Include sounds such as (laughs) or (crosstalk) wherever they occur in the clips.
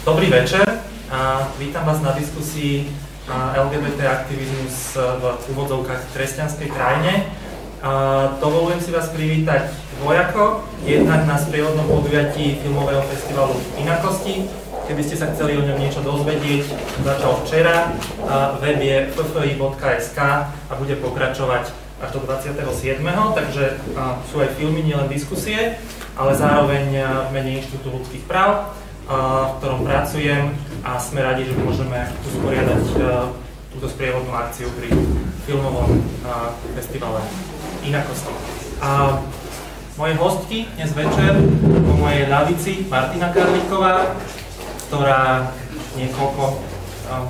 Dobrý večer a vítam vás na diskusii LGBT aktivizmus v úvodzovkách kresťanskej krajine. A dovolujem si vás privítať dvojako, jednak na sprievodnom podujatí filmového festivalu Inakosti. Keby ste sa chceli o ňom niečo dozvedieť, začal včera. Web je ffi.sk a bude pokračovať až do 27. Takže sú aj filmy, nielen diskusie, ale zároveň v mene Inštitútu ľudských práv, v ktorom pracujem a sme radi, že môžeme usporiadať túto sprievodnú akciu pri filmovom festivale inakosti. A moje hostky dnes večer po mojej lavici Martina Karlíková, ktorá niekoľko,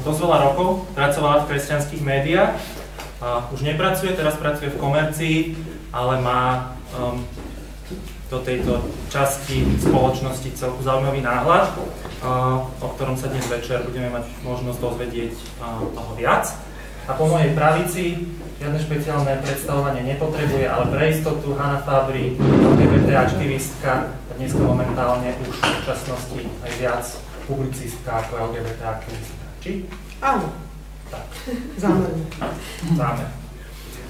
dosť veľa rokov pracovala v kresťanských médiách. Už nepracuje, teraz pracuje v komercii, ale má do tejto časti spoločnosti celku zaujímavý náhľad, uh, o ktorom sa dnes večer budeme mať možnosť dozvedieť uh, toho viac. A po mojej pravici žiadne špeciálne predstavovanie nepotrebuje, ale pre istotu Hanna Fabri, LGBT aktivistka, dneska momentálne už v súčasnosti aj viac publicistka ako LGBT aktivistka. Či? Áno. Tak. Zámerne. Zámer.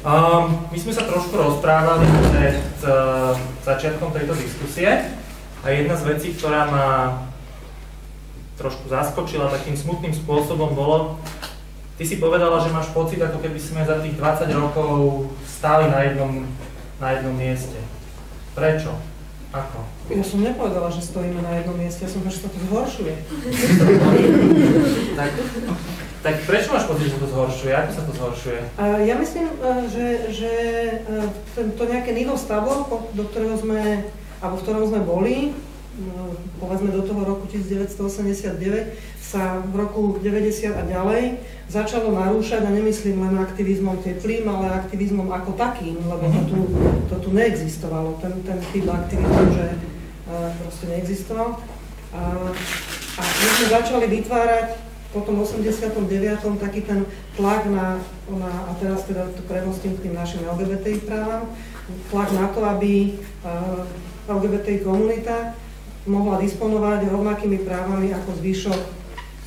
Um, my sme sa trošku rozprávali pred uh, začiatkom tejto diskusie a jedna z vecí, ktorá ma trošku zaskočila takým smutným spôsobom, bolo, Ty si povedala, že máš pocit, ako keby sme za tých 20 rokov stáli na jednom, na jednom mieste. Prečo? Ako? Ja som nepovedala, že stojíme na jednom mieste, ja som že sa to zhoršuje. (laughs) tak, tak prečo máš pocit, že to zhoršuje? Ako sa to zhoršuje? Ja myslím, e, že, že e, to nejaké nivo stavo, do ktorého sme, alebo v ktorom sme boli, povedzme do toho roku 1989, sa v roku 90 a ďalej začalo narúšať, a nemyslím len aktivizmom teplým, ale aktivizmom ako takým, lebo to tu, to tu neexistovalo, ten, ten typ aktivizmu, že uh, proste neexistoval. Uh, a my sme začali vytvárať po tom 89. taký ten tlak na, na a teraz teda to premostím k tým našim LGBTI právam, tlak na to, aby uh, LGBTI komunita mohla disponovať rovnakými právami ako zvyšok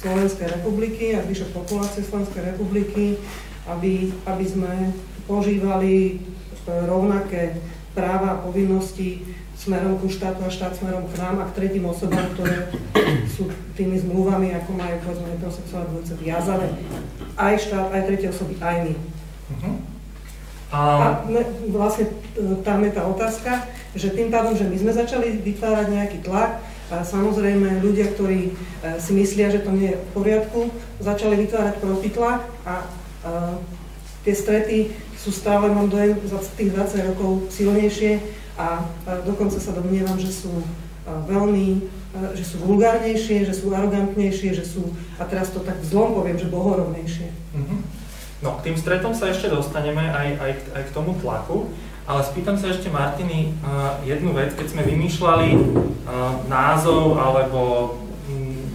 Slovenskej republiky a zvyšok populácie Slovenskej republiky, aby, aby sme požívali rovnaké práva a povinnosti smerom ku štátu a štát smerom k nám a k tretím osobám, ktoré sú tými zmluvami, ako majú povedzme heterosexuálne dvojice viazané. Aj štát, aj tretie osoby, aj my. Uh-huh. A vlastne e, tam je tá otázka, že tým pádom, že my sme začali vytvárať nejaký tlak, a samozrejme ľudia, ktorí e, si myslia, že to nie je v poriadku, začali vytvárať protitlak a, a tie strety sú stále, mám dojem, za tých 20 rokov silnejšie a, dokonca sa domnievam, že sú veľmi, že sú vulgárnejšie, že sú arogantnejšie, že sú, a teraz to tak zlom poviem, že bohorovnejšie. Mm-hmm. No, k tým stretom sa ešte dostaneme aj, aj, aj k tomu tlaku, ale spýtam sa ešte Martiny jednu vec, keď sme vymýšľali názov alebo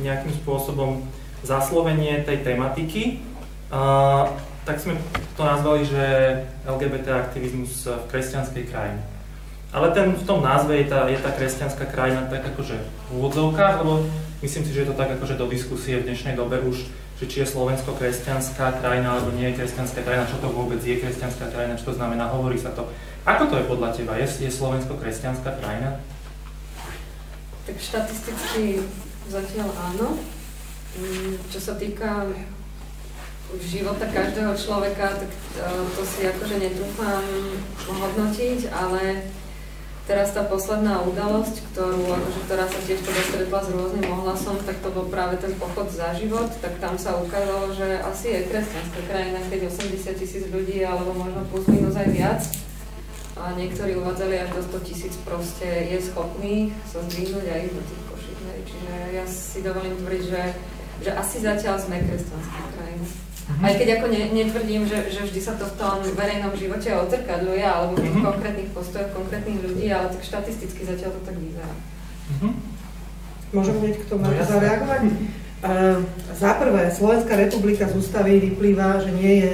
nejakým spôsobom zaslovenie tej tematiky, tak sme to nazvali, že LGBT aktivizmus v kresťanskej krajine. Ale ten, v tom názve je tá, je tá kresťanská krajina tak akože v lebo myslím si, že je to tak akože do diskusie v dnešnej dobe už že či je Slovensko kresťanská krajina alebo nie je kresťanská krajina, čo to vôbec je kresťanská krajina, čo to znamená, hovorí sa to. Ako to je podľa teba? Je, je Slovensko kresťanská krajina? Tak štatisticky zatiaľ áno. Mm, čo sa týka života každého človeka, tak to si akože netrúfam hodnotiť, ale teraz tá posledná udalosť, ktorú, akože, ktorá sa tiež teda s rôznym ohlasom, tak to bol práve ten pochod za život, tak tam sa ukázalo, že asi je kresťanská krajina, keď 80 tisíc ľudí, alebo možno plus minus aj viac. A niektorí uvádzali až do 100 tisíc proste je schopný sa zdvihnúť aj do tých košík. Čiže ja si dovolím tvrdiť, že, že asi zatiaľ sme kresťanská krajina. Mm-hmm. Aj keď ako ne, netvrdím, že, že vždy sa to v tom verejnom živote odzrkadľuje, alebo v mm-hmm. konkrétnych postojoch konkrétnych ľudí, ale tak štatisticky zatiaľ to tak vyzerá. Mm-hmm. Môžem hneď k tomu no, zareagovať? Uh, za prvé, Slovenská republika z ústavy vyplýva, že nie je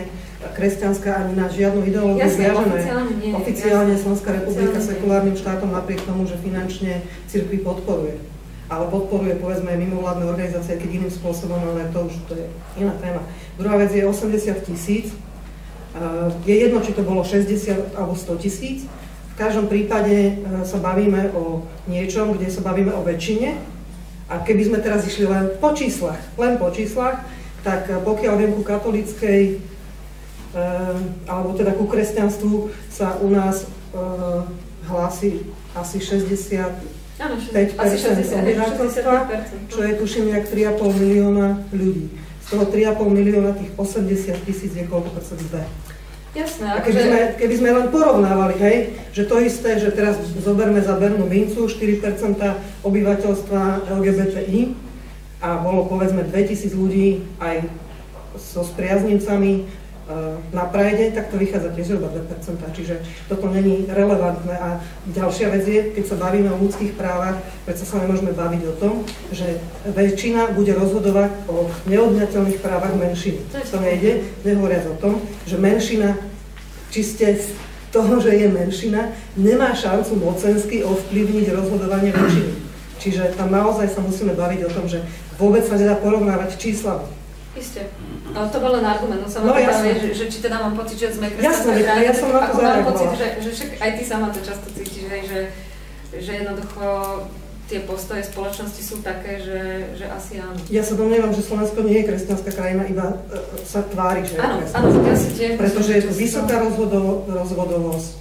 kresťanská ani na žiadnu ideológiu zviažené. Oficiálne, oficiálne Slovenská republika sekulárnym štátom napriek tomu, že finančne cirkvi podporuje. Ale podporuje povedzme mimovládne organizácie, keď iným spôsobom, ale to už to je iná téma. Druhá vec je 80 tisíc. Je jedno, či to bolo 60 alebo 100 tisíc. V každom prípade sa bavíme o niečom, kde sa bavíme o väčšine. A keby sme teraz išli len po číslach, len po číslach, tak pokiaľ viem ku katolíckej alebo teda ku kresťanstvu sa u nás hlási asi 60 Áno, 5% obyvateľstva, čo je tuším nejak 3,5 milióna ľudí. Z toho 3,5 milióna tých 80 tisíc je koľko percent B. Jasné. A keby, sme, keby sme len porovnávali, hej, že to isté, že teraz zoberme za Bernú mincu 4% obyvateľstva LGBTI a bolo povedzme 2000 ľudí aj so spriaznicami, na Prajde, tak to vychádza tiež iba 2%, čiže toto není relevantné. A ďalšia vec je, keď sa bavíme o ľudských právach, predsa sa nemôžeme baviť o tom, že väčšina bude rozhodovať o neodňateľných právach menšiny. To nejde, nehovoriac o tom, že menšina čiste z toho, že je menšina, nemá šancu mocensky ovplyvniť rozhodovanie väčšiny. Čiže tam naozaj sa musíme baviť o tom, že vôbec sa nedá porovnávať číslami. Isté. Ale to bol len argument, no sa no, práve, že, že, či teda mám pocit, že sme kresťanská krajina, ja som ako mám pocit, že, že však aj ty sama to často cítiš, hej, že, že jednoducho tie postoje spoločnosti sú také, že, že asi áno. Ja sa domnievam, že Slovensko nie je kresťanská krajina, iba uh, sa tvári, že áno, je Áno, ja si tiež Pretože je tu vysoká rozvodo, rozvodovosť, uh,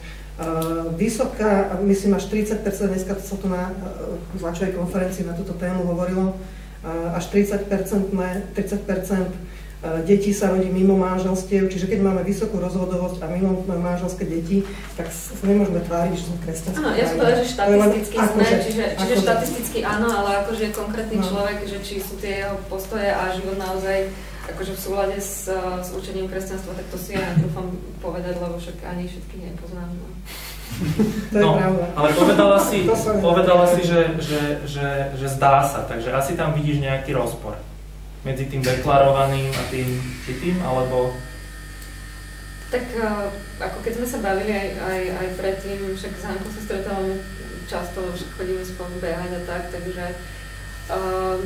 vysoká, myslím až 30%, dneska sa tu na uh, tlačovej konferencii na túto tému hovorilo, uh, až 30%, 30% detí sa rodí mimo manželstiev, čiže keď máme vysokú rozhodovosť a mimo manželské deti, tak sa nemôžeme tváriť, že sme kresťanské. Áno, ja som povedala, že štatisticky sme, akože, čiže, čiže akože. štatisticky áno, ale akože konkrétny no. človek, že či sú tie jeho postoje a život naozaj akože v súlade s, s učením kresťanstva, tak to si ja netrúfam povedať, lebo však ani všetkých nepoznám. No. To je no, pravda. Ale povedala (laughs) si, povedala si že, že, že, že zdá sa, takže asi tam vidíš nejaký rozpor medzi tým deklarovaným a tým tým, alebo... Tak uh, ako keď sme sa bavili aj, aj, aj predtým, však s Hankou sa stretávame často, že chodíme spolu behať a tak, takže uh,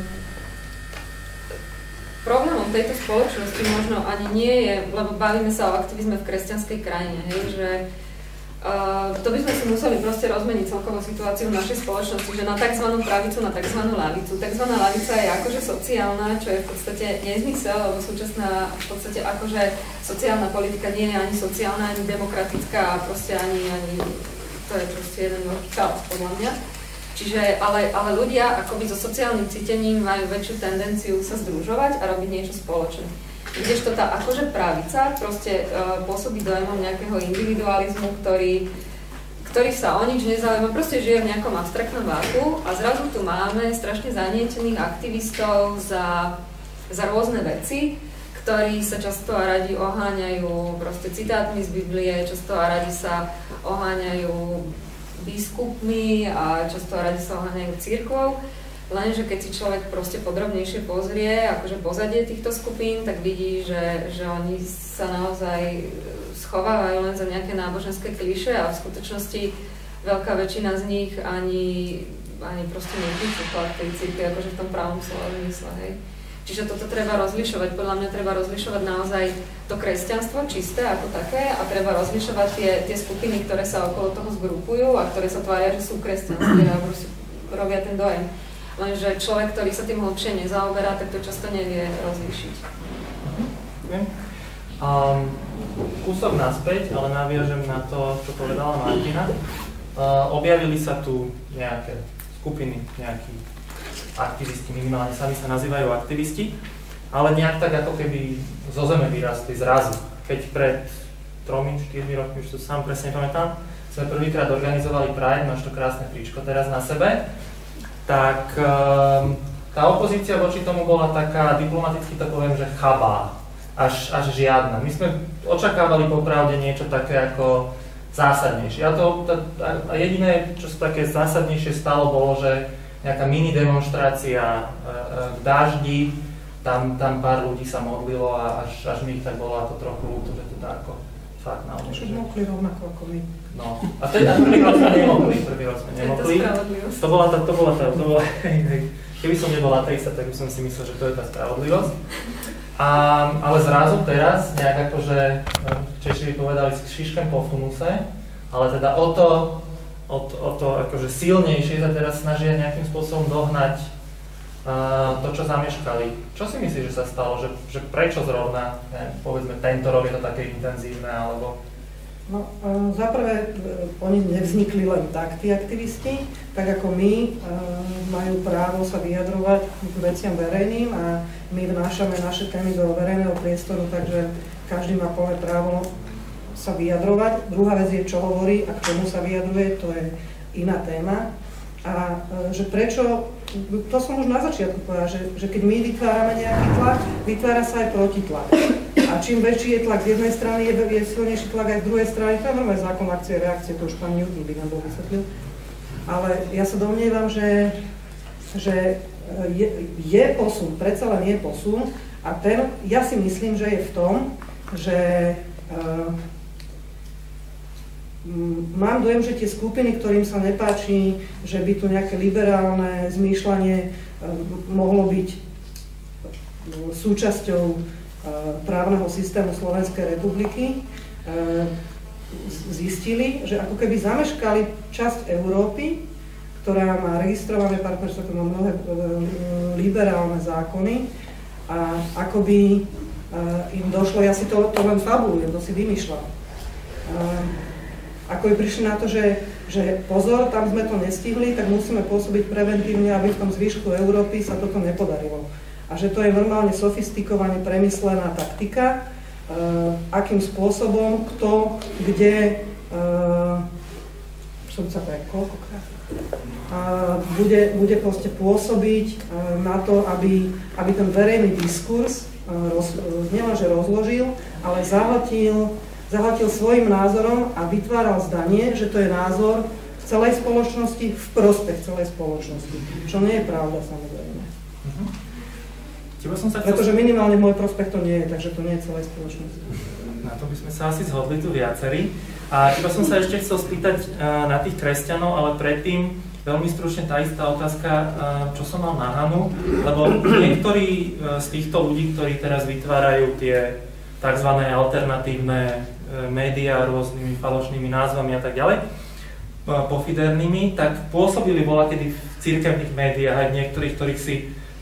problémom tejto spoločnosti možno ani nie je, lebo bavíme sa o aktivizme v kresťanskej krajine, hej, že Uh, to by sme si museli proste rozmeniť celkovú situáciu v našej spoločnosti, že na tzv. pravicu, na tzv. lavicu. Tzv. lavica je akože sociálna, čo je v podstate nezmysel, lebo súčasná v podstate akože sociálna politika nie je ani sociálna, ani demokratická a proste ani, ani to je proste jeden veľký chaos podľa mňa. Čiže, ale, ale ľudia akoby so sociálnym cítením majú väčšiu tendenciu sa združovať a robiť niečo spoločné. Kdežto tá akože pravica proste uh, pôsobí dojmom nejakého individualizmu, ktorý, ktorý sa o nič nezaujíma, proste žije v nejakom abstraktnom váku a zrazu tu máme strašne zanietených aktivistov za, za rôzne veci, ktorí sa často a radi oháňajú proste citátmi z Biblie, často a radi sa oháňajú biskupmi a často a radi sa oháňajú církvou. Lenže keď si človek proste podrobnejšie pozrie akože pozadie týchto skupín, tak vidí, že, že oni sa naozaj schovávajú len za nejaké náboženské kliše a v skutočnosti veľká väčšina z nich ani, ani proste nepricúpla k tej církvi, akože v tom pravom slova zmysle, hej. Čiže toto treba rozlišovať. Podľa mňa treba rozlišovať naozaj to kresťanstvo čisté ako také a treba rozlišovať tie, tie skupiny, ktoré sa okolo toho zgrupujú a ktoré sa tvária, že sú kresťanské a robia ten dojem. Lenže človek, ktorý sa tým hlbšie nezaoberá, tak to často nevie rozlíšiť. Okay. Um, kúsok naspäť, ale naviažem na to, čo povedala Martina. Uh, objavili sa tu nejaké skupiny, nejakí aktivisti, minimálne sami sa nazývajú aktivisti, ale nejak tak ako keby zo zeme vyrastli zrazu. Keď pred tromi, 4 rokmi, už to sám presne pamätám, sme prvýkrát organizovali Pride, máš to krásne príčko teraz na sebe, tak ehm, tá opozícia voči tomu bola taká, diplomaticky to poviem, že chabá, až, až žiadna. My sme očakávali popravde niečo také ako zásadnejšie. A, to, a jediné, čo sa také zásadnejšie stalo, bolo, že nejaká mini demonstrácia e, e, k daždi, tam, tam pár ľudí sa modlilo a až, až mi ich tak bolo ako trochu ľúto, že teda ako fakt na Že mokli rovnako ako my. No, a teda prvý rok sme nemokli, prvý rok sme nemokli. Je to bola tá, to bola tá, to bola, keby som nebol ateista, tak by som si myslel, že to je tá spravodlivosť. A, ale zrazu teraz, nejak akože, Češi by povedali, s šiškem po funuse, ale teda o to, o to, o to akože silnejšie sa teraz snažia nejakým spôsobom dohnať uh, to, čo zameškali. Čo si myslíš, že sa stalo? Že, že prečo zrovna, ne, povedzme, tento rok je to také intenzívne, alebo No, e, zaprvé, e, oni nevznikli len tak, tí aktivisti, tak ako my e, majú právo sa vyjadrovať k veciam verejným a my vnášame naše témy do verejného priestoru, takže každý má plné právo sa vyjadrovať. Druhá vec je, čo hovorí a k čomu sa vyjadruje, to je iná téma. A že prečo, to som už na začiatku povedala, že, že keď my vytvárame nejaký tlak, vytvára sa aj protitlak. Čím väčší je tlak z jednej strany, je, je silnejší tlak aj z druhej strany. To je normálne zákon akcie, reakcie, to už pán Newton by nám bol vysvetlil. Ale ja sa domnievam, že, že je, je posun, predsa len je posun. A ten, ja si myslím, že je v tom, že uh, mám dojem, že tie skupiny, ktorým sa nepáči, že by tu nejaké liberálne zmýšľanie uh, mohlo byť uh, súčasťou právneho systému Slovenskej republiky zistili, že ako keby zameškali časť Európy, ktorá má registrované partnerstvo, ktorá má mnohé e, liberálne zákony a ako by im došlo, ja si to, to len fabulujem, to si vymýšľam. Ako by prišli na to, že, že pozor, tam sme to nestihli, tak musíme pôsobiť preventívne, aby v tom zvyšku Európy sa toto nepodarilo a že to je normálne sofistikovane premyslená taktika, uh, akým spôsobom, kto, kde, uh, som sa tak koľkokrát, bude, bude proste pôsobiť uh, na to, aby, aby ten verejný diskurs roz, nielenže rozložil, ale zahltil, zahltil svojim názorom a vytváral zdanie, že to je názor celej spoločnosti v prospech celej spoločnosti, čo nie je pravda samozrejme. Teba som sa chcel... Pretože minimálne môj prospekt to nie je, takže to nie je celé spoločnosť. Na to by sme sa asi zhodli tu viacerí. A iba som sa ešte chcel spýtať uh, na tých kresťanov, ale predtým veľmi stručne tá istá otázka, uh, čo som mal na Hanu, lebo niektorí uh, z týchto ľudí, ktorí teraz vytvárajú tie tzv. alternatívne médiá rôznymi falošnými názvami a tak ďalej, pofidernými, tak pôsobili bola kedy v cirkevných médiách aj niektorých, ktorých si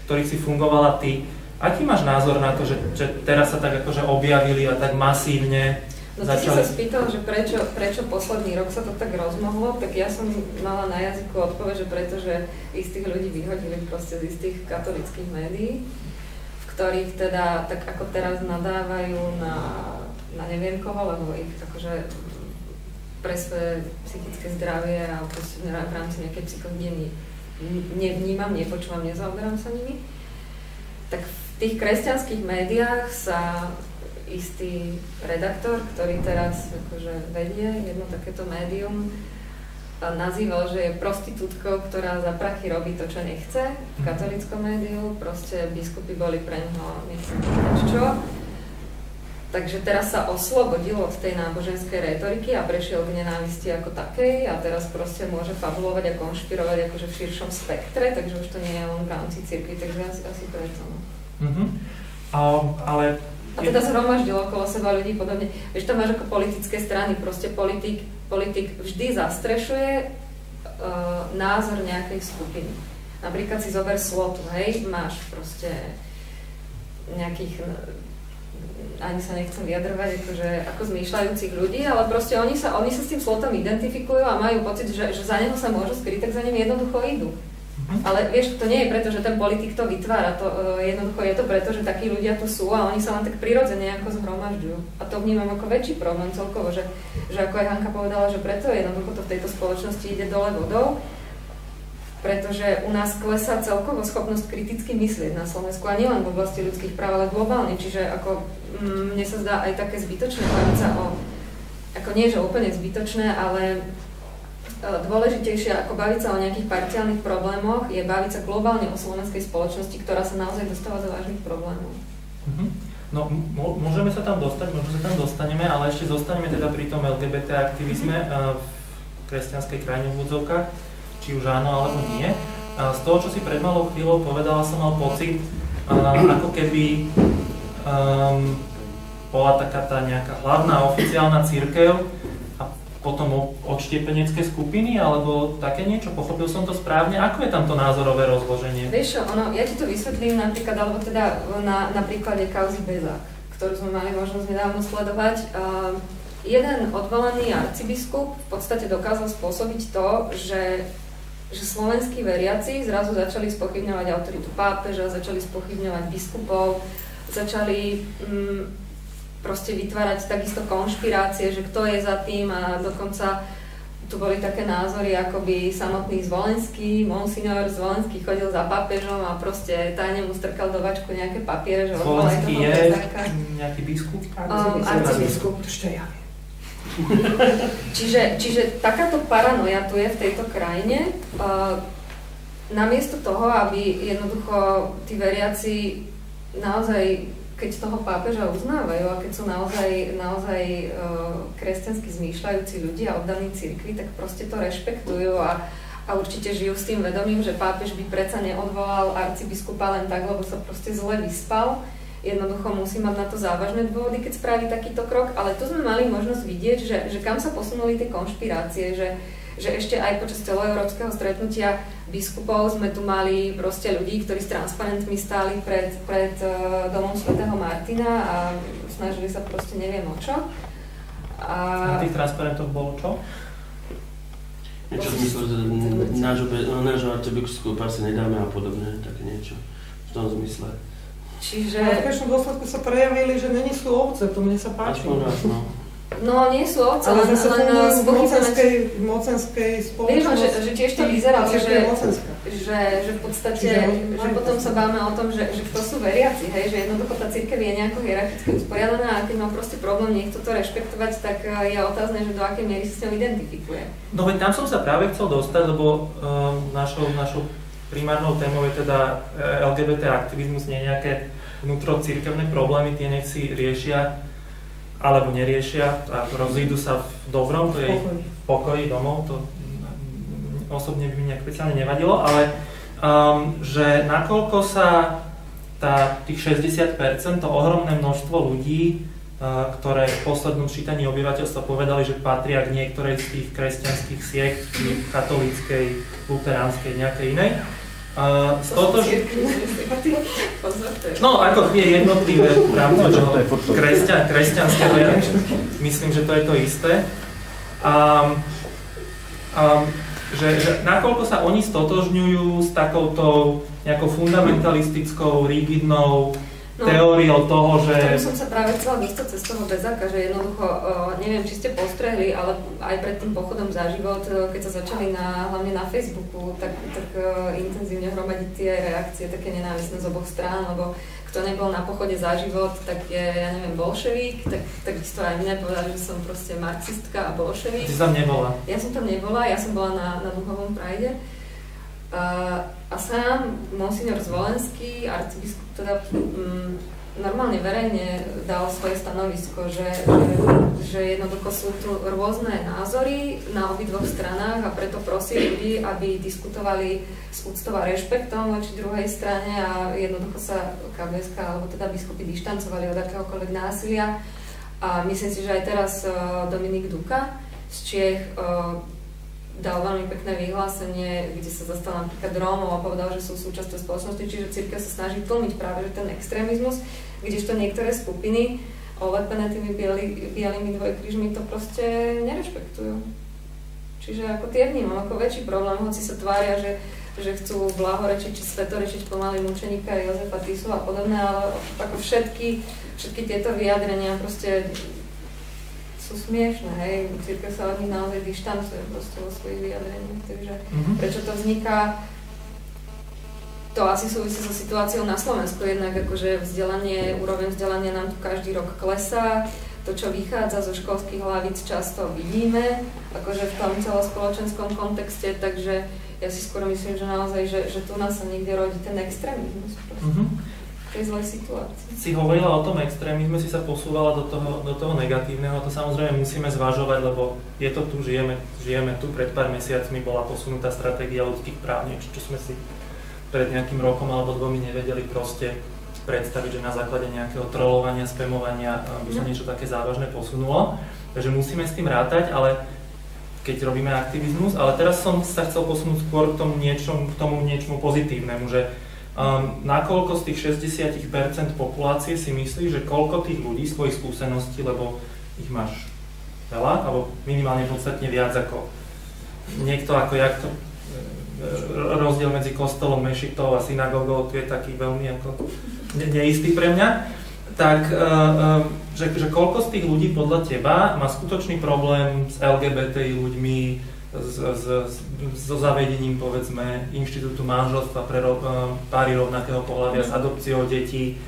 ktorých si fungovala ty. Aký máš názor na to, že, že teraz sa tak akože objavili a tak masívne No ty začali... si sa spýtal, že prečo, prečo posledný rok sa to tak rozmohlo, tak ja som mala na jazyku odpoveď, že pretože istých ľudí vyhodili proste z istých katolických médií, v ktorých teda tak ako teraz nadávajú na, na neviem koho, lebo ich akože pre svoje psychické zdravie a proste v rámci nejakej psychohygieny nevnímam, nepočúvam, nezaoberám sa nimi, tak v tých kresťanských médiách sa istý redaktor, ktorý teraz akože vedie jedno takéto médium, nazýval, že je prostitútkou, ktorá za prachy robí to, čo nechce v mhm. katolickom médiu. Proste biskupy boli pre ňoho čo Takže teraz sa oslobodil od tej náboženskej retoriky a prešiel k nenávisti ako takej a teraz proste môže fabulovať a konšpirovať akože v širšom spektre, takže už to nie je len v rámci cirkvi, takže asi, asi preto. No. Mm-hmm. A, ale... A teda zhromaždil okolo seba ľudí podobne. Vieš, to máš ako politické strany, proste politik, politik vždy zastrešuje uh, názor nejakej skupiny. Napríklad si zober slotu, hej, máš proste nejakých ani sa nechcem vyjadrovať akože, ako zmýšľajúcich ľudí, ale proste oni sa, oni sa s tým slotom identifikujú a majú pocit, že, že za neho sa môžu skryť, tak za ním jednoducho idú. Mhm. Ale vieš, to nie je preto, že ten politik to vytvára, to, uh, jednoducho je to preto, že takí ľudia tu sú a oni sa len tak prirodzene ako zhromažďujú. A to vnímam ako väčší problém celkovo, že, že ako aj Hanka povedala, že preto jednoducho to v tejto spoločnosti ide dole vodou, pretože u nás klesá celkovo schopnosť kriticky myslieť na Slovensku a nielen v oblasti ľudských práv, ale globálne. Čiže ako mm, mne sa zdá aj také zbytočné baviť sa o, ako nie, že úplne zbytočné, ale e, dôležitejšie ako baviť sa o nejakých parciálnych problémoch je baviť sa globálne o slovenskej spoločnosti, ktorá sa naozaj dostáva do vážnych problémov. Mm-hmm. No, môžeme sa tam dostať, možno sa tam dostaneme, ale ešte zostaneme teda pri tom LGBT aktivizme uh, v kresťanskej krajine v úvodzovkách, či už áno alebo nie. Z toho, čo si pred malou chvíľou povedala, som mal pocit, uh, ako keby um, bola taká tá nejaká hlavná oficiálna církev, potom odštiepenecké skupiny alebo také niečo? Pochopil som to správne? Ako je tam to názorové rozloženie? Vieš ono, ja ti to vysvetlím napríklad, alebo teda na, na príklade kauzy Bezák, ktorú sme mali možnosť nedávno sledovať. Uh, jeden odvolený arcibiskup v podstate dokázal spôsobiť to, že, že slovenskí veriaci zrazu začali spochybňovať autoritu pápeža, začali spochybňovať biskupov, začali... Um, proste vytvárať takisto konšpirácie, že kto je za tým a dokonca tu boli také názory, ako by samotný Zvolenský, monsignor Zvolenský chodil za papežom a proste tajne mu strkal do vačku nejaké papiere, že Zvolenský je nejaký biskup? Um, arcibiskup. To ja čiže, čiže takáto paranoja tu je v tejto krajine. Uh, namiesto toho, aby jednoducho tí veriaci naozaj keď toho pápeža uznávajú a keď sú naozaj, naozaj uh, kresťansky zmýšľajúci ľudia oddaní cirkvi, tak proste to rešpektujú a, a určite žijú s tým vedomím, že pápež by predsa neodvolal arcibiskupa len tak, lebo sa proste zle vyspal. Jednoducho musí mať na to závažné dôvody, keď spraví takýto krok, ale tu sme mali možnosť vidieť, že, že kam sa posunuli tie konšpirácie, že, že ešte aj počas celoeurópskeho stretnutia biskupov sme tu mali proste ľudí, ktorí s transparentmi stáli pred, pred uh, domom svätého Martina a snažili sa proste neviem o čo. A... Na tých transparentoch bolo čo? Niečo v zmysle, že nášho, no, nášho arcibiskupa si nedáme a podobne, také niečo v tom zmysle. Čiže... A v konečnom dôsledku sa prejavili, že není sú ovce, to mne sa páči. Aspoň raz, no. No, nie sú ovce, ale zase len v mocenskej, mocenskej spoločnosti. Vieš, že, že tiež to vyzerá, že, že, že v podstate, Čiže, že potom sa báme o tom, že, že kto sú veriaci, hej, že jednoducho tá církev je nejako hierarchicky usporiadaná a keď má proste problém niekto to rešpektovať, tak eh, je otázne, že do akej miery sa s ňou identifikuje. No veď tam som sa práve chcel dostať, lebo um, našou, našou primárnou témou je teda eh, LGBT aktivizmus, nie nejaké vnútro církevné problémy, tie nech si riešia alebo neriešia a rozídu sa v dobrom, to je ich pokoji. domov, to osobne by mi nejak špeciálne nevadilo, ale um, že nakoľko sa tá, tých 60%, to ohromné množstvo ľudí, uh, ktoré v poslednom čítaní obyvateľstva povedali, že patria k niektorej z tých kresťanských siek, katolíckej, luteránskej, nejakej inej, Uh. No, ako tie jednotlivé pravdy, čo kresťan, kresťanské, to ja myslím, že to je to isté. Um, um, že, že nakoľko sa oni stotožňujú s takouto nejakou fundamentalistickou, rigidnou no, teóriou toho, že... Tomu som sa práve chcela dostať cez toho bezáka, že jednoducho, uh, neviem, či ste postrehli, ale aj pred tým pochodom za život, uh, keď sa začali na, hlavne na Facebooku, tak, tak uh, intenzívne hromadiť tie reakcie také nenávisné z oboch strán, lebo kto nebol na pochode za život, tak je, ja neviem, bolševík, tak takisto aj mne povedali, že som proste marxistka a bolševík. Ty tam nebola? Ja som tam nebola, ja som bola na, na duhovom prajde. Uh, a sám monsignor Zvolenský, arcibiskup, teda um, normálne verejne dal svoje stanovisko, že, že, jednoducho sú tu rôzne názory na obidvoch stranách a preto prosí ľudí, aby diskutovali s úctou a rešpektom voči druhej strane a jednoducho sa KBSK alebo teda biskupy dištancovali od akéhokoľvek násilia. A myslím si, že aj teraz uh, Dominik Duka z Čiech uh, dal veľmi pekné vyhlásenie, kde sa zastal napríklad Rómov a povedal, že sú súčasťou spoločnosti, čiže církev sa snaží tlmiť práve že ten extrémizmus, kdežto niektoré skupiny olepené tými bieli, bielými dvojkryžmi to proste nerešpektujú. Čiže ako tie vnímam ako väčší problém, hoci sa tvária, že, že chcú blahorečiť či svetorečiť pomaly mučeníka Jozefa Tisu a podobné, ale ako všetky, všetky tieto vyjadrenia proste sú smiešné, hej, církev sa od nich naozaj dištancuje proste vo svojich vyjadreniach, takže mm-hmm. prečo to vzniká, to asi súvisí so situáciou na Slovensku, jednak akože vzdelanie, úroveň vzdelania nám tu každý rok klesá, to, čo vychádza zo školských hlavíc, často vidíme, akože v tom celospoločenskom kontexte, takže ja si skôr myslím, že naozaj, že, že tu nás sa niekde rodí ten extrémizmus. Mm-hmm. Tej zlej situácii. Si hovorila o tom extrémizme, si sa posúvala do toho, do toho negatívneho, to samozrejme musíme zvažovať, lebo je to tu, žijeme, žijeme tu, pred pár mesiacmi bola posunutá stratégia ľudských práv, niečo, čo sme si pred nejakým rokom alebo dvomi nevedeli proste predstaviť, že na základe nejakého trolovania, spamovania by sa mhm. niečo také závažné posunulo. Takže musíme s tým rátať, ale keď robíme aktivizmus, ale teraz som sa chcel posunúť skôr k tomu, niečom, k tomu niečomu pozitívnemu, že Um, nakoľko z tých 60% populácie si myslíš, že koľko tých ľudí svojich skúseností, lebo ich máš veľa, alebo minimálne podstatne viac ako niekto ako jak to e, rozdiel medzi kostolom, mešitou a synagogou, tu je taký veľmi ako ne, neistý pre mňa, tak uh, že, že koľko z tých ľudí podľa teba má skutočný problém s LGBTI ľuďmi, s, s, so zavedením povedzme inštitútu manželstva pre ro, eh, páry rovnakého pohľavia s adopciou detí.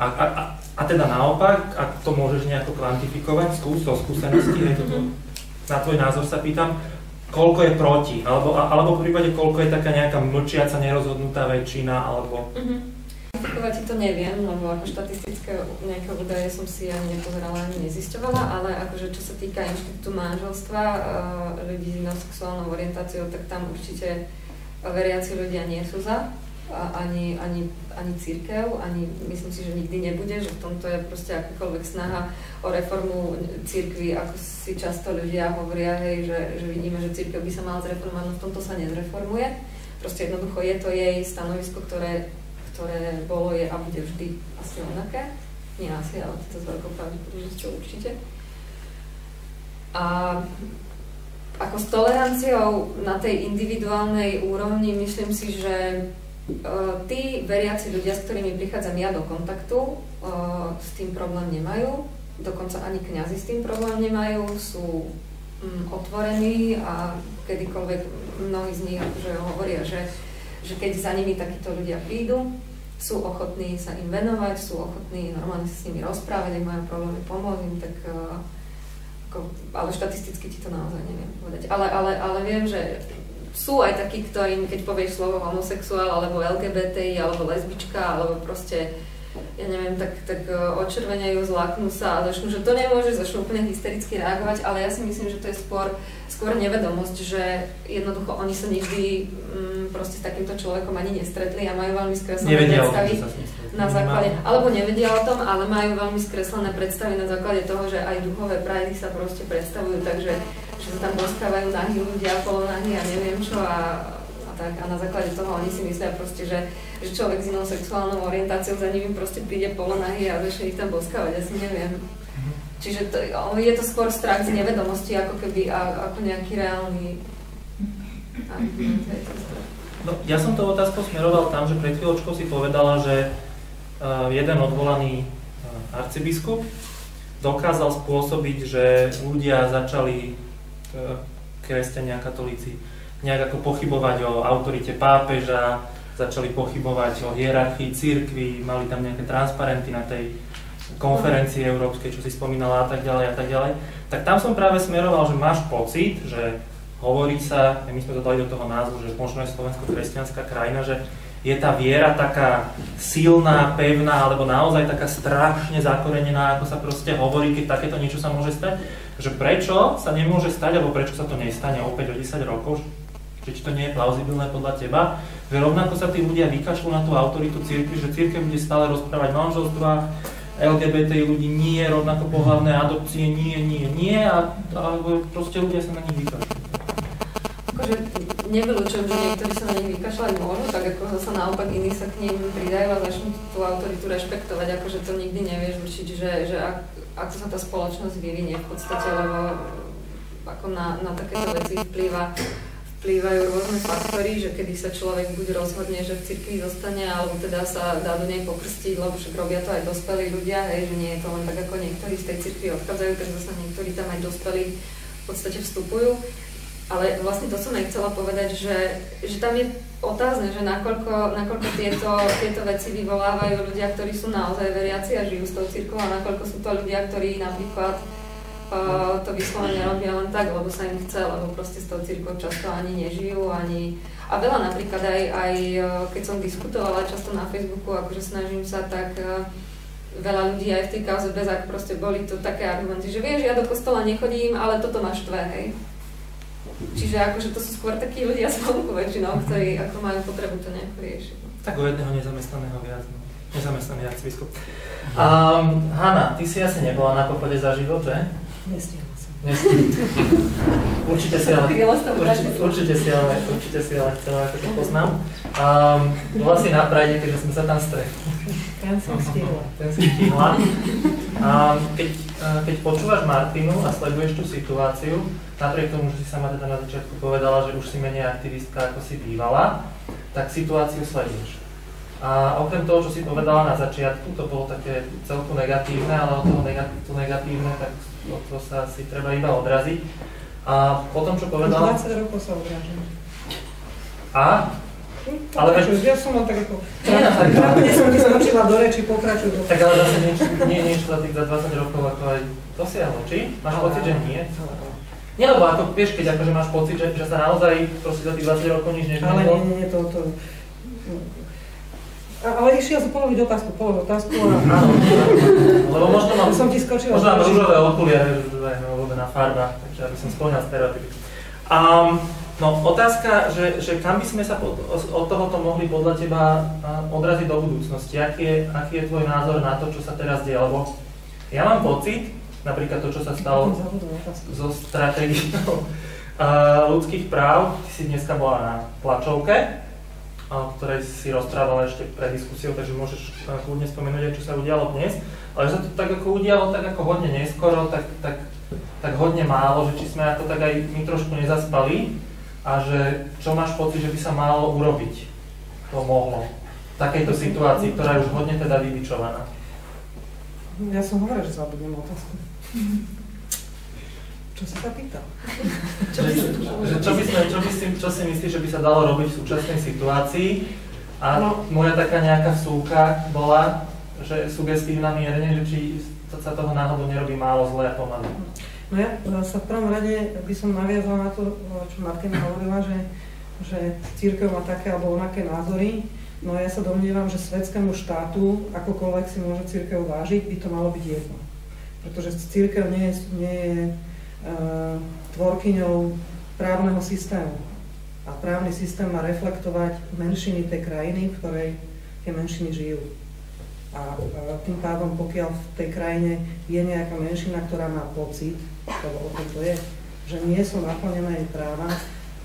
A, a, a, a teda naopak, ak to môžeš nejako kvantifikovať, skús to skúsenosti, hej, toto, na tvoj názor sa pýtam, koľko je proti, alebo, alebo v prípade koľko je taká nejaká mlčiaca, nerozhodnutá väčšina, alebo... Mm-hmm. Kvantifikovať ti to neviem, lebo ako štatistické nejaké údaje som si ani nepozerala, ani nezisťovala, ale akože čo sa týka inštitútu manželstva uh, ľudí s sexuálnou orientáciou, tak tam určite veriaci ľudia nie sú za, ani, ani, ani církev, ani myslím si, že nikdy nebude, že v tomto je proste akákoľvek snaha o reformu církvy, ako si často ľudia hovoria, hej, že, že vidíme, že církev by sa mala zreformovať, no v tomto sa nezreformuje. Proste jednoducho je to jej stanovisko, ktoré ktoré bolo, je a bude vždy asi rovnaké. Nie asi, ale to s veľkou pravdepodobnosťou určite. A ako s toleranciou na tej individuálnej úrovni myslím si, že uh, tí veriaci ľudia, s ktorými prichádzam ja do kontaktu, uh, s tým problém nemajú. Dokonca ani kňazi s tým problém nemajú, sú um, otvorení a kedykoľvek mnohí z nich akože hovoria, že, že keď za nimi takíto ľudia prídu, sú ochotní sa im venovať, sú ochotní normálne sa s nimi rozprávať, ak majú problémy pomôcť im, tak uh, ako, ale štatisticky ti to naozaj neviem povedať. Ale, ale, ale viem, že sú aj takí, ktorým, keď povieš slovo homosexuál, alebo LGBTI, alebo lesbička, alebo proste ja neviem, tak, tak e, očervenajú, zláknú sa a začnú, že to nemôže, začnú úplne hystericky reagovať, ale ja si myslím, že to je skôr, skôr nevedomosť, že jednoducho oni sa nikdy mm, proste s takýmto človekom ani nestretli a majú veľmi skreslené nevedia predstavy na základe, alebo nevedia o tom, ale majú veľmi skreslené predstavy na základe toho, že aj duchové prajdy sa proste predstavujú, takže že sa tam poskávajú nahý ľudia, polonahy a neviem čo a tak a na základe toho oni si myslia proste, že, že človek s inou sexuálnou orientáciou za nimi proste príde polonahy a začne ich tam boskávať, asi neviem. Mhm. Čiže to, je to skôr strach z nevedomosti, ako keby, a, ako nejaký reálny No, ja som to otázkou smeroval tam, že pred chvíľočkou si povedala, že uh, jeden odvolaný uh, arcibiskup dokázal spôsobiť, že ľudia začali, uh, kresťania a katolíci, nejak ako pochybovať o autorite pápeža, začali pochybovať o hierarchii církvy, mali tam nejaké transparenty na tej konferencii európskej, čo si spomínala a tak ďalej a tak ďalej. Tak tam som práve smeroval, že máš pocit, že hovorí sa, my sme to dali do toho názvu, že možno je Slovensko kresťanská krajina, že je tá viera taká silná, pevná, alebo naozaj taká strašne zakorenená, ako sa proste hovorí, keď takéto niečo sa môže stať. Že prečo sa nemôže stať, alebo prečo sa to nestane opäť o 10 rokov, či to nie je plauzibilné podľa teba, že rovnako sa tí ľudia vykašľú na tú autoritu cirkvi, že cirkev bude stále rozprávať manželstva, LGBT ľudí nie, rovnako pohľavné adopcie nie, nie, nie a, a proste ľudia sa na nich vykašľú. Akože nevylučujem, že niektorí sa na nich vykašľať môžu, tak ako zase naopak iní sa k ním pridajú a začnú tú autoritu rešpektovať, akože to nikdy nevieš určiť, že, že ak, ako sa tá spoločnosť vyvinie v podstate, lebo ako na, na takéto veci vplýva vplývajú rôzne faktory, že kedy sa človek buď rozhodne, že v cirkvi zostane, alebo teda sa dá do nej pokrstiť, lebo však robia to aj dospelí ľudia, hej, že nie je to len tak, ako niektorí z tej cirkvi odchádzajú, tak zase niektorí tam aj dospelí v podstate vstupujú. Ale vlastne to som aj chcela povedať, že, že tam je otázne, že nakoľko, nakoľko tieto, tieto veci vyvolávajú ľudia, ktorí sú naozaj veriaci a žijú s tou cirkvou a nakoľko sú to ľudia, ktorí napríklad uh, to vyslovene robia len tak, lebo sa im chce, lebo proste s tou církou často ani nežijú, ani... A veľa napríklad aj, aj keď som diskutovala často na Facebooku, akože snažím sa, tak uh, veľa ľudí aj v tej kauze bez ak proste boli to také argumenty, že vieš, ja do kostola nechodím, ale toto máš štve, hej. Čiže akože to sú skôr takí ľudia zvonku väčšinou, ktorí ako majú potrebu to nejako riešiť. Tak o jedného nezamestnaného viac, no. Nezamestnaný arcibiskup. Um, Hanna, ty si asi nebola na pochode za život, že? Nestihla som. určite si ale, určite, určite si ale, určite si ale chcela, ako to poznám. Um, bola si na Prajde, keďže sme sa tam stretli. Ten som stihla. Ten si stihla. Um, keď, keď počúvaš Martinu a sleduješ tú situáciu, napriek tomu, že si sama teda na začiatku povedala, že už si menej aktivistka, ako si bývala, tak situáciu sleduješ. A okrem toho, čo si povedala na začiatku, to bolo také celku negatívne, ale od toho to negatívne, tak to, to sa si treba iba odraziť. A potom, čo povedala... 20 rokov sa odrážam. A? Ale veď... Ja som len tak ako... No. Trápne som ti skočila do reči, pokračuj. Tak ale zase nie, nie, nie za tých za 20 rokov ako aj dosiahlo, či? Máš pocit, že nie? Nie, lebo ako, vieš, keď akože máš pocit, že, že sa naozaj proste za tých 20 rokov nič nezmenilo. Ale nie, nie, to, to, ale išiel som poloviť otázku, poloviť otázku a... (laughs) Áno, lebo možno mám... Som ti skočila. Možno mám rúžové okuliare, obľúbená farba, takže aby som splňal stereotypy. Um, no otázka, že, že kam by sme sa od, od tohoto mohli podľa teba odraziť do budúcnosti? Aký je, aký je tvoj názor na to, čo sa teraz deje? Lebo ja mám pocit, napríklad to, čo sa stalo so stratégiou (laughs) ľudských práv, ty si dneska bola na tlačovke, o ktorej si rozprával ešte pre diskusiou, takže môžeš kľudne spomenúť aj, čo sa udialo dnes. Ale že sa to tak ako udialo, tak ako hodne neskoro, tak, tak, tak hodne málo, že či sme ako tak aj my trošku nezaspali a že čo máš pocit, že by sa malo urobiť, to mohlo v takejto situácii, ktorá je už hodne teda vybičovaná. Ja som hovorila, že zabudnem otázku. (laughs) Čo si sa pýtal? (laughs) čo, by, čo, by sme, čo, by si, čo si myslíš, že by sa dalo robiť v súčasnej situácii? A no. moja taká nejaká súka bola, že sugestívna mierne, že či sa toho náhodou nerobí málo zle a pomaly. No ja sa v prvom rade by som naviazala na to, čo Martina hovorila, že, že církev má také alebo onaké názory. No ja sa domnievam, že svetskému štátu, akokoľvek si môže církev vážiť, by to malo byť jedno. Pretože církev nie je, nie je tvorkyňou právneho systému. A právny systém má reflektovať menšiny tej krajiny, v ktorej tie menšiny žijú. A tým pádom, pokiaľ v tej krajine je nejaká menšina, ktorá má pocit, lebo o to je, že nie sú naplnené jej práva,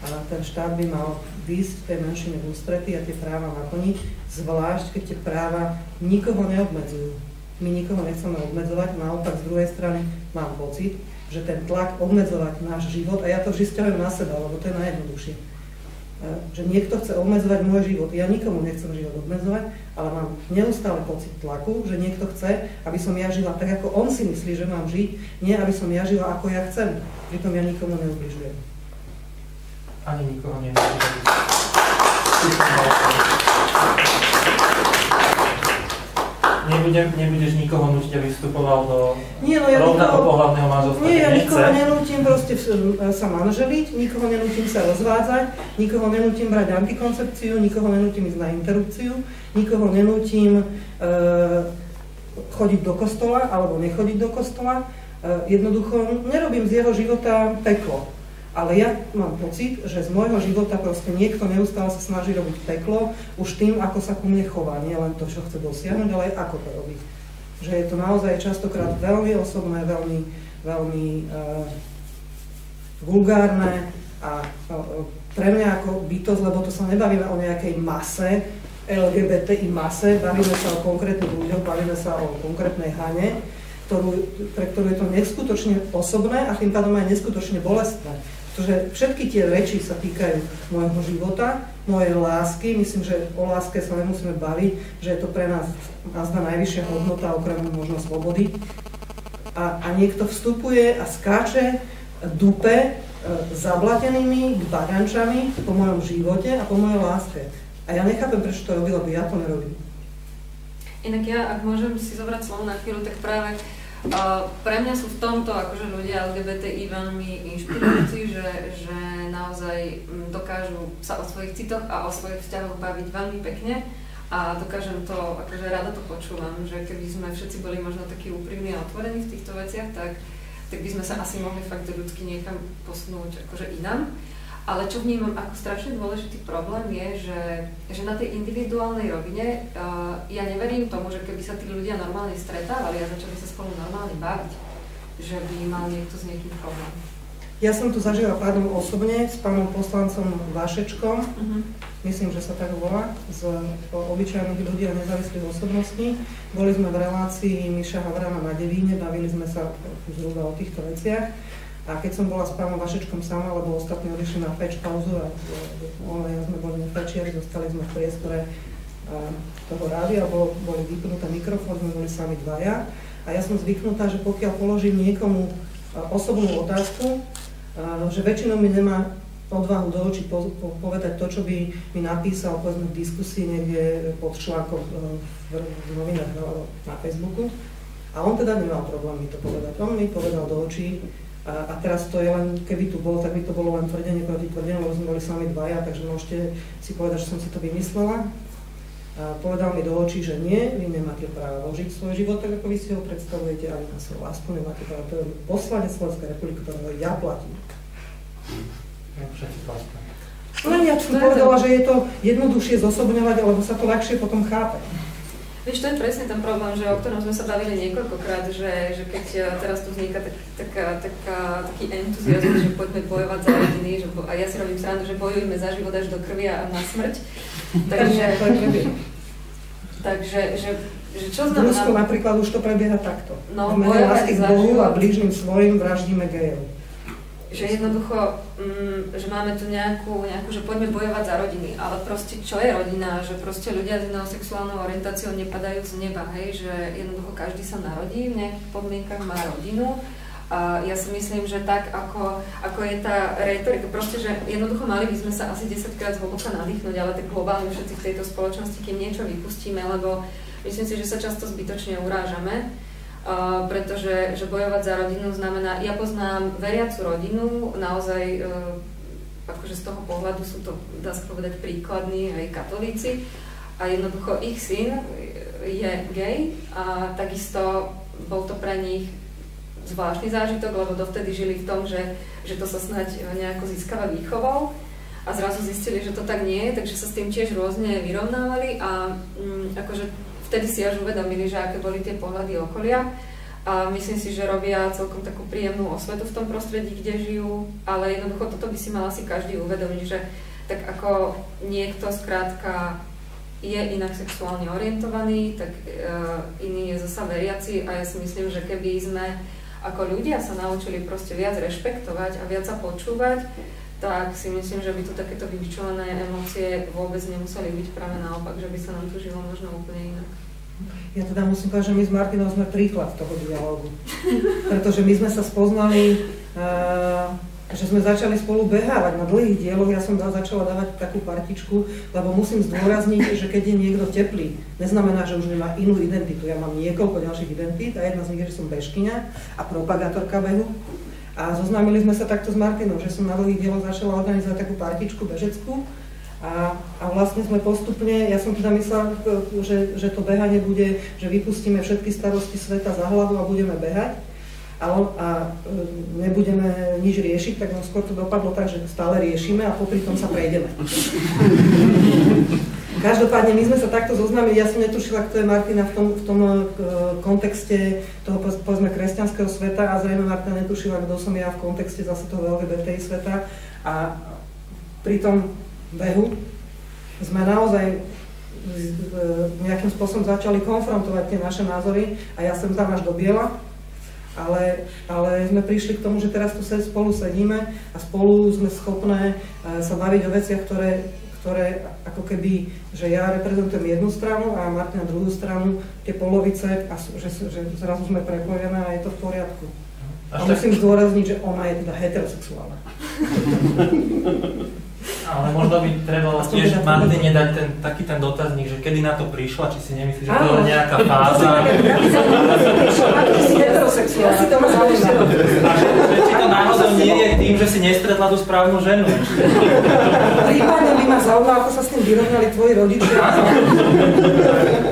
a ten štát by mal výsť tej menšine v ústrety a tie práva naplniť, zvlášť keď tie práva nikoho neobmedzujú. My nikoho nechceme obmedzovať, naopak z druhej strany mám pocit, že ten tlak obmedzovať náš život, a ja to vždy stiahujem na seba, lebo to je najjednoduchšie, že niekto chce obmedzovať môj život. Ja nikomu nechcem život obmedzovať, ale mám neustále pocit tlaku, že niekto chce, aby som ja žila tak, ako on si myslí, že mám žiť, nie aby som ja žila, ako ja chcem. Pritom ja nikomu neubližujem. Ani nikoho neubližujem nebudem, nebudeš nikoho nutiť, aby vstupoval do nie, no ja rovnako pohľadného manželstva. Nie, ja nikoho nenútim proste sa manželiť, nikoho nenútim sa rozvádzať, nikoho nenútim brať antikoncepciu, nikoho nenútim ísť na interrupciu, nikoho nenútim e, chodiť do kostola alebo nechodiť do kostola. E, jednoducho nerobím z jeho života peklo. Ale ja mám pocit, že z môjho života proste niekto neustále sa snaží robiť peklo už tým, ako sa ku mne chová. Nie len to, čo chce dosiahnuť, ale aj ako to robiť. Že je to naozaj častokrát veľmi osobné, veľmi, veľmi uh, vulgárne a uh, pre mňa ako bytosť, lebo to sa nebavíme o nejakej mase, LGBTI mase, bavíme sa o konkrétnych ľuďoch, bavíme sa o konkrétnej hane, ktorú, pre ktorú je to neskutočne osobné a tým pádom aj neskutočne bolestné. Pretože všetky tie reči sa týkajú môjho života, mojej lásky. Myslím, že o láske sa nemusíme baviť, že je to pre nás nazda najvyššia hodnota, okrem možno slobody. A, a niekto vstupuje a skáče dupe e, zablatenými bagančami po mojom živote a po mojej láske. A ja nechápem, prečo to robí, lebo ja to nerobím. Inak ja, ak môžem si zobrať slovo na chvíľu, tak práve Pre mňa sú v tomto akože ľudia LGBTI veľmi inšpirujúci, že, že naozaj mm, dokážu sa o svojich citoch a o svojich vzťahoch baviť veľmi pekne a dokážem to, akože rada to počúvam, že keby sme všetci boli možno takí úprimní a otvorení v týchto veciach, tak, tak by sme sa asi mohli fakt ľudsky niekam posunúť akože inám. Ale čo vnímam ako strašne dôležitý problém je, že, že na tej individuálnej rovine uh, ja neverím tomu, že keby sa tí ľudia normálne stretávali a začali sa spolu normálne baviť, že by mal niekto s niekým problém. Ja som tu zažila pádom osobne s pánom poslancom Vašečkom, uh-huh. myslím, že sa tak volá, z obyčajných ľudí a nezávislých osobností. Boli sme v relácii Miša Havrana na Devíne, bavili sme sa zhruba o týchto veciach. A keď som bola s pánom Vašečkom sama, lebo ostatní odišli na peč pauzu a on a ja sme boli na pečiari, zostali sme v priestore toho rádia, bol, boli vypnuté mikrofón, sme boli sami dvaja. A ja som zvyknutá, že pokiaľ položím niekomu osobnú otázku, že väčšinou mi nemá odvahu do očí po, po, povedať to, čo by mi napísal povedzme v diskusii niekde pod článkom e, v, novinách na Facebooku. A on teda nemal problém mi to povedať. On mi povedal do očí, a, a teraz to je len, keby tu bol, tak by to bolo len tvrdenie proti tvrdeniu, lebo sme boli sami dvaja, takže môžete si povedať, že som si to vymyslela. A povedal mi do očí, že nie, vy nemáte právo žiť svoj život tak, ako vy si ho predstavujete, ani na svoju lásku nemáte právo. To je poslanec Slovenskej republiky, ktorého ja platím. Len ja som povedala, že je to jednoduchšie zosobňovať, alebo sa to ľahšie potom chápe. Vieš, to je presne ten problém, že, o ktorom sme sa bavili niekoľkokrát, že, že keď e, teraz tu vzniká tak, tak, tak, taký entuziazmus, že poďme bojovať za rodiny, že, a ja si robím srandu, že bojujeme za život až do krvi a na smrť. Takže, (laughs) takže že, že čo znamená... V Rusku napríklad už to prebieha takto. No, v mene lásky k Bohu a blížnym svojim vraždíme gejov že jednoducho, mm, že máme tu nejakú, nejakú, že poďme bojovať za rodiny, ale proste čo je rodina, že proste ľudia s inou sexuálnou orientáciou nepadajú z neba, hej, že jednoducho každý sa narodí, v nejakých podmienkach má rodinu. A ja si myslím, že tak ako, ako je tá retorika, proste, že jednoducho mali by sme sa asi 10 krát zhlboka nadýchnuť, ale tak globálne všetci v tejto spoločnosti, keď niečo vypustíme, lebo myslím si, že sa často zbytočne urážame, Uh, pretože že bojovať za rodinu znamená, ja poznám veriacu rodinu, naozaj uh, akože z toho pohľadu sú to, dá sa povedať, príkladní aj katolíci. A jednoducho ich syn je gay a takisto bol to pre nich zvláštny zážitok, lebo dovtedy žili v tom, že, že to sa snať nejako získava výchovou. A zrazu zistili, že to tak nie je, takže sa s tým tiež rôzne vyrovnávali a mm, akože vtedy si až uvedomili, že aké boli tie pohľady okolia. A myslím si, že robia celkom takú príjemnú osvetu v tom prostredí, kde žijú, ale jednoducho toto by si mal asi každý uvedomiť, že tak ako niekto skrátka je inak sexuálne orientovaný, tak uh, iný je zasa veriaci a ja si myslím, že keby sme ako ľudia sa naučili proste viac rešpektovať a viac sa počúvať, tak si myslím, že by tu takéto vybičované emócie vôbec nemuseli byť práve naopak, že by sa nám tu žilo možno úplne inak. Ja teda musím povedať, že my s Martinou sme príklad toho dialogu. Pretože my sme sa spoznali, uh, že sme začali spolu behávať na dlhých dieloch. Ja som začala dávať takú partičku, lebo musím zdôrazniť, že keď je niekto teplý, neznamená, že už nemá inú identitu. Ja mám niekoľko ďalších identít a jedna z nich je, že som bežkyňa a propagátorka behu. A zoznámili sme sa takto s Martinou, že som na dlhých dieloch začala organizovať takú partičku bežeckú a, a vlastne sme postupne, ja som teda myslela, že, že to behanie bude, že vypustíme všetky starosti sveta za hlavu a budeme behať a, a e, nebudeme nič riešiť, tak skôr to dopadlo tak, že stále riešime a popri tom sa prejdeme. (laughs) Každopádne my sme sa takto zoznámili, ja som netušila, kto je Martina v tom, v tom uh, kontexte toho povedzme kresťanského sveta a zrejme Martina netušila, kto som ja v kontexte zase toho LGBTI sveta. A pritom behu sme naozaj e, nejakým spôsobom začali konfrontovať tie naše názory a ja som tam až do biela, ale, ale sme prišli k tomu, že teraz tu spolu sedíme a spolu sme schopné e, sa baviť o veciach, ktoré, ktoré ako keby, že ja reprezentujem jednu stranu a Martina druhú stranu, tie polovice a že, že zrazu sme prepojené a je to v poriadku. A musím zdôrazniť, že ona je teda heterosexuálna. (laughs) Ale možno by trebalo tiež Martine dať ten, taký ten dotazník, že kedy na to prišla, či si nemyslíš, že to je nejaká (laughs) fáza. (laughs) A že, že či to náhodou nie je tým, že si nestretla tú správnu ženu. (laughs) Prípadne by ma zaujímalo, ako sa s tým vyrovnali tvoji rodičia.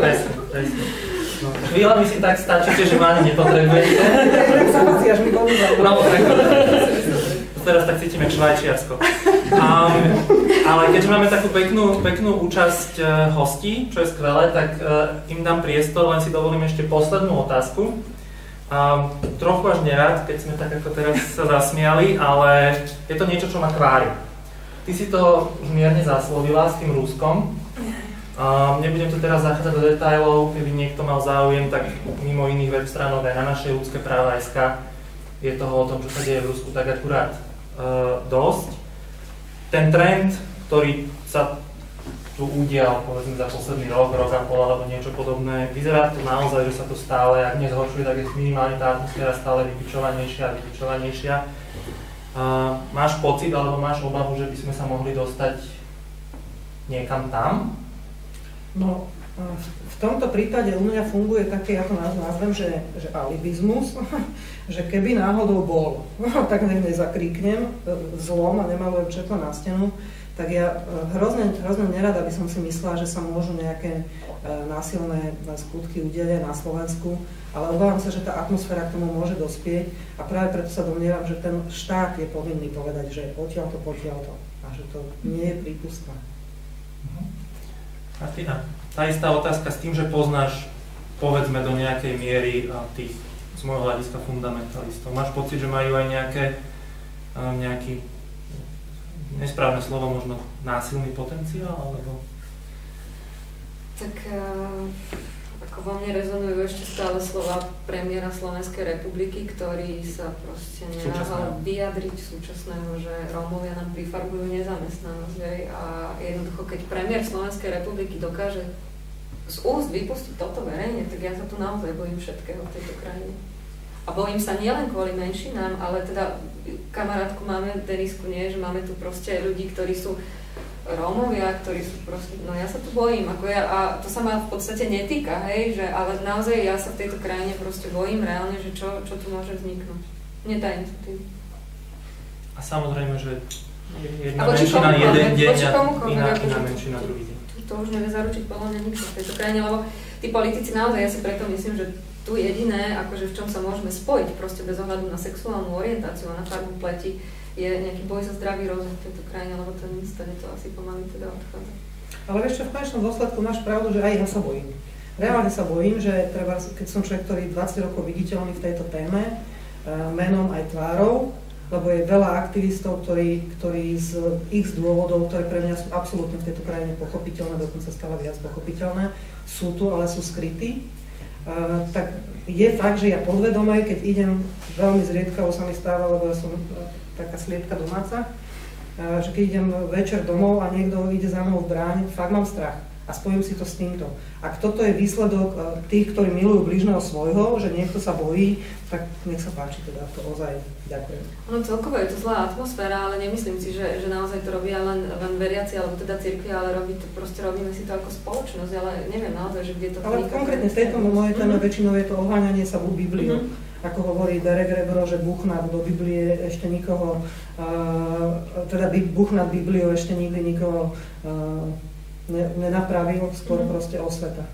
Presne, presne. No, chvíľami si tak stačíte, že ma ani nepotrebujete. Tak mi boli No, tak teraz tak cítim, jak Švajčiarsko. Um, ale keďže máme takú peknú, peknú účasť uh, hostí, čo je skvelé, tak uh, im dám priestor, len si dovolím ešte poslednú otázku. Um, trochu až nerad, keď sme tak ako teraz sa zasmiali, ale je to niečo, čo ma kvári. Ty si to už mierne zaslovila s tým Ruskom. Um, nebudem tu teraz zachádzať do detajlov, keby niekto mal záujem, tak mimo iných web stránok aj na našej ľudské práva SK je toho o tom, čo sa deje v Rusku, tak akurát uh, dosť. Ten trend, ktorý sa tu udial, povedzme za posledný rok, rok a pol alebo niečo podobné, vyzerá to naozaj, že sa to stále, ak nezhoršuje, tak je minimálne tá atmosféra stále vypičovanejšia a vypičovanejšia. Uh, máš pocit alebo máš obavu, že by sme sa mohli dostať niekam tam? No, tomto prípade u mňa funguje také, ja to nazvem, že, že alibizmus, (laughs) že keby náhodou bol, (laughs) tak nech nezakríknem zlom a nemalujem četlo na stenu, tak ja hrozne, hrozne nerada by som si myslela, že sa môžu nejaké e, násilné skutky udeť na Slovensku, ale obávam sa, že tá atmosféra k tomu môže dospieť a práve preto sa domnievam, že ten štát je povinný povedať, že odtiaľ to, potiaľ to a že to nie je prípustné. Martina, tá istá otázka s tým, že poznáš, povedzme, do nejakej miery tých, z môjho hľadiska, fundamentalistov. Máš pocit, že majú aj nejaké, a, nejaký, nesprávne slovo, možno násilný potenciál, alebo... Tak uh, ako vo mne rezonujú ešte stále slova premiéra Slovenskej republiky, ktorý sa proste nenával vyjadriť súčasného, že Rómovia nám prifarbujú nezamestnanosť. Hej, a jednoducho, keď premiér Slovenskej republiky dokáže z úst vypustiť toto verejne, tak ja sa tu naozaj bojím všetkého v tejto krajine. A bojím sa nielen kvôli menšinám, ale teda kamarátku máme, Denisku nie, že máme tu proste ľudí, ktorí sú Rómovia, ktorí sú proste, no ja sa tu bojím, ako ja, a to sa ma v podstate netýka, hej, že, ale naozaj ja sa v tejto krajine proste bojím reálne, že čo, čo tu môže vzniknúť. Netajím sa tým. A samozrejme, že jedna menšina komukoľvek, jeden deň a iná, iná menšina druhý deň. To už nevie zaručiť podľa mňa nikto v tejto krajine, lebo tí politici naozaj, ja si preto myslím, že tu jediné, akože v čom sa môžeme spojiť, proste bez ohľadu na sexuálnu orientáciu a na farbu pleti, je nejaký boj za zdravý rozum v tejto krajine, lebo to nestane to asi pomaly teda odchádza. Ale vieš v konečnom dôsledku máš pravdu, že aj ja sa bojím. Reálne sa bojím, že treba, keď som človek, ktorý 20 rokov viditeľný v tejto téme, eh, menom aj tvárou, lebo je veľa aktivistov, ktorí, ktorí z x dôvodov, ktoré pre mňa sú absolútne v tejto krajine pochopiteľné, dokonca stále viac pochopiteľné, sú tu, ale sú skrytí. Uh, tak je fakt, že ja podvedome, keď idem, veľmi zriedkavo sa mi stáva, lebo ja som taká sliepka domáca, eh, že keď idem večer domov a niekto ide za mnou v bráne, fakt mám strach. A spojím si to s týmto. Ak toto je výsledok eh, tých, ktorí milujú blížneho svojho, že niekto sa bojí, tak nech sa páči teda, to ozaj ďakujem. No celkovo je to zlá atmosféra, ale nemyslím si, že, že naozaj to robia len, len veriaci, alebo teda cirkvi, ale robí to, proste robíme si to ako spoločnosť, ale neviem naozaj, že kde to Ale konkrétne v tejto mojej téme Mhm. väčšinou je to oháňanie sa v Bibliu. Mhm. Ako hovorí Derek Rebro, že buchnať do Biblie ešte nikoho, uh, teda buchnať Bibliu ešte nikdy nikoho uh, ne, nenapravil, skôr Mhm. proste osveta.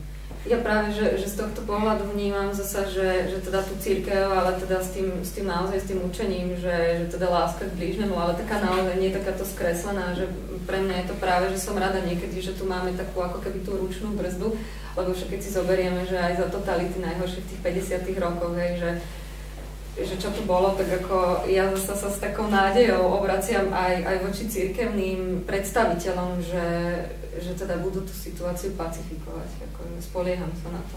Ja práve, že, že z tohto pohľadu vnímam zasa, že, že teda tú církev, ale teda s tým, s tým naozaj, s tým učením, že, že teda láska k blížnemu, ale taká naozaj nie takáto skreslená, že pre mňa je to práve, že som rada niekedy, že tu máme takú ako keby tú ručnú brzdu, lebo však keď si zoberieme, že aj za totality najhoršie v tých 50 rokoch, hej, že že čo tu bolo, tak ako ja zase sa s takou nádejou obraciam aj, aj voči cirkevným predstaviteľom, že, že teda budú tú situáciu pacifikovať. Ako, spolieham sa na to.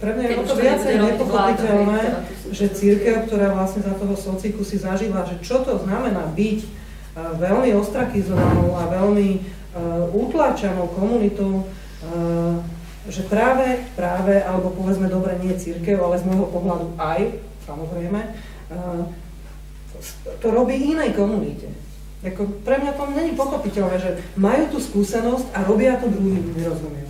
Pre mňa je o to viacej nepochopiteľné, teda že církev, ktorá vlastne za toho sociku si zažila, že čo to znamená byť uh, veľmi ostrakizovanou a veľmi uh, utláčanou komunitou, uh, že práve, práve, alebo povedzme dobre, nie církev, ale z môjho pohľadu aj, samozrejme, uh, to robí inej komunite. Ako pre mňa to není pochopiteľné, že majú tú skúsenosť a robia to druhý, nerozumiem.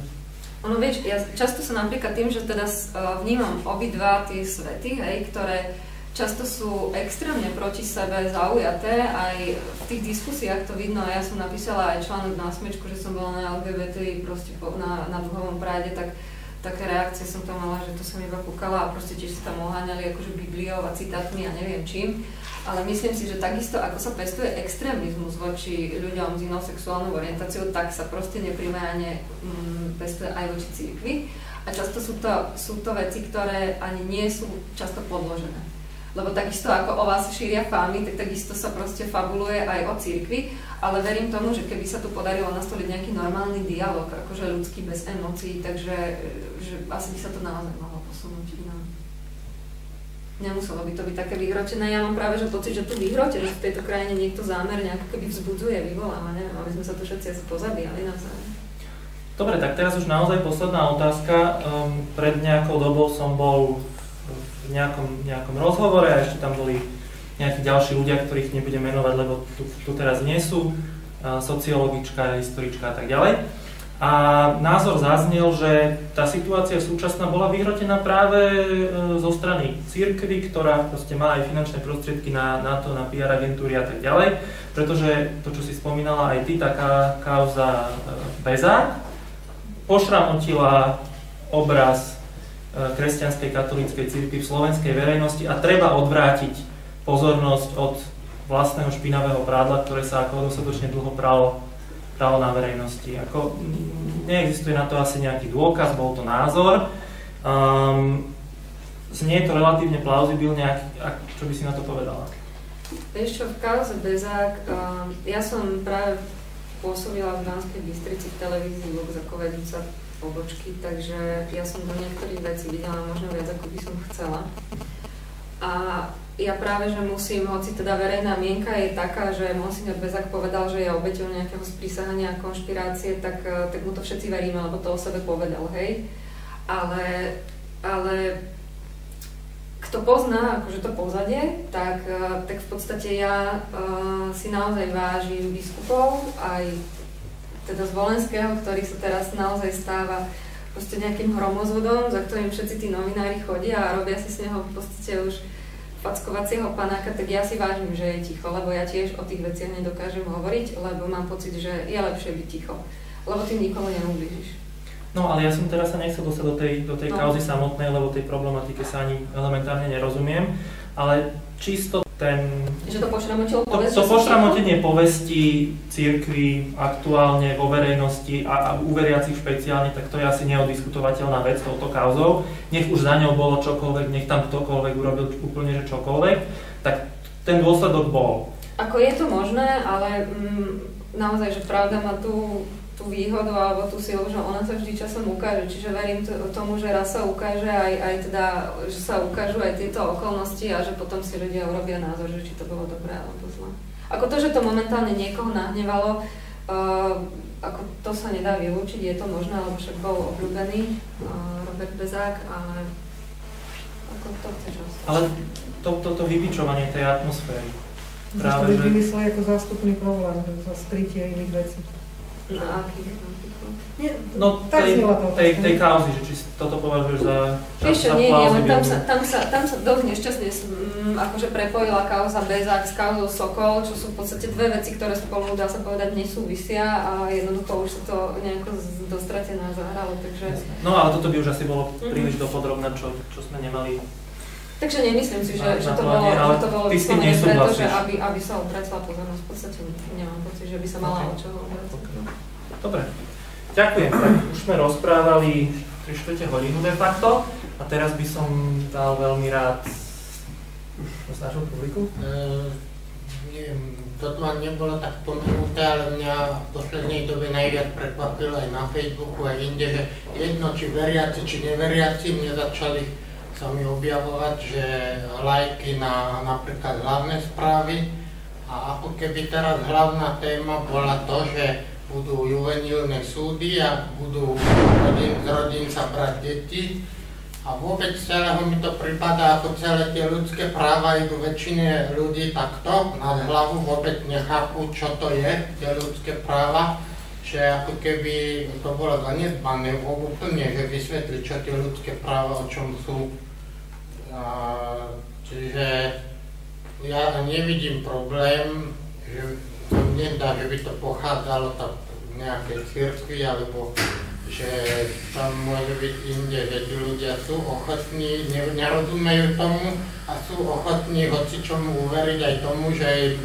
Ono vieš, ja často sa napríklad tým, že teda uh, vnímam obidva tie svety, hej, ktoré často sú extrémne proti sebe zaujaté, aj v tých diskusiách to vidno, ja som napísala aj článok na smečku, že som bola na LGBT, proste na, na dlhovom práde, tak také reakcie som tam mala, že to som iba kúkala a proste tiež sa tam oháňali akože Bibliou a citátmi a neviem čím. Ale myslím si, že takisto ako sa pestuje extrémizmus voči ľuďom s inou sexuálnou orientáciou, tak sa proste neprimerane mm, pestuje aj voči cirkvi. A často sú to, sú to veci, ktoré ani nie sú často podložené. Lebo takisto ako o vás šíria fámy, tak takisto sa proste fabuluje aj o cirkvi, ale verím tomu, že keby sa tu podarilo nastoliť nejaký normálny dialog, akože ľudský bez emócií, takže že asi by sa to naozaj mohlo posunúť inám. Nemuselo by to byť také vyhročené. Ja mám práve že pocit, že tu vyhrote, že v tejto krajine niekto zámer ako keby vzbudzuje, vyvoláva, neviem, aby sme sa tu všetci asi pozabíjali navzájom. Dobre, tak teraz už naozaj posledná otázka. Um, pred nejakou dobou som bol v nejakom, nejakom rozhovore a ešte tam boli nejakí ďalší ľudia, ktorých nebudem menovať, lebo tu, tu teraz nie sú, sociologička, historička a tak ďalej. A názor zaznel, že tá situácia súčasná bola vyhrotená práve e, zo strany církvy, ktorá proste má aj finančné prostriedky na, na to, na PR agentúry a tak ďalej, pretože to, čo si spomínala aj ty, taká kauza e, Bezák, pošramotila obraz kresťanskej katolíckej církvy v slovenskej verejnosti a treba odvrátiť pozornosť od vlastného špinavého prádla, ktoré sa ako dostatočne dlho pralo stalo na verejnosti. Ako, neexistuje na to asi nejaký dôkaz, bol to názor. Um, znie to relatívne plauzibilne, čo by si na to povedala? Vieš čo, v kauze Bezák, um, ja som práve pôsobila v Banskej Bystrici v televízii Lux ako vedúca pobočky, takže ja som do niektorých vecí videla možno viac, ako by som chcela. A ja práve, že musím, hoci teda verejná mienka je taká, že monsignor Bezak povedal, že je obeťou nejakého sprísahania a konšpirácie, tak, eh, tak mu to všetci veríme, lebo to o sebe povedal, hej. Ale, ale kto pozná akože to pozadie, tak, eh, tak v podstate ja uh, si naozaj vážim biskupov, aj teda z Volenského, ktorý sa teraz naozaj stáva proste nejakým hromozvodom, za ktorým všetci tí novinári chodia a robia si z neho v podstate už fackovacieho panáka, tak ja si vážim, že je ticho, lebo ja tiež o tých veciach nedokážem hovoriť, lebo mám pocit, že je lepšie byť ticho, lebo tým nikomu neublížiš. No ale ja som teraz sa nechcel dostať do tej, do tej no. kauzy samotnej, lebo tej problematike sa ani elementárne nerozumiem, ale čisto ten... Že to pošramotilo povesť? To, to pošramotenie povesti církvy aktuálne vo verejnosti a, a u veriacich špeciálne, tak to je asi neodiskutovateľná vec touto kauzou. Nech už za ňou bolo čokoľvek, nech tam ktokoľvek urobil úplne že čokoľvek, tak ten dôsledok bol. Ako je to možné, ale mm, naozaj, že pravda má tu tú výhodu alebo tú silu, že ona sa vždy časom ukáže. Čiže verím tomu, že raz sa ukáže aj, aj teda, že sa ukážu aj tieto okolnosti a že potom si ľudia urobia názor, že či to bolo dobré alebo zlé. Ako to, že to momentálne niekoho nahnevalo, uh, ako to sa nedá vylúčiť, je to možné, lebo však bol obľúbený uh, Robert Bezák, ale ako to chceš Ale to, toto vybičovanie tej atmosféry. Práve, že... vymysleli ako zástupný problém, za skrytie iných vecí. Na akých no tej, tej, tej kauzy, že či toto považuješ za, Vieš čo, nie, nie, len tam sa, tam sa, tam sa dosť nešťastne mm, akože prepojila kauza Bezák s kauzou Sokol, čo sú v podstate dve veci, ktoré spolu, dá sa povedať, nesúvisia a jednoducho už sa to nejako dostratená zahralo, takže... No ale toto by už asi bolo príliš mm-hmm. dopodrobné, čo, čo sme nemali Takže nemyslím si, že, že to bolo, že to bolo vyslovene preto, že aby, aby sa obratila pozornosť. V podstate nemám pocit, že by sa mala okay. o čoho obratiť. Okay. Dobre, ďakujem. Tak už sme rozprávali 3 čtvrte hodinu de facto a teraz by som dal veľmi rád z nášho publiku. Uh, neviem, toto ma nebolo tak pomenuté, ale mňa v poslednej dobe najviac prekvapilo aj na Facebooku aj inde, že jedno či veriaci, či neveriaci mne začali sa mi objavovať, že lajky na napríklad hlavné správy. A ako keby teraz hlavná téma bola to, že budú juvenilné súdy a budú z rodín sa brať deti. A vôbec celého mi to prípada, ako celé tie ľudské práva idú väčšine ľudí takto na hlavu, vôbec nechápu, čo to je, tie ľudské práva, že ako keby to bolo zanedbané úplne, že vysvetli, čo tie ľudské práva, o čom sú. A, čiže ja nevidím problém, že to nedá, že by to pochádzalo tak nejakej cirkvi alebo že tam môže byť inde, že ľudia sú ochotní, nerozumejú tomu a sú ochotní hoci čomu uveriť aj tomu, že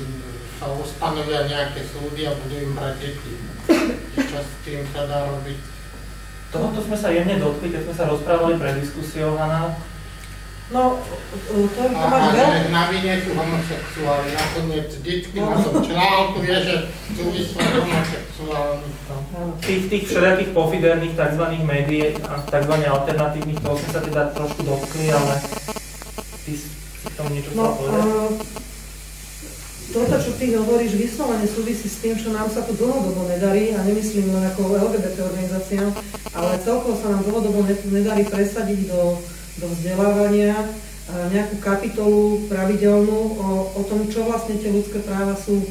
sa ustanovia nejaké súdy a budú im brať deti. Čo s tým sa dá robiť? Tohoto sme sa jemne dotkli, keď sme sa rozprávali pre diskusiou, Hanna. No, to, to máš veľa. Na vine sú homosexuáli, nakoniec vždycky no. na tom článku je, že sú homosexuálni. Tých, tých všelijakých pofiderných tzv. médií a tzv. alternatívnych, toho sme sa teda trošku dotkli, ale ty si k tomu niečo no, povedať? Uh, toto, čo ty hovoríš, vyslovene súvisí s tým, čo nám sa tu dlhodobo nedarí, a nemyslím len ako LGBT organizáciám, ale celkovo sa nám dlhodobo nedarí presadiť do do vzdelávania nejakú kapitolu pravidelnú o, o tom, čo vlastne tie ľudské práva sú.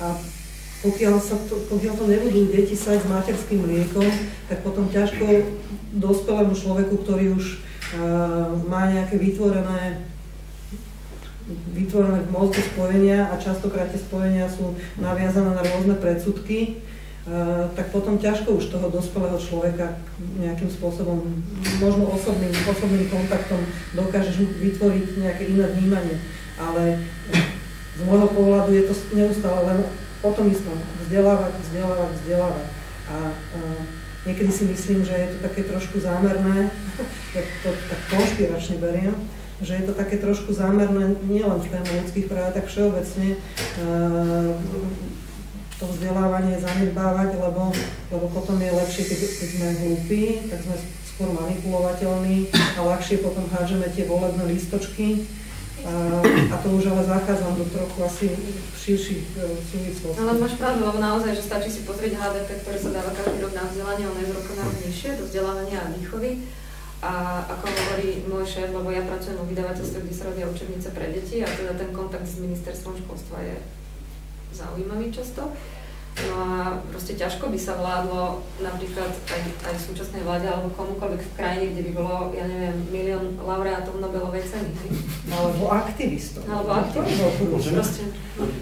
A, pokiaľ, sa to, pokiaľ to nebudú deti sať s materským mliekom, tak potom ťažko dospelému človeku, ktorý už má nejaké vytvorené vytvorené v mozgu spojenia a častokrát tie spojenia sú naviazané na rôzne predsudky, tak potom ťažko už toho dospelého človeka nejakým spôsobom, možno osobným, osobným kontaktom dokážeš vytvoriť nejaké iné vnímanie. Ale z môjho pohľadu je to neustále len o tom istom, vzdelávať, vzdelávať, vzdelávať. A, a eh, niekedy si myslím, že je to také trošku zámerné, (laughs) tak to tak konšpiračne beriem, že je to také trošku zámerné nielen v téme ľudských práv, tak všeobecne e, to vzdelávanie zanedbávať, lebo, lebo potom je lepšie, keď, keď sme hlúpi, tak sme skôr manipulovateľní a ľahšie potom hádžeme tie volebné lístočky. A, a to už ale zachádzam do trochu asi širších e, súvislostí. Ale máš pravdu, lebo naozaj, že stačí si pozrieť HDP, ktoré sa dáva každý rok na vzdelanie, ono je z roka na do vzdelávania a výchovy. A ako hovorí môj šéf, lebo ja pracujem vo vydavateľstve, kde sa robia učebnice pre deti a teda ten kontakt s ministerstvom školstva je zaujímavý často. No a proste ťažko by sa vládlo napríklad aj, aj v súčasnej vláde alebo komukoľvek v krajine, kde by bolo, ja neviem, milión laureátov Nobelovej ceny. Alebo aktivistov. Alebo aktivistov.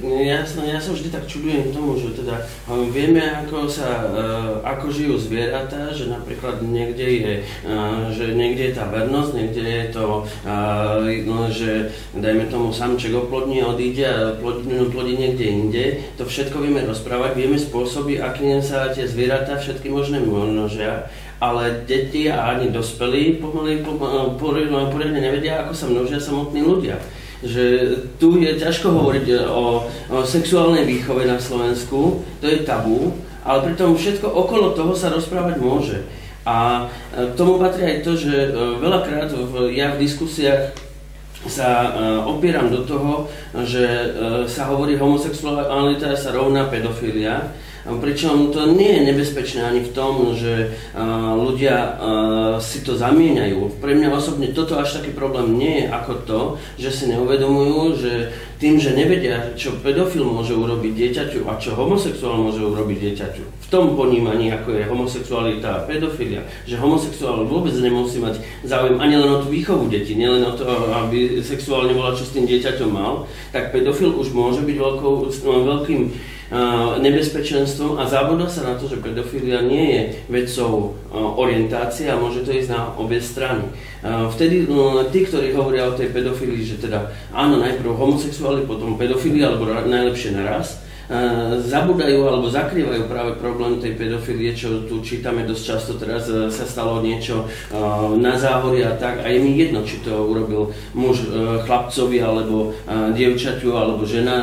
Ja, sa, ja sa vždy tak čudujem tomu, že teda vieme, ako sa, e, ako žijú zvieratá, že napríklad niekde je, e, že niekde je tá vernosť, niekde je to, e, no, že dajme tomu samček oplodní odíde a plodí, plodí niekde inde. To všetko vieme rozprávať, vieme spôsoby, akým sa tie zvieratá všetky možné množia, ale deti a ani dospelí pomaly, poriadne nevedia, ako sa množia samotní ľudia že tu je ťažko hovoriť o, o sexuálnej výchove na Slovensku, to je tabu, ale pritom všetko okolo toho sa rozprávať môže. A k tomu patrí aj to, že e, veľakrát v, ja v diskusiách sa e, opieram do toho, že e, sa hovorí homosexualita sa rovná pedofilia, Pričom to nie je nebezpečné ani v tom, že ľudia si to zamieňajú. Pre mňa osobne toto až taký problém nie je ako to, že si neuvedomujú, že tým, že nevedia, čo pedofil môže urobiť dieťaťu a čo homosexuál môže urobiť dieťaťu. V tom ponímaní, ako je homosexualita a pedofilia, že homosexuál vôbec nemusí mať záujem ani len o tú výchovu detí, nielen o to, aby sexuálne bola čo s tým dieťaťom mal, tak pedofil už môže byť veľkou, veľkým nebezpečenstvom a zabúda sa na to, že pedofilia nie je vecou orientácie a môže to ísť na obie strany. Vtedy no, tí, ktorí hovoria o tej pedofilii, že teda áno, najprv homosexuáli, potom pedofili, alebo najlepšie naraz, zabudajú alebo zakrývajú práve problém tej pedofilie, čo tu čítame dosť často, teraz e, sa stalo niečo e, na záhori a tak a je mi jedno, či to urobil muž e, chlapcovi alebo dievčaťu alebo žena,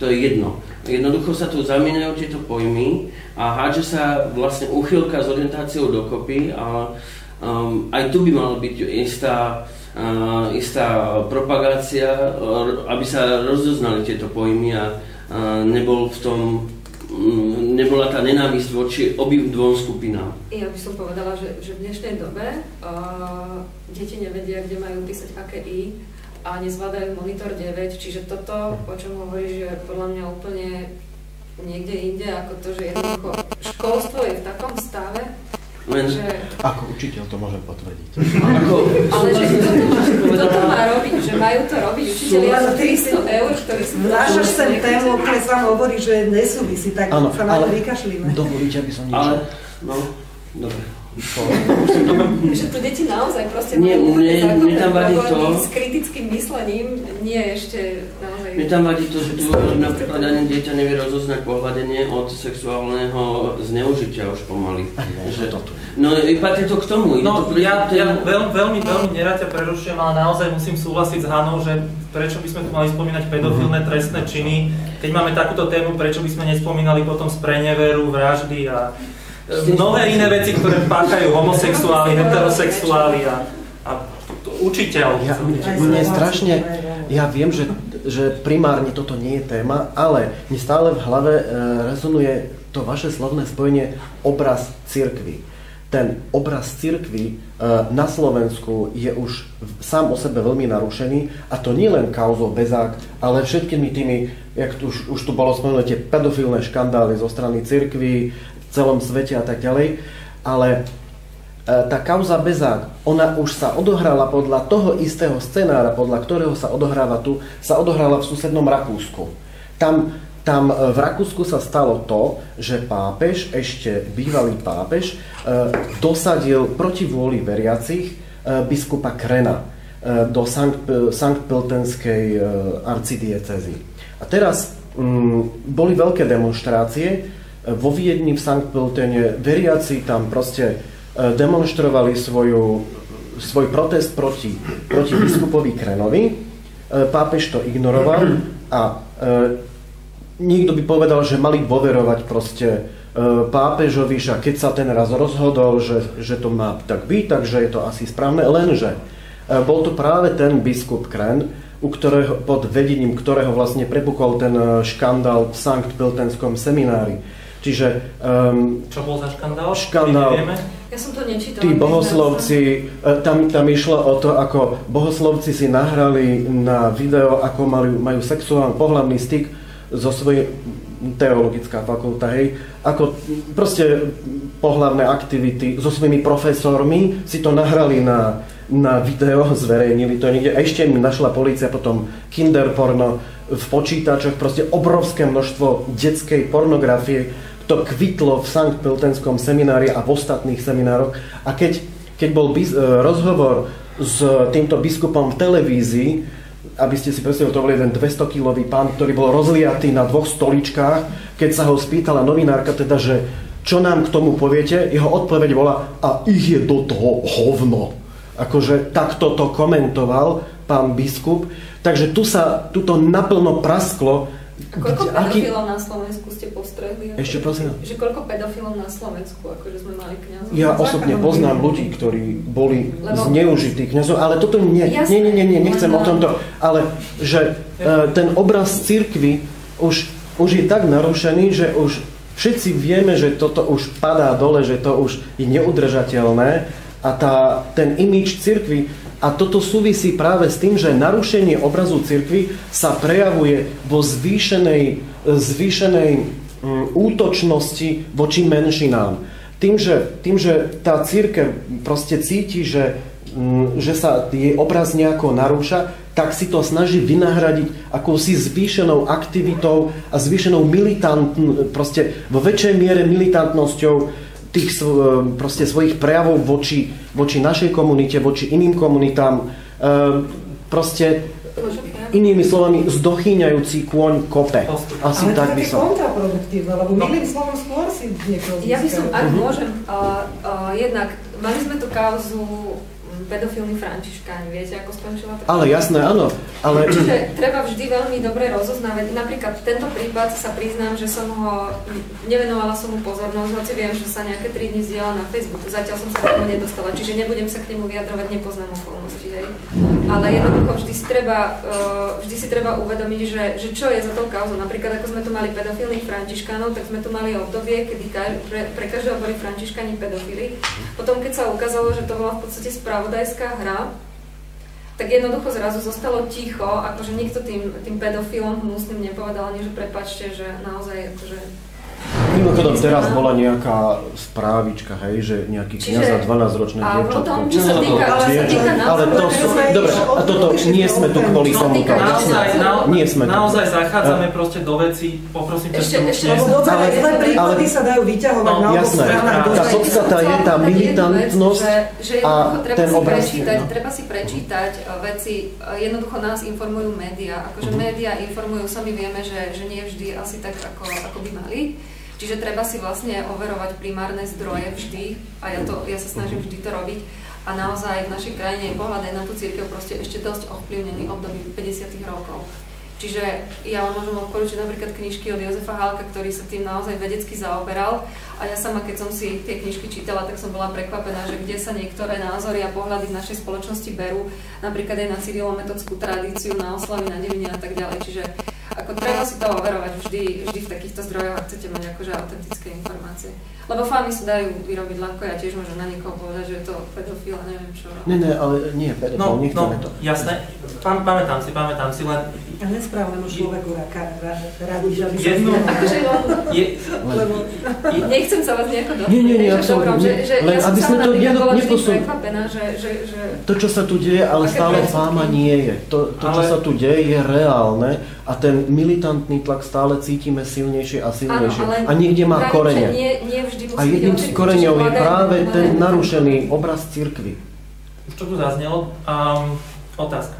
to je jedno. Jednoducho sa tu zamieňajú tieto pojmy a hádže sa vlastne uchylka s orientáciou dokopy a um, aj tu by mala byť istá, uh, istá propagácia, aby sa rozoznali tieto pojmy a nebol v tom mm, nebola tá nenávisť voči obým dvom skupinám. Ja by som povedala, že, že v dnešnej dobe uh, deti nevedia, kde majú písať aké i a nezvládajú monitor 9, čiže toto, o čom hovoríš, je podľa mňa úplne niekde inde ako to, že jednoducho školstvo je v takom stave, Len, že... Ako učiteľ to môžem potvrdiť. ako, Ale že kto to, má, kto to má robiť, že majú to robiť učiteľia za 300 eur, ktorí sú... Vnášaš sem tému, o ktorej sa vám hovorí, že nesúvisí, tak Áno, sa na to ale vykašlíme. dovolíte, aby som niečo... ale, no, dobre. Že tu deti naozaj proste Nie, majú mne- mne tam vadí to- s kritickým myslením, nie ešte naozaj... Mne tam vadí to, že tu napríklad ani dieťa nevie rozoznať pohľadenie od sexuálneho zneužitia už pomaly. Že, no, i patrí to k tomu. No, to ja, ja veľmi, veľmi, veľmi nerad ťa prerušujem, ale naozaj musím súhlasiť s Hanou, že prečo by sme tu mali spomínať pedofilné trestné činy, keď máme takúto tému, prečo by sme nespomínali potom spreneveru, vraždy a mnohé iné veci, ktoré páchajú homosexuáli, heterosexuáli a, a učiteľ. Ja, mne strašne, ja viem, že, že primárne toto nie je téma, ale mi stále v hlave e, rezonuje to vaše slovné spojenie obraz cirkvy. Ten obraz cirkvy e, na Slovensku je už sám o sebe veľmi narušený a to nie len kauzou Bezák, ale všetkými tými, jak tu už, už tu bolo spomenuté, pedofilné škandály zo strany cirkvy celom svete a tak ďalej. Ale E, tá kauza Bezák, ona už sa odohrala podľa toho istého scenára, podľa ktorého sa odohráva tu, sa odohrala v susednom Rakúsku. Tam, tam e, v Rakúsku sa stalo to, že pápež, ešte bývalý pápež, e, dosadil proti vôli veriacich biskupa Krena do Sankt, Sanktpiltenskej e, arcidiecezy. A teraz mm, boli veľké demonstrácie vo Viedni v Sanktpiltene, veriaci tam proste e, demonstrovali svoju, svoj protest proti, proti biskupovi Krenovi. E, Pápež to ignoroval a e, niekto by povedal, že mali dôverovať proste pápežovi, že keď sa ten raz rozhodol, že, že to má tak byť, takže je to asi správne, lenže bol to práve ten biskup Kren, u ktorého, pod vedením ktorého vlastne prepukol ten škandál v Sankt Piltenskom seminári. Čiže um, Čo bol za škandál? Škandál. Ja som to nečítala. tí bohoslovci, e, tam, tam išlo o to, ako bohoslovci si nahrali na video, ako majú, majú sexuálny pohľavný styk so svojím teologická fakulta, hej, ako proste pohľavné aktivity so svojimi profesormi si to nahrali na, na video, (laughs) zverejnili to niekde. A ešte mi našla policia potom kinderporno v počítačoch, proste obrovské množstvo detskej pornografie, to kvitlo v Sankt Piltenskom seminári a v ostatných seminároch. A keď, keď bol bis, e, rozhovor s týmto biskupom v televízii, aby ste si predstavili, to bol jeden 200-kilový pán, ktorý bol rozliatý na dvoch stoličkách, keď sa ho spýtala novinárka teda, že čo nám k tomu poviete, jeho odpoveď bola a ich je do toho hovno. Akože takto to komentoval pán biskup. Takže tu sa, tu to naplno prasklo. A koľko Aký- pedofilov na Slovensku ste postrehli? Ešte prosím. Že koľko pedofilov na Slovensku, akože sme mali kniazov? Ja osobne poznám ľudí, ktorí boli Lebo- zneužití kňazov, ale toto nie, Jasné. nie, nie, nie nechcem o tomto, ale že e, ten obraz cirkvy už, už je tak narušený, že už všetci vieme, že toto už padá dole, že to už je neudržateľné a tá, ten imič cirkvy a toto súvisí práve s tým, že narušenie obrazu cirkvy sa prejavuje vo zvýšenej, zvýšenej mm, útočnosti voči menšinám. Tým že, tým, že tá církev proste cíti, že, mm, že sa jej obraz nejako narúša, tak si to snaží vynahradiť akousi zvýšenou aktivitou a zvýšenou militant, proste vo väčšej miere militantnosťou tých svo- proste svojich prejavov voči, voči našej komunite, voči iným komunitám. E, proste inými slovami zdochýňajúci kôň kope. Asi Ale tak to by som. kontraproduktívne, lebo No. milým slovom skôr si niekoho Ja by som, ak môžem, uh, uh, jednak mali sme tu kauzu pedofilní františkáni. Viete, ako skončila tá Ale jasné, áno. Ale Čiže treba vždy veľmi dobre rozoznávať. Napríklad tento prípad sa priznám, že som ho, nevenovala som mu pozornosť, hoci viem, že sa nejaké 3 dní zdieľa na Facebooku. Zatiaľ som sa k tomu nedostala, čiže nebudem sa k nemu vyjadrovať, nepoznám okolnosti. Hej. Ale jednoducho vždy si treba, uh, vždy si treba uvedomiť, že, že čo je za tou kauzou. Napríklad ako sme tu mali pedofilných františkánov, tak sme tu mali obdobie, kedy pre, pre každého boli františkáni pedofily. Potom, keď sa ukázalo, že to bola v podstate spravodajská hra, tak jednoducho zrazu zostalo ticho, akože nikto tým, tým pedofilom hnusným nepovedal ani, že prepačte, že naozaj akože mimochodom teraz bola nejaká správička, hej, že nejaký kniaz a 12-ročné a dievčatko. Ale to sú, dobre, a toto nie sme tu kvôli na, Nie sme tu. naozaj zachádzame proste do veci, poprosím ťa stručne. Ale- zlé príklady ale- sa dajú vyťahovať No, na jasné. Tá podstata je tá militantnosť a ten si obraz, prečítať, no. treba si prečítať uh, veci, uh, jednoducho nás informujú médiá, akože Mhm. médiá informujú, sami vieme, že, že nie vždy asi tak, ako by mali. Čiže treba si vlastne overovať primárne zdroje vždy a ja, to, ja sa snažím vždy to robiť. A naozaj v našej krajine je pohľad aj na tú církev proste ešte dosť ovplyvnený období 50. rokov. Čiže ja vám môžem odporučiť napríklad knižky od Jozefa Halka, ktorý sa tým naozaj vedecky zaoberal. A ja sama, keď som si tie knižky čítala, tak som bola prekvapená, že kde sa niektoré názory a pohľady v našej spoločnosti berú, napríklad aj na cyrilometodskú tradíciu, na oslavy, na deviny a tak ďalej. Čiže ako treba si to overovať vždy, vždy v takýchto zdrojoch, ak chcete mať akože autentické informácie. Lebo fámy sa dajú vyrobiť ľahko, ja tiež môžem na niekoho povedať, že je to pedofil a neviem čo. Nie, nie, ale nie, pedofil, No, no, nechceme to. jasné. Pam, pamätám si, pamätám si, len A nesprávnemu človeku raka- ra- radíš, aby sa Jednu-. Akože je, Lebo je, nechcem sa vás nejako dotknúť. Nie, nie, nie, že dobrom, že, že Len ja som aby sme to ne- vždy neposun- prekvapená, že, že, že To, čo sa tu deje, ale stále fáma nie je. To, to čo Ale- sa tu deje, je reálne a ten militantný tlak stále cítime silnejšie a silnejšie. ale a niekde má korene. Nie, nie vždy musí A jedným z koreňov je práve ten narušený obraz cirkvy. čo tu zaznelo, um, otázka.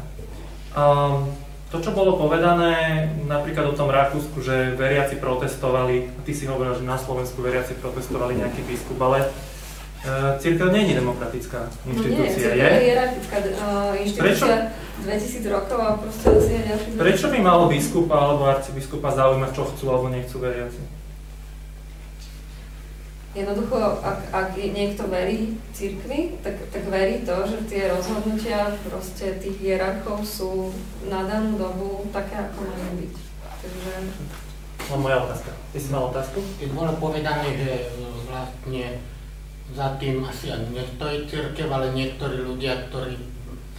Um, to, čo bolo povedané napríklad o tom Rakúsku, že veriaci protestovali, a ty si hovoril, že na Slovensku veriaci protestovali nejaký biskup, ale církev nie je demokratická No nie, inštitúcia, je? hierarchická uh, inštitúcia 2000 rokov a proste asi je ďalší Prečo by malo biskupa alebo arcibiskupa zaujímať, čo chcú alebo nechcú veriaci? Jednoducho, ak, ak niekto verí cirkvi, tak, tak verí to, že tie rozhodnutia proste tých hierarchov sú na danú dobu také, ako majú byť. Takže No moja otázka. Ty si mal otázku? Keď bolo povedané, že e, vlastne za tým asi ani nestojí církev, ale niektorí ľudia, ktorí,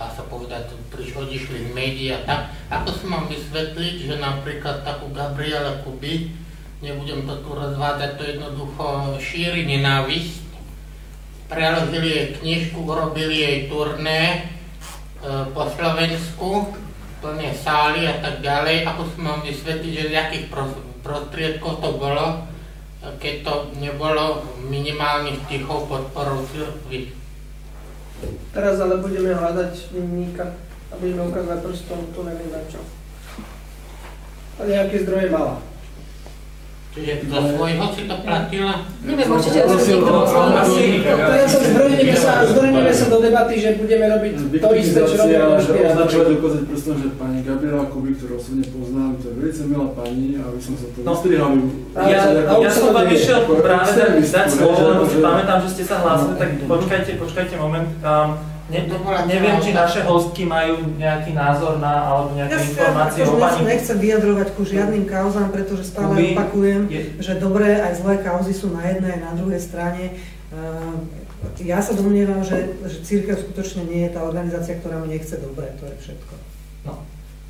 dá sa povedať, prišli, odišli z médií a tak, ako si mám vysvetliť, že napríklad takú Gabriela Kuby, nebudem to tu rozvádzať, to jednoducho šíri nenávisť, preložili jej knižku, urobili jej turné e, po Slovensku, plné sály a tak ďalej, ako si mám vysvetliť, že z jakých pros- prostriedkov to bolo, keď to nebolo minimálne s tichou podporou cirkvi. Teraz ale budeme hľadať vinníka a budeme ukázať prstom, to neviem na čo. A nejaké zdroje mala. Čiže do svojho si to platila? neviem, určite to no, poslal. asi- Teraz sa do debaty, že budeme robiť to isté, čo robíme že konšpirátori. označovať ukázať prstom, že pani Gabriela Kuby, ktorú osobne poznám, to je veľmi milá pani a aby som sa to No. vystrihal. Ja, ja som vám išiel práve dať, dať slovo, lebo si pamätám, že ste sa hlásili, tak počkajte, počkajte moment. Ne, neviem, či naše hostky majú nejaký názor na, alebo Ja nejaké si informácie o pani... nechcem vyjadrovať ku žiadnym kauzám, pretože stále Kuby opakujem, je- že dobré aj zlé kauzy sú na jednej aj na druhej strane. Ehm, Ja sa domnievam, že, že církev skutočne nie je tá organizácia, ktorá mi nechce dobre, to je všetko.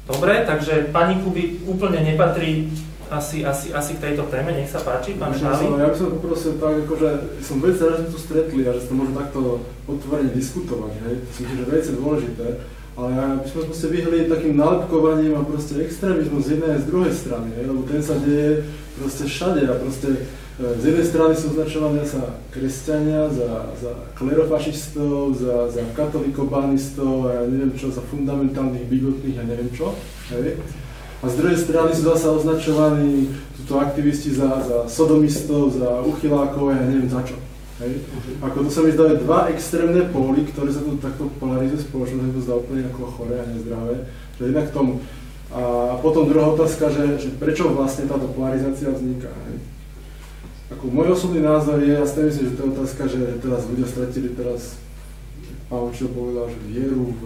Dobre, takže pani Kuby úplne nepatrí asi, asi, asi k tejto téme, nech sa páči, pán Šáli. Ja by som poprosil tak, akože som veľmi rád, že sme tu stretli a že sa môžeme takto otvorene diskutovať, hej. To myslím, že veľmi dôležité. Ale ja by sme proste vyhli takým nálepkovaním a proste extrémizmu z jednej a z druhej strany, hej, lebo ten sa deje proste všade a proste e, z jednej strany sú označované sa kresťania za, za klerofašistov, za, za katolikobanistov a ja neviem čo, za fundamentálnych, bigotných a neviem čo. Hej. A z druhej strany sú zase označovaní tuto aktivisti za, za sodomistov, za uchylákov a ja neviem za čo. Hej? Ako to sa mi zdajú dva extrémne póly, ktoré sa tu takto polarizuje spoločnosť, to zdá úplne ako choré a nezdravé. Že jednak tomu. A potom druhá otázka, že, že prečo vlastne táto polarizácia vzniká. Hej? Ako môj osobný názor je, ja si myslím, že to je otázka, že teraz ľudia stratili teraz, učiteľ povedal, že vieru v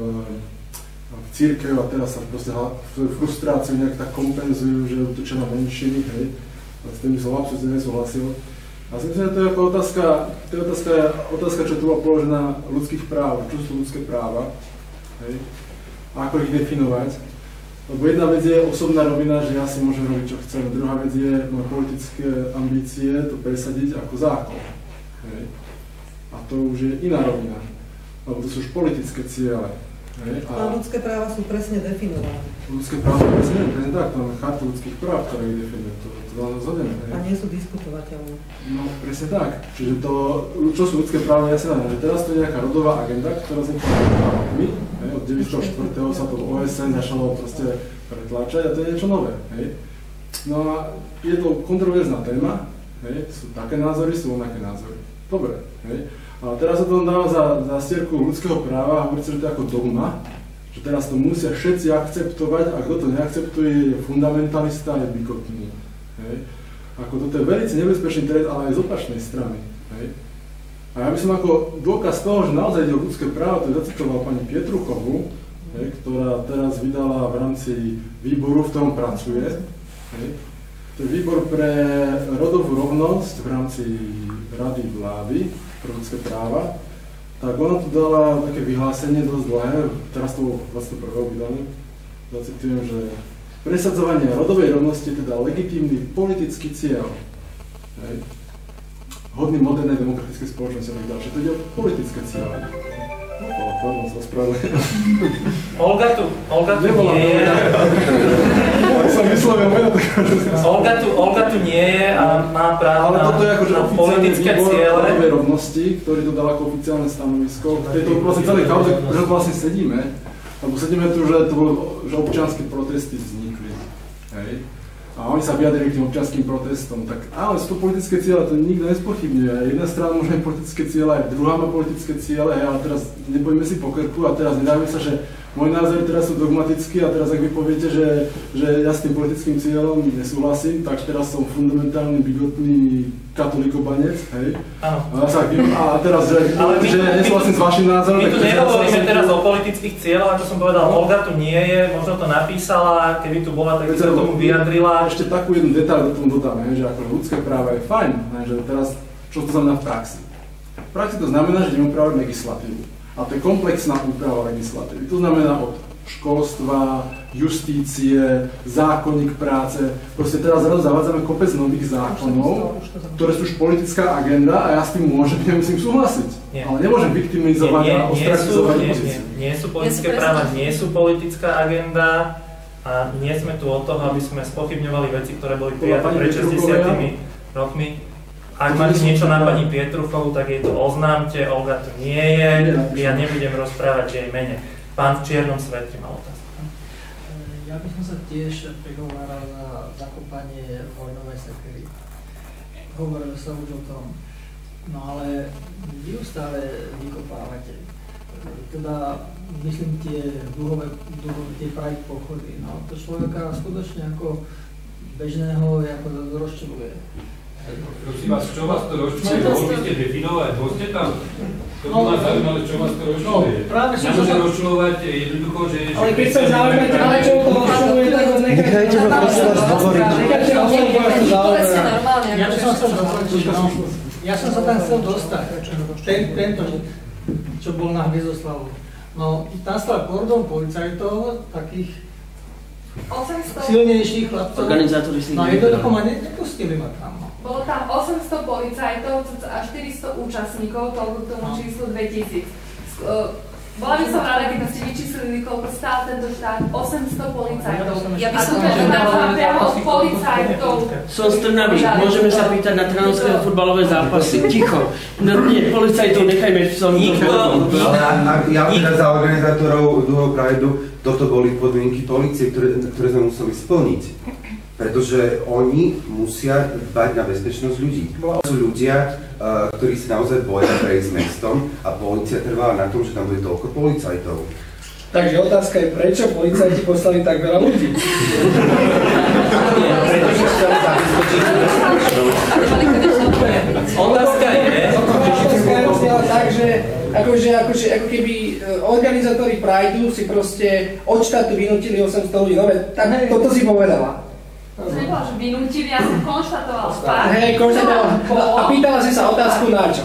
církev a teraz sa proste frustráciu nejak tak kompenzujú, že útočia na menšiny, hej. A s tým som absolútne nesúhlasil. A si myslím, že to je otázka, to je otázka, otázka, čo tu bola položená ľudských práv, čo sú ľudské práva, hej, a ako ich definovať. Lebo jedna vec je osobná rovina, že ja si môžem robiť, čo chcem, druhá vec je moje politické ambície to presadiť ako zákon. Hej. A to už je iná rovina, lebo to sú už politické ciele. Hej, a... a ľudské práva sú presne definované. Ľudské práva sú presne, presne tak, máme chartu ľudských práv, ktoré ich definuje, to, to. A nie sú diskutovateľné. No, presne tak. Čiže to, čo sú ľudské práva, ja si že teraz to je nejaká rodová agenda, ktorá vznikla rokmi, od 904. sa to OSN začalo proste pretláčať a to je niečo nové, hej. No a je to kontroverzná téma, hej, sú také názory, sú onaké názory. Dobre, hej. A teraz sa to dáva za, za stierku ľudského práva a hovorí sa, že to je ako dogma, že teraz to musia všetci akceptovať a kto to neakceptuje je fundamentalista je bigotný. Hej. Ako toto je veľmi nebezpečný trend, ale aj z opačnej strany. Hej. A ja by som ako dôkaz toho, že naozaj ide o ľudské právo, to zacitoval pani Pietruchovú, hej, ktorá teraz vydala v rámci výboru, v ktorom pracuje. Hej. To je výbor pre rodovú rovnosť v rámci Rady vlády ľudské práva, tak ona tu dala také vyhlásenie dosť dlhé, teraz to bolo 21. vydané, zacitujem, že presadzovanie rodovej rovnosti je teda legitímny politický cieľ. Hej. Hodný modernej demokratickej spoločnosti a tak ďalej. To ide o politické cieľe. No, pardon, sa Olga tu, Olga tu nie je. (laughs) som vyslovil meno, Olga tu, Olga tu nie je a má právo Ale toto je akože na politické ciele. Ale rovnosti, ktorý to dal ako oficiálne stanovisko. V tejto vlastne celej kauze, že vlastne sedíme, lebo sedíme tu, že to bolo, že občianske protesty vznikli. Hej. A oni sa vyjadrili k tým občianským protestom. Tak áno, sú to politické ciele, to nikto nespochybňuje. Jedna strana môže mať politické ciele, aj druhá má politické ciele, ale teraz nebojme si po krku a teraz nedávame sa, že môj názor teraz sú dogmatický a teraz ak vy poviete, že, že ja s tým politickým cieľom nesúhlasím, tak teraz som fundamentálny, bigotný katolikobanec, hej? Áno. A, sa, a teraz, že, Ale my, že nesúhlasím s vašim názorom, My tu nehovoríme teraz o politických cieľoch, ako som povedal, no. Olga tu nie je, možno to napísala, keby tu bola, tak by sa tomu vyjadrila. Ešte takú jednu detail do tomu dodám, hej, že ako ľudské práva je fajn, hej, že teraz, čo to znamená v praxi? V praxi to znamená, že ideme upravovať legislatívu. A to je komplexná úprava legislatívy. To znamená od školstva, justície, zákonník práce. Proste teraz zrazu zavádzame kopec nových zákonov, ktoré sú už politická agenda a ja s tým môžem, nemusím súhlasiť. Nie. Ale nemôžem viktimizovať nie, nie, a ostrakizovať nie, nie, nie, nie sú politické práva, nie sú politická agenda a nie sme tu od toho, aby sme spochybňovali veci, ktoré boli prijaté pred 60 rokmi. Ak máte niečo na pani Pietruchovú, tak jej to oznámte, Olga tu nie je, ja nebudem rozprávať jej mene. Pán v čiernom svete mal otázku. Ja by som sa tiež prihováral za zakopanie vojnovej sekery. Hovorili sa už o tom. No ale vy ju stále vykopávate. Teda myslím tie duhové, duhové tie prajk pochody. No to človeka skutočne ako bežného ako rozčuluje. Prosím vás, čo vás to rozčuje? Mohli ste definovať, bol ste tam? To by ma zaujímavé, čo vás to rozčuje. No, práve som Nemôže sa... rozčulovať jednoducho, že... Ale keď sa zaujímate, ale čo to rozčuluje, tak ho nechajte ho prosím vás hovoriť. Nechajte ho hovoriť, Ja som no. Ja som sa tam chcel dostať. Ten, tento, čo bol na Hvizoslavu. No, tam stal kordon policajtov, takých 800... silnejších chlapcov. Organizátori si No jednoducho ma nepustili ma tam. Bolo tam 800 policajtov a 400 účastníkov, toľko k tomu no. číslu 2000. Bola by som rada, keby ste vyčíslili, koľko stál tento štát, 800 policajtov. Ja by som to priamo policajtov. Som z Trnavy, môžeme sa pýtať na trnavské futbalové zápasy. Ticho. No nie, policajtov nechajme v tom. Ja teda za organizátorov druhého Prideu, toto boli podmienky policie, ktoré, ktoré sme museli splniť. Pretože oni musia dbať na bezpečnosť ľudí. Sú ľudia, uh, ktorí sa naozaj boja prejsť mestom a policia trvala na tom, že tam bude toľko policajtov. Takže otázka je, prečo policajti poslali tak veľa ľudí? Otázka je... Otázka je tak, že akože, akože, ako keby e, organizátori Prideu si proste od štátu vynutili 800 ľudí. No, tak toto si povedala. Že vynútili, ja som konštatovala fakt. Hej. A pýtala si sa otázku na čo?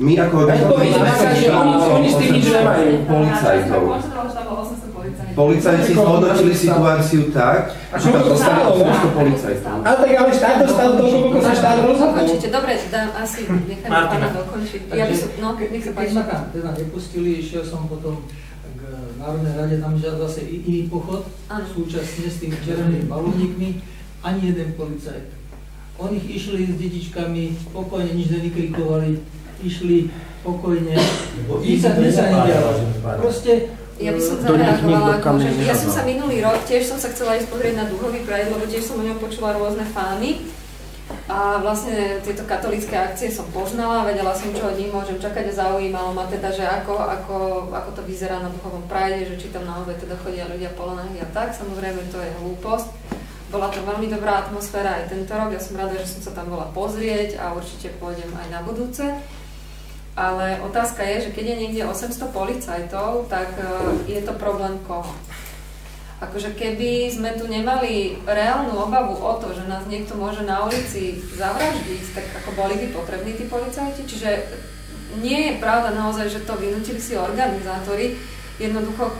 My ako Odpoveď taká, že oni, oni s tým nič nemajú. Policajtov. Konštatovala, že tam bolo 800 policajtov. Policajti zhodnotili situáciu tak, že tam zostalo 800 policajtov. Ale tak ale štát dostal toľko, koľko sa štát rozhodol. Dokončite, dobre, dám asi, nechajme pána dokončiť. Ja by som, no, nech sa Keď páči. ma tam teda nepustili, išiel som potom k Národnej rade, tam žiadal zase iný pochod, súčasne s tými červenými balónikmi, ani jeden policajt. Oni išli s detičkami, spokojne, nič nevykrikovali, išli pokojne, nič sa, nič sa nedialo. Proste Ja by som zareagovala, že ja som sa minulý rok, tiež som sa chcela ísť pozrieť na Duhový Pride, lebo tiež som o ňom počula rôzne fány. A vlastne tieto katolické akcie som poznala, vedela som, čo od nich môžem čakať a zaujímalo ma teda, že ako, ako, ako to vyzerá na Duhovom Pride, že či tam naozaj teda chodia ľudia polonahy a tak, samozrejme to je hlúposť. Bola to veľmi dobrá atmosféra aj tento rok, ja som rada, že som sa tam bola pozrieť a určite pôjdem aj na budúce. Ale otázka je, že keď je niekde 800 policajtov, tak e, je to problém koho? Akože keby sme tu nemali reálnu obavu o to, že nás niekto môže na ulici zavraždiť, tak ako boli by potrební tí policajti? Čiže nie je pravda naozaj, že to vynutili si organizátori. Jednoducho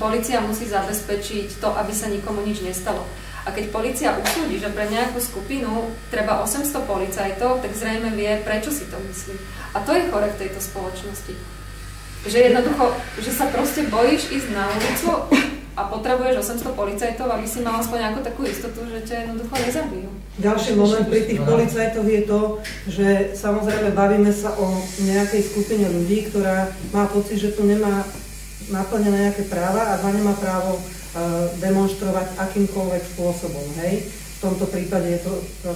policia musí zabezpečiť to, aby sa nikomu nič nestalo. A keď policia usúdi, že pre nejakú skupinu treba 800 policajtov, tak zrejme vie, prečo si to myslí. A to je chore v tejto spoločnosti. Že jednoducho, že sa proste bojíš ísť na ulicu a potrebuješ 800 policajtov, aby si mal aspoň nejakú takú istotu, že ťa jednoducho nezabijú. Ďalší moment pri tých policajtoch je to, že samozrejme bavíme sa o nejakej skupine ľudí, ktorá má pocit, že tu nemá naplnené nejaké práva a za nemá právo demonstrovať akýmkoľvek spôsobom, hej. V tomto prípade je to,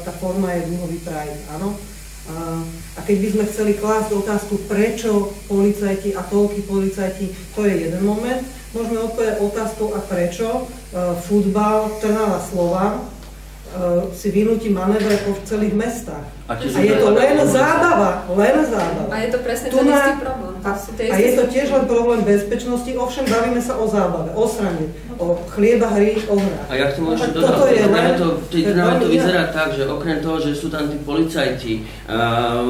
tá forma je dlhový pride, áno. A, a keď by sme chceli klásť otázku, prečo policajti a toľky policajti, to je jeden moment. Môžeme odpovedať otázkou, a prečo e, futbal Trnava Slova si vynúti manévre po celých mestách. A A, je to len zábava, len zábava. A je to presne Tu ten na- istý problém. To A, a je to tiež len problém bezpečnosti, ovšem bavíme sa o zábave, o srande, o chlieba, hry, o hrách. A ja k tomu ešte dodám, toto je v Trnave len- to, to to veľmi vyzerá tak, že okrem toho, že sú tam tí policajti, uh,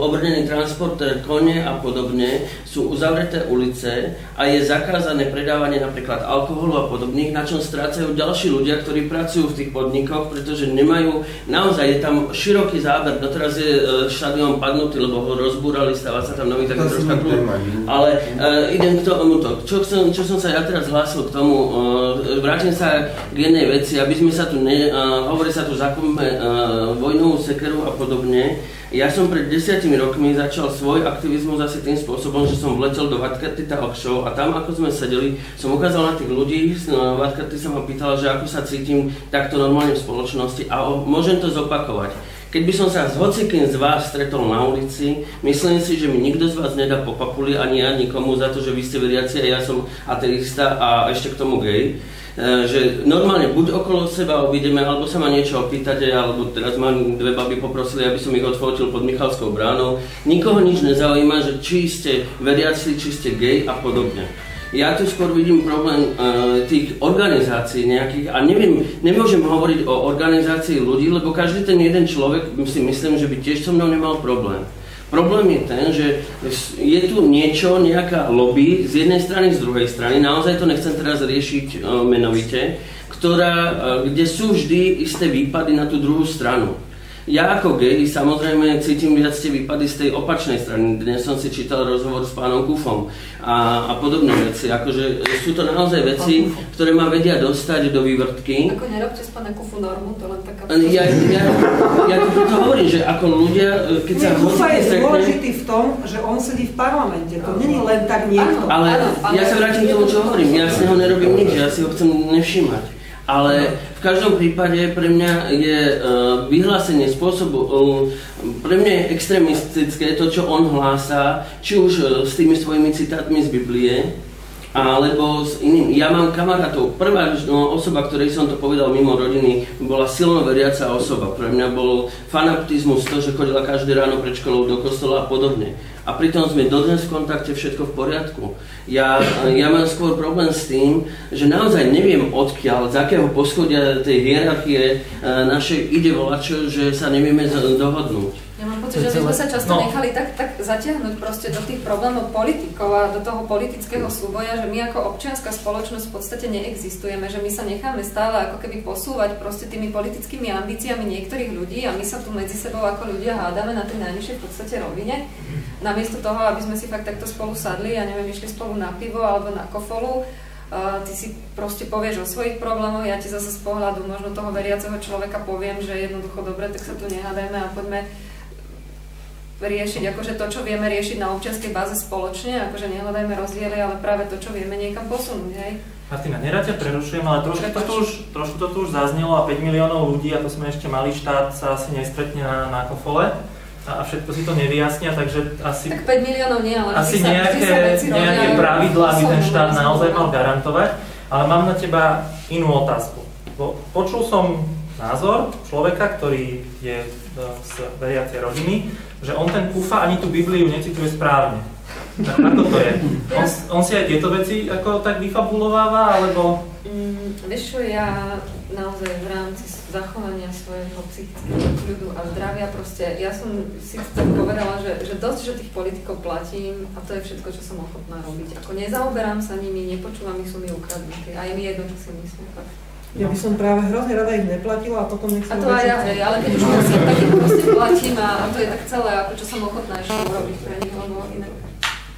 obrnený transporter, kone a podobne, sú uzavreté ulice a je zakázané predávanie napríklad alkoholu a podobných, na čom strácajú ďalší ľudia, ktorí pracujú v tých podnikoch, pretože nemajú, naozaj je tam široký záber, doteraz je uh, štadión padnutý, lebo ho rozbúrali, stáva sa tam nový taký troška nie? Ale uh, idem k tomuto. Čo, chcem, čo som sa ja teraz hlásil k tomu, uh, vrátim sa k jednej veci, aby sme sa tu, ne, uh, hovorí sa tu zakúpme uh, vojnovú sekeru a podobne. Ja som pred desiatimi rokmi začal svoj aktivizmus asi tým spôsobom, že som vletel do Vatkaty Talk Show a tam ako sme sedeli, som ukázal na tých ľudí, uh, Vatkaty sa ma pýtala, že ako sa cítim takto normálne v spoločnosti a o, môžem to zopakovať. Keď by som sa s hocikým z vás stretol na ulici, myslím si, že mi nikto z vás nedá po papuli, ani ja nikomu za to, že vy ste veriaci a ja som ateista a ešte k tomu gej. E, že normálne buď okolo seba obídeme, alebo sa ma niečo opýtate, alebo teraz ma dve baby poprosili, aby som ich odfotil pod Michalskou bránou. Nikoho nič nezaujíma, že či ste veriaci, či ste gej a podobne. Ja tu skôr vidím problém uh, tých organizácií nejakých a neviem, nemôžem hovoriť o organizácii ľudí, lebo každý ten jeden človek si myslím, že by tiež so mnou nemal problém. Problém je ten, že je tu niečo, nejaká lobby z jednej strany, z druhej strany, naozaj to nechcem teraz riešiť uh, menovite, ktorá, uh, kde sú vždy isté výpady na tú druhú stranu. Ja ako gej samozrejme cítim viac tie výpady z tej opačnej strany. Dnes som si čítal rozhovor s pánom Kufom a, a podobné veci. Akože sú to naozaj veci, ktoré ma vedia dostať do vývrtky. Ako nerobte z pána Kufu normu, to len taká... Ja, ja, ja to preto hovorím, že ako ľudia, e, keď sa Kufa je stretne... dôležitý v tom, že on sedí v parlamente, to není len tak niekto. Ale ja sa vrátim k tomu, čo hovorím. Ja z neho nerobím nič, ja si ho chcem nevšímať. Ale v každom prípade pre mňa je uh, vyhlásenie spôsobu, uh, pre mňa je extrémistické to, čo on hlása, či už uh, s tými svojimi citátmi z Biblie, alebo s iným. Ja mám kamarátov. Prvá no, osoba, ktorej som to povedal mimo rodiny, bola silno veriaca osoba. Pre mňa bol fanatizmus to, že chodila každé ráno pred školou do kostola a podobne a pritom sme dodnes v kontakte, všetko v poriadku. Ja, ja mám skôr problém s tým, že naozaj neviem odkiaľ, z akého poschodia tej hierarchie e, našej ide volačo, že sa nevieme dohodnúť. Ja pocit, že my sme sa často no. nechali tak, tak zatiahnuť proste do tých problémov politikov a do toho politického súboja, že my ako občianská spoločnosť v podstate neexistujeme, že my sa necháme stále ako keby posúvať proste tými politickými ambíciami niektorých ľudí a my sa tu medzi sebou ako ľudia hádame na tej najnižšej v podstate rovine. Namiesto toho, aby sme si fakt takto spolu sadli a neviem, išli spolu na pivo alebo na kofolu, Uh, ty si proste povieš o svojich problémoch, ja ti zase z pohľadu možno toho veriaceho človeka poviem, že jednoducho dobre, tak sa tu nehádajme a poďme riešiť akože to, čo vieme riešiť na občianskej báze spoločne, akože nehľadajme rozdiely, ale práve to, čo vieme niekam posunúť, hej. Martina, nerad ťa prerušujem, ale trošku to, už, trošku to tu už zaznelo a 5 miliónov ľudí, a to sme ešte malý štát, sa asi nestretne na, na kofole a všetko si to nevyjasnia, takže asi... Tak 5 miliónov nie, ale asi sa, nejaké, sa nejaké pravidlá by ten štát naozaj mal garantovať, ale mám na teba inú otázku. Počul som názor človeka, ktorý je z veriacej rodiny, že on ten kufa ani tú Bibliu necituje správne. Ako to je? On, on si aj tieto veci ako tak vyfabulováva, alebo... Mm, vieš čo, ja naozaj v rámci zachovania svojho psychického kľudu a zdravia proste, ja som si tak povedala, že, že dosť, že tých politikov platím a to je všetko, čo som ochotná robiť. Ako nezaoberám sa nimi, nepočúvam ich, sú mi ukradnuté a je mi jedno, čo si myslím. Fakt. Ja by som práve hrozne rada ich neplatila a potom nech sa A to aj ja, hej, ale keď už musím, tak ich proste platím a, to je tak celé, ako čo som ochotná ešte urobiť pre nich, lebo inak...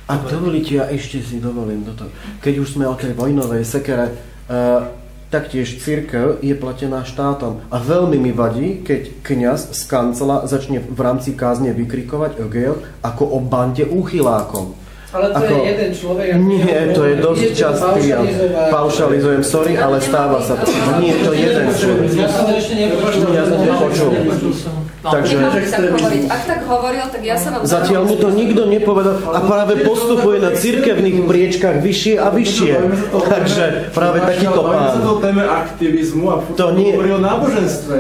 Ak dovolíte, ja ešte si dovolím toto. Keď už sme o tej vojnovej sekere, uh, taktiež církev je platená štátom. A veľmi mi vadí, keď kňaz z kancela začne v rámci kázne vykrikovať o gejoch ako o bande úchylákom. Ale to ako, je jeden človek. Nie, to je dosť častý. Ja paušalizujem, sorry, ale stáva sa to. Nie, to je jeden človek. Ja som ešte nepočul. Ja som nepočul. No, Takže... Ak tak hovoril, tak ja sa vám... Zatiaľ mu to nikto nepovedal a práve postupuje na cirkevných priečkách vyššie a vyššie. Takže práve takýto pán. to téme aktivizmu a to nie... hovorí o náboženstve.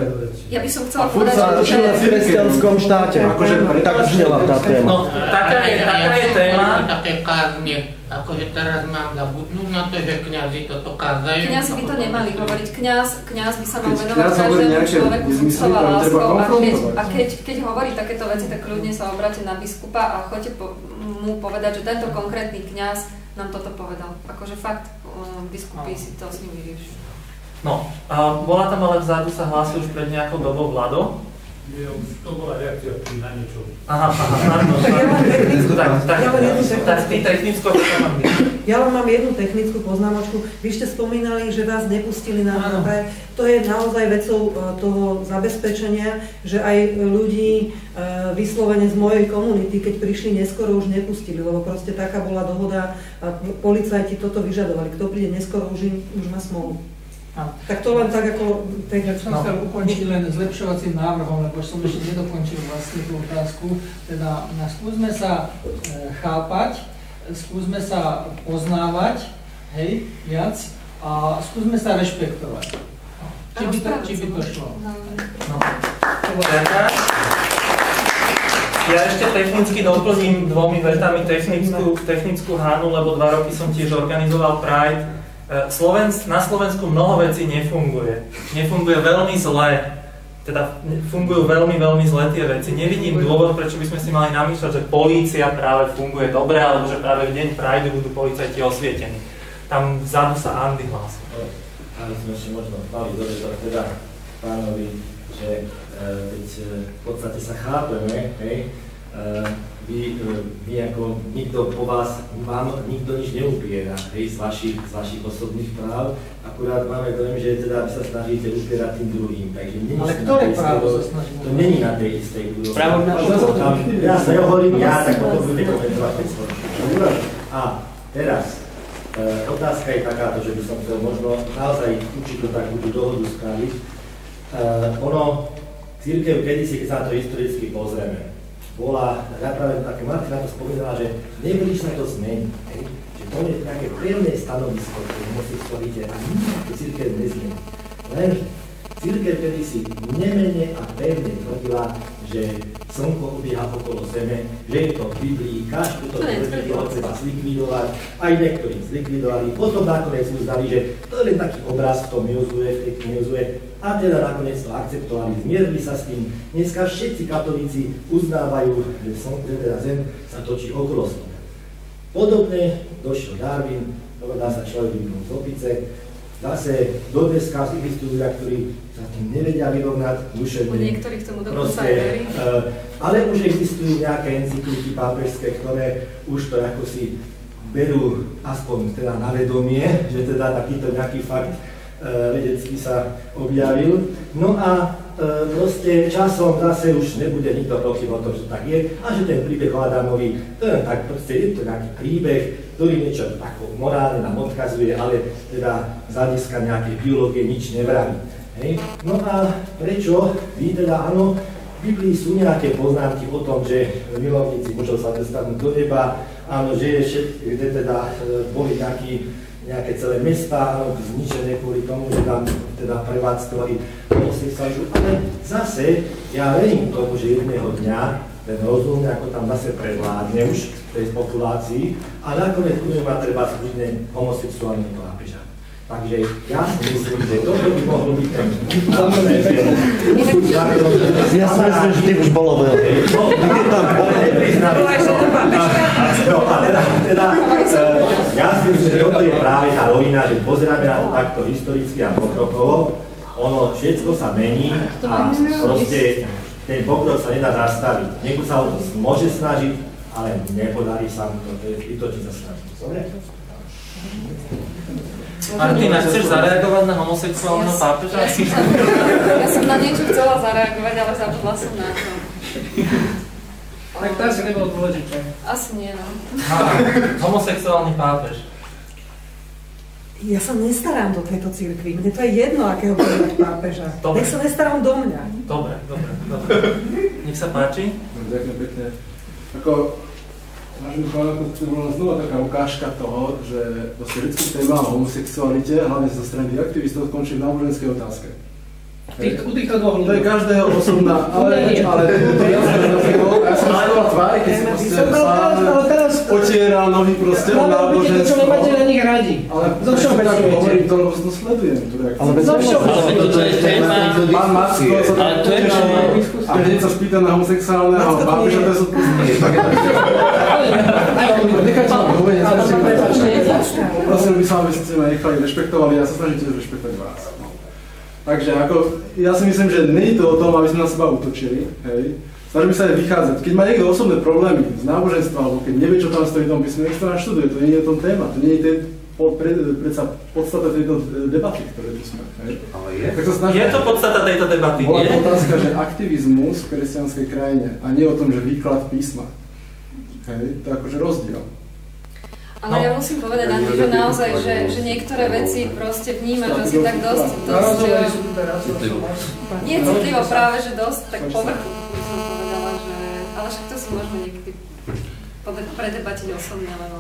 Ja by som chcela povedať, že... v kresťanskom štáte. Akože tak znela tá téma. No, taká je, taká je téma. Také kázne akože teraz mám zabudnúť na to, že kňazi toto kázajú. Kňazi by to nemali hovoriť. Kňaz, kňaz by sa mal venovať každému človeku súcov a láskou. A, keď, a keď, keď hovorí takéto veci, tak ľudne sa obráte na biskupa a choďte po, mu povedať, že tento konkrétny kňaz nám toto povedal. Akože fakt, um, biskupy si to s ním vyriešujú. No, a bola tam ale vzadu sa hlásil už pred nejakou dobou Vlado, to bola reakcia na niečo. Aha, aha, ja mám technickú, tak, tak, ja len jednu technickú, Ja len mám jednu technickú poznámočku. Vy ste spomínali, že vás nepustili na MHP. To je naozaj vecou e, toho zabezpečenia, že aj ľudí e, vyslovene z mojej komunity, keď prišli neskoro, už nepustili, lebo proste taká bola dohoda a policajti toto vyžadovali. Kto príde neskoro, už, už má smolu. Tak to len tak ako... Tak, ja som no. chcel ukončiť len zlepšovacím návrhom, lebo som ešte nedokončil vlastne tú otázku. Teda skúsme sa e, chápať, skúsme sa poznávať, hej, viac, a skúsme sa rešpektovať. Či by to, či by to šlo. No. Ja ešte technicky doplním dvomi vetami technickú, technickú hánu, lebo dva roky som tiež organizoval Pride Slovensk, na Slovensku mnoho vecí nefunguje. Nefunguje veľmi zle. Teda fungujú veľmi, veľmi zle tie veci. Nevidím dôvod, prečo by sme si mali namýšľať, že polícia práve funguje dobre, alebo že práve v deň Pride budú policajti osvietení. Tam vzadu sa Andy hlási. Ale sme ešte možno mali dovedať teda pánovi, že e, veď e, v podstate sa chápeme, hej, e, vy, e, vy ako nikto po vás, vám nikto nič neupiera, hej, z vašich, z vašich osobných práv, akurát máme dojem, že teda vy sa snažíte upierať tým druhým, takže není Ale ktoré právo sa snažíme? To není na tej istej úrovni. Právo na Ja sa hovorím ja, tak potom budete komentovať ten svoj. A teraz, otázka je takáto, že by som chcel možno naozaj určitú takú dohodu spraviť. Ono, církev kedysi, keď sa na to historicky pozrieme, bola, ja práve také Martina to spomínala, že sa to zmeniť. Že to je také pevné stanovisko, ktoré homosexualite a nikto církev nezmení. Len církev kedy si nemene a pevne tvrdila, že slnko obieha okolo Zeme, že je to v Biblii, každý to tvrdí od seba zlikvidovať, aj niektorí zlikvidovali, potom nakoniec uznali, že to je taký obraz v tom Jozue, v tej knihe Jozue, a teda nakoniec to akceptovali, zmierili sa s tým. Dneska všetci katolíci uznávajú, že slnko, teda Zem sa točí okolo Slnka. Podobne došiel Darwin, povedal sa človek z opice, Zase do dneska existujú ľudia, ktorí sa tým nevedia vyrovnať duševne. U niektorých tomu dokonca aj verí. Uh, ale už existujú nejaké encykliky pápežské, ktoré už to ako si berú aspoň teda na vedomie, že teda takýto nejaký fakt uh, vedecký sa objavil. No a uh, proste časom zase už nebude nikto pochyb o tom, že tak je a že ten príbeh o Adamovi, to je tak proste je to nejaký príbeh, ktorý niečo ako morálne nám odkazuje, ale teda z hľadiska nejakej biológie nič nevraví. Hej? No a prečo vy teda áno, v Biblii sú nejaké poznámky o tom, že milovníci mužov sa dostanú do neba, áno, že je všetky, kde teda e, boli nejaký, nejaké celé mesta áno, zničené kvôli tomu, že tam teda prevádzkovali homosexualitu, ale zase ja verím tomu, že jedného dňa ten rozum, ako tam zase prevládne už tej populácii a nakoniec budeme mať treba skutne homosexuálneho pápeža. Takže ja si myslím, že toto by mohlo byť ten Ja si myslím, že ty už bolo veľa. No a teda, teda ja si myslím, že toto je práve tá rovina, že pozeráme na to takto historicky a pokrokovo, ono všetko sa mení a proste ten pokrok sa nedá zastaviť. Niekto sa to môže snažiť, ale nepodarí sa mu to, to je zbytočne sa. Dobre? Martina, chceš zareagovať na homosexuálneho yes. pápeža? Ja som na niečo chcela zareagovať, ale zabudla som na to. Tak to asi nebolo dôležité. Asi nie, no. homosexuálny pápež. Ja sa nestarám do tejto cirkvi. Mne to je jedno, akého bude pápeža. Dobre. Nech sa nestarám do mňa. Dobre, dobre, dobre. Nech sa páči. Ďakujem pekne. Ako, vážený pán, to bola znova taká ukážka toho, že vlastne vždycky téma o homosexualite, hlavne zo strany aktivistov, končí v náboženskej otázke. Tých, u týchto dvoch To je každého osobná, ale, ale ja som z toho tvári, keď si proste sám otieral nohy proste o náboženstvo. Čo nemáte na nich radi. Ale zo všeobecne hovorím to, lebo to sledujem. Ale zo všeobecne. to je téma. Pán Macko sa tam je a hneď sa spýta na homosexuálneho pápeža, to je prosím by sa, aby ste ma nechali rešpektovali, ja sa snažím tiež rešpektovať vás. Takže ako, ja si myslím, že nie je to o tom, aby sme na seba utočili, hej. Snažíme sa aj vychádzať. Keď má niekto osobné problémy z náboženstva, alebo keď nevie, čo tam stojí v tom písme, nech sa študuje, to nie je o tom téma, to nie je ten, pre, predsa podstata tejto debaty, ktoré tu sme. Ale je? Tak sa snažíme, je to podstata tejto debaty, Bola nie? otázka, že aktivizmus v kresťanskej krajine a nie o tom, že výklad písma. Hej, to je akože rozdiel. Ale no. ja musím povedať, Andy, že naozaj, že, že niektoré veci proste vnímaš asi tak dosť, dosť nie citlivo práve, že dosť tak povrchu by som povedala, že, ale však to si môžeme niekedy predebatiť osobne, lebo...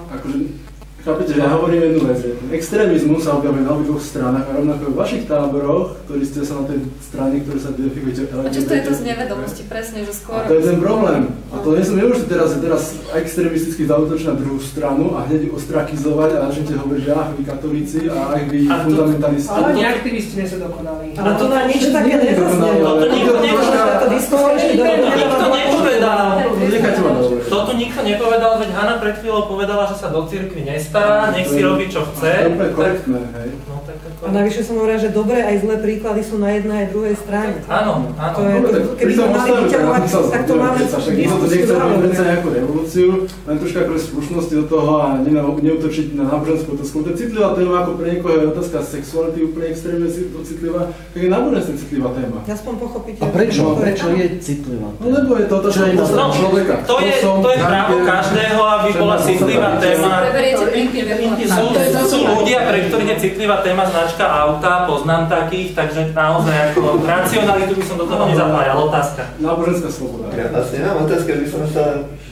Chápete, že ja hovorím jednu vec, extrémizmus sa objavuje na obidvoch stranách a rovnako v vašich táboroch, ktorí ste sa na tej strane, ktoré sa identifikujete A často je to z nevedomosti, presne, že skôr... A to je ten problém. A to nie som že teraz, teraz extrémisticky zautočiť na druhú stranu a hneď ostrakizovať a začnete hovoriť, že ach, vy katolíci a ach, vy fundamentalisti. Ale ani aktivisti nie sú dokonalí. Ale to na niečo také nezaznie. Toto nikto nepovedal. Toto nikto nepovedal, veď Hanna pred chvíľou povedala, že sa do cirkvi nestará, nech si robí čo chce. To je korektné, hej. No tak A navyše som hovorila, že dobré aj zlé príklady sú na jednej aj druhej strane. Áno, áno. To je, keby sme mali vyťahovať, tak to máme však nikto to nechce robiť nejakú revolúciu, len troška pre slušnosti do toho a neutočiť na náboženskú otázku. To je citlivá téma, ako pre niekoho je otázka sexuality úplne extrémne citlivá, tak je náboženstvo citlivá téma. Aspoň pochopíte. A prečo? Prečo je citlivá? No lebo je to otázka človeka. To je, to je právo každého, aby bola citlivá téma. Sú, sú ľudia, pre ktorých je citlivá téma značka auta, poznám takých, takže naozaj ako racionalitu by som do toho nezapájal. Otázka. Náboženská sloboda. Ja vlastne mám otázka, by som sa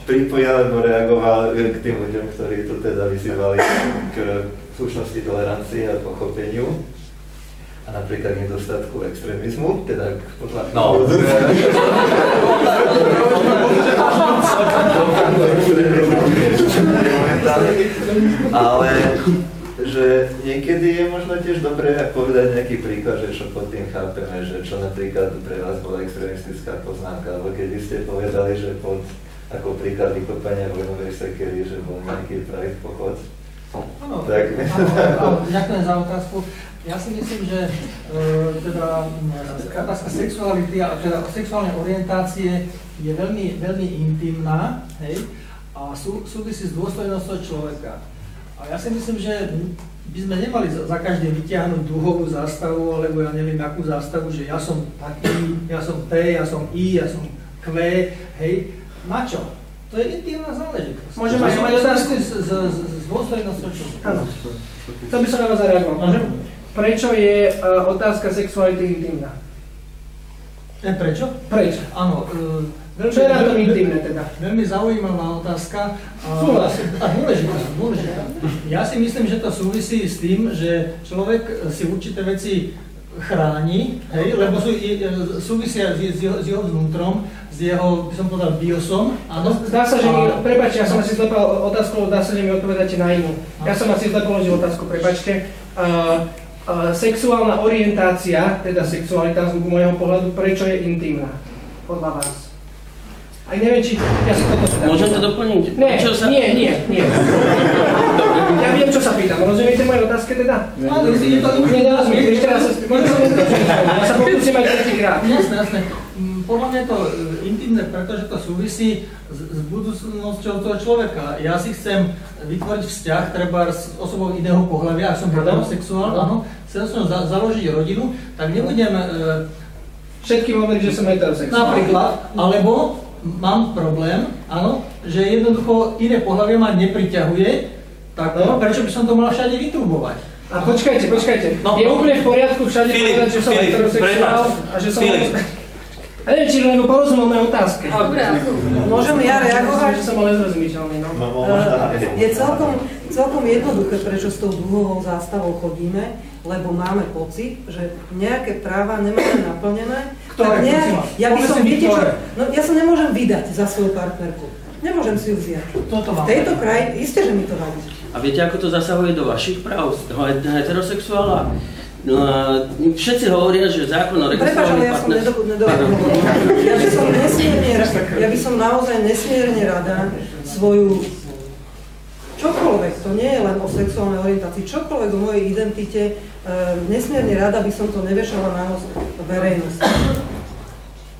pripojil alebo reagoval k tým ľuďom, ktorí tu teda vyzývali k slušnosti, tolerancii a pochopeniu a napríklad nedostatku extrémizmu, teda podľa... No. (laughs) (laughs) Ale že niekedy je možno tiež dobré povedať nejaký príklad, že čo pod tým chápeme, že čo napríklad pre vás bola extremistická poznámka, alebo keď ste povedali, že pod ako príklad vykopania vojnovej sekery, že bol nejaký projekt pochod. Áno, tak. ďakujem za otázku. Ja si myslím, že uh, teda otázka sexuality a teda sexuálnej orientácie je veľmi, veľmi intimná, hej, a sú, súvisí s dôstojnosťou človeka. A ja si myslím, že by sme nemali za, za každý vyťahnuť duhovú zástavu, alebo ja neviem akú zástavu, že ja som taký, ja som T, ja som I, ja som Q, hej. Na čo? To je intimná záležitosť. Môžem aj mať otázku s, s, s, dôstojnosťou človeka. Áno. Chcel by som na vás zareagovať. Môžem? Prečo je uh, otázka sexuality intimná? E, prečo? Prečo? Áno. Uh, Veľmi, Čo je na tom intimné teda? Veľmi zaujímavá otázka. A dôležitá, dôležitá. Ja si myslím, že to súvisí s tým, že človek si určité veci chráni, hej, lebo sú, súvisia s, jeho, s jeho vnútrom, s jeho, by som povedal, biosom. Áno. Zdá sa, že mi, prepačte, ja som asi zle otázku, zdá sa, že mi odpovedáte na inú. Ja som asi zle položil otázku, prepačte. Uh, uh, sexuálna orientácia, teda sexualita z môjho pohľadu, prečo je intimná? Podľa vás. Aj neviem, či... Ja si toto pýtam. Môžem to doplniť? Nie, čo sa... nie, nie, nie. ja viem, čo sa pýtam. Rozumiete moje otázke teda? Áno, je to... Nerozumiem, ešte raz sa... Môžem sa Ja sa pokúsim aj tretíkrát. Jasné, jasné. Mm, podľa mňa je to e, intimné, pretože to súvisí s, s budúcnosťou toho človeka. Ja si chcem vytvoriť vzťah, treba s osobou iného pohľavia, ak som heterosexuál, áno, chcem som za, založiť rodinu, tak nebudem... E, Všetkým hovoriť, že som heterosexuál. Napríklad, alebo mám problém, áno, že jednoducho iné pohľavie ma nepriťahuje, tak no. prečo by som to mal všade vytrubovať? A počkajte, počkajte. No, je úplne v poriadku všade Filip, povedať, že som Filip, heterosexuál a že som... Filip. Ja neviem, či len porozumel mojej otázke. Dobre, môžem ja reagovať? Že som bol nezrozumiteľný, no. no je celkom, celkom jednoduché, prečo s tou dúhovou zástavou chodíme lebo máme pocit, že nejaké práva nemáme naplnené. Ktoré? nejak, ja by som, viete čo, no ja sa nemôžem vydať za svoju partnerku. Nemôžem si ju vziať. Toto v tejto krajine, isté, že mi to vadí. A viete, ako to zasahuje do vašich práv, heterosexuála? No a všetci hovoria, že zákon o registrovaných ja som ja by som nesmierne, ja by som naozaj nesmierne rada svoju čokoľvek, to nie je len o sexuálnej orientácii, čokoľvek o mojej identite, e, nesmierne rada by som to nevešala na nos verejnosti.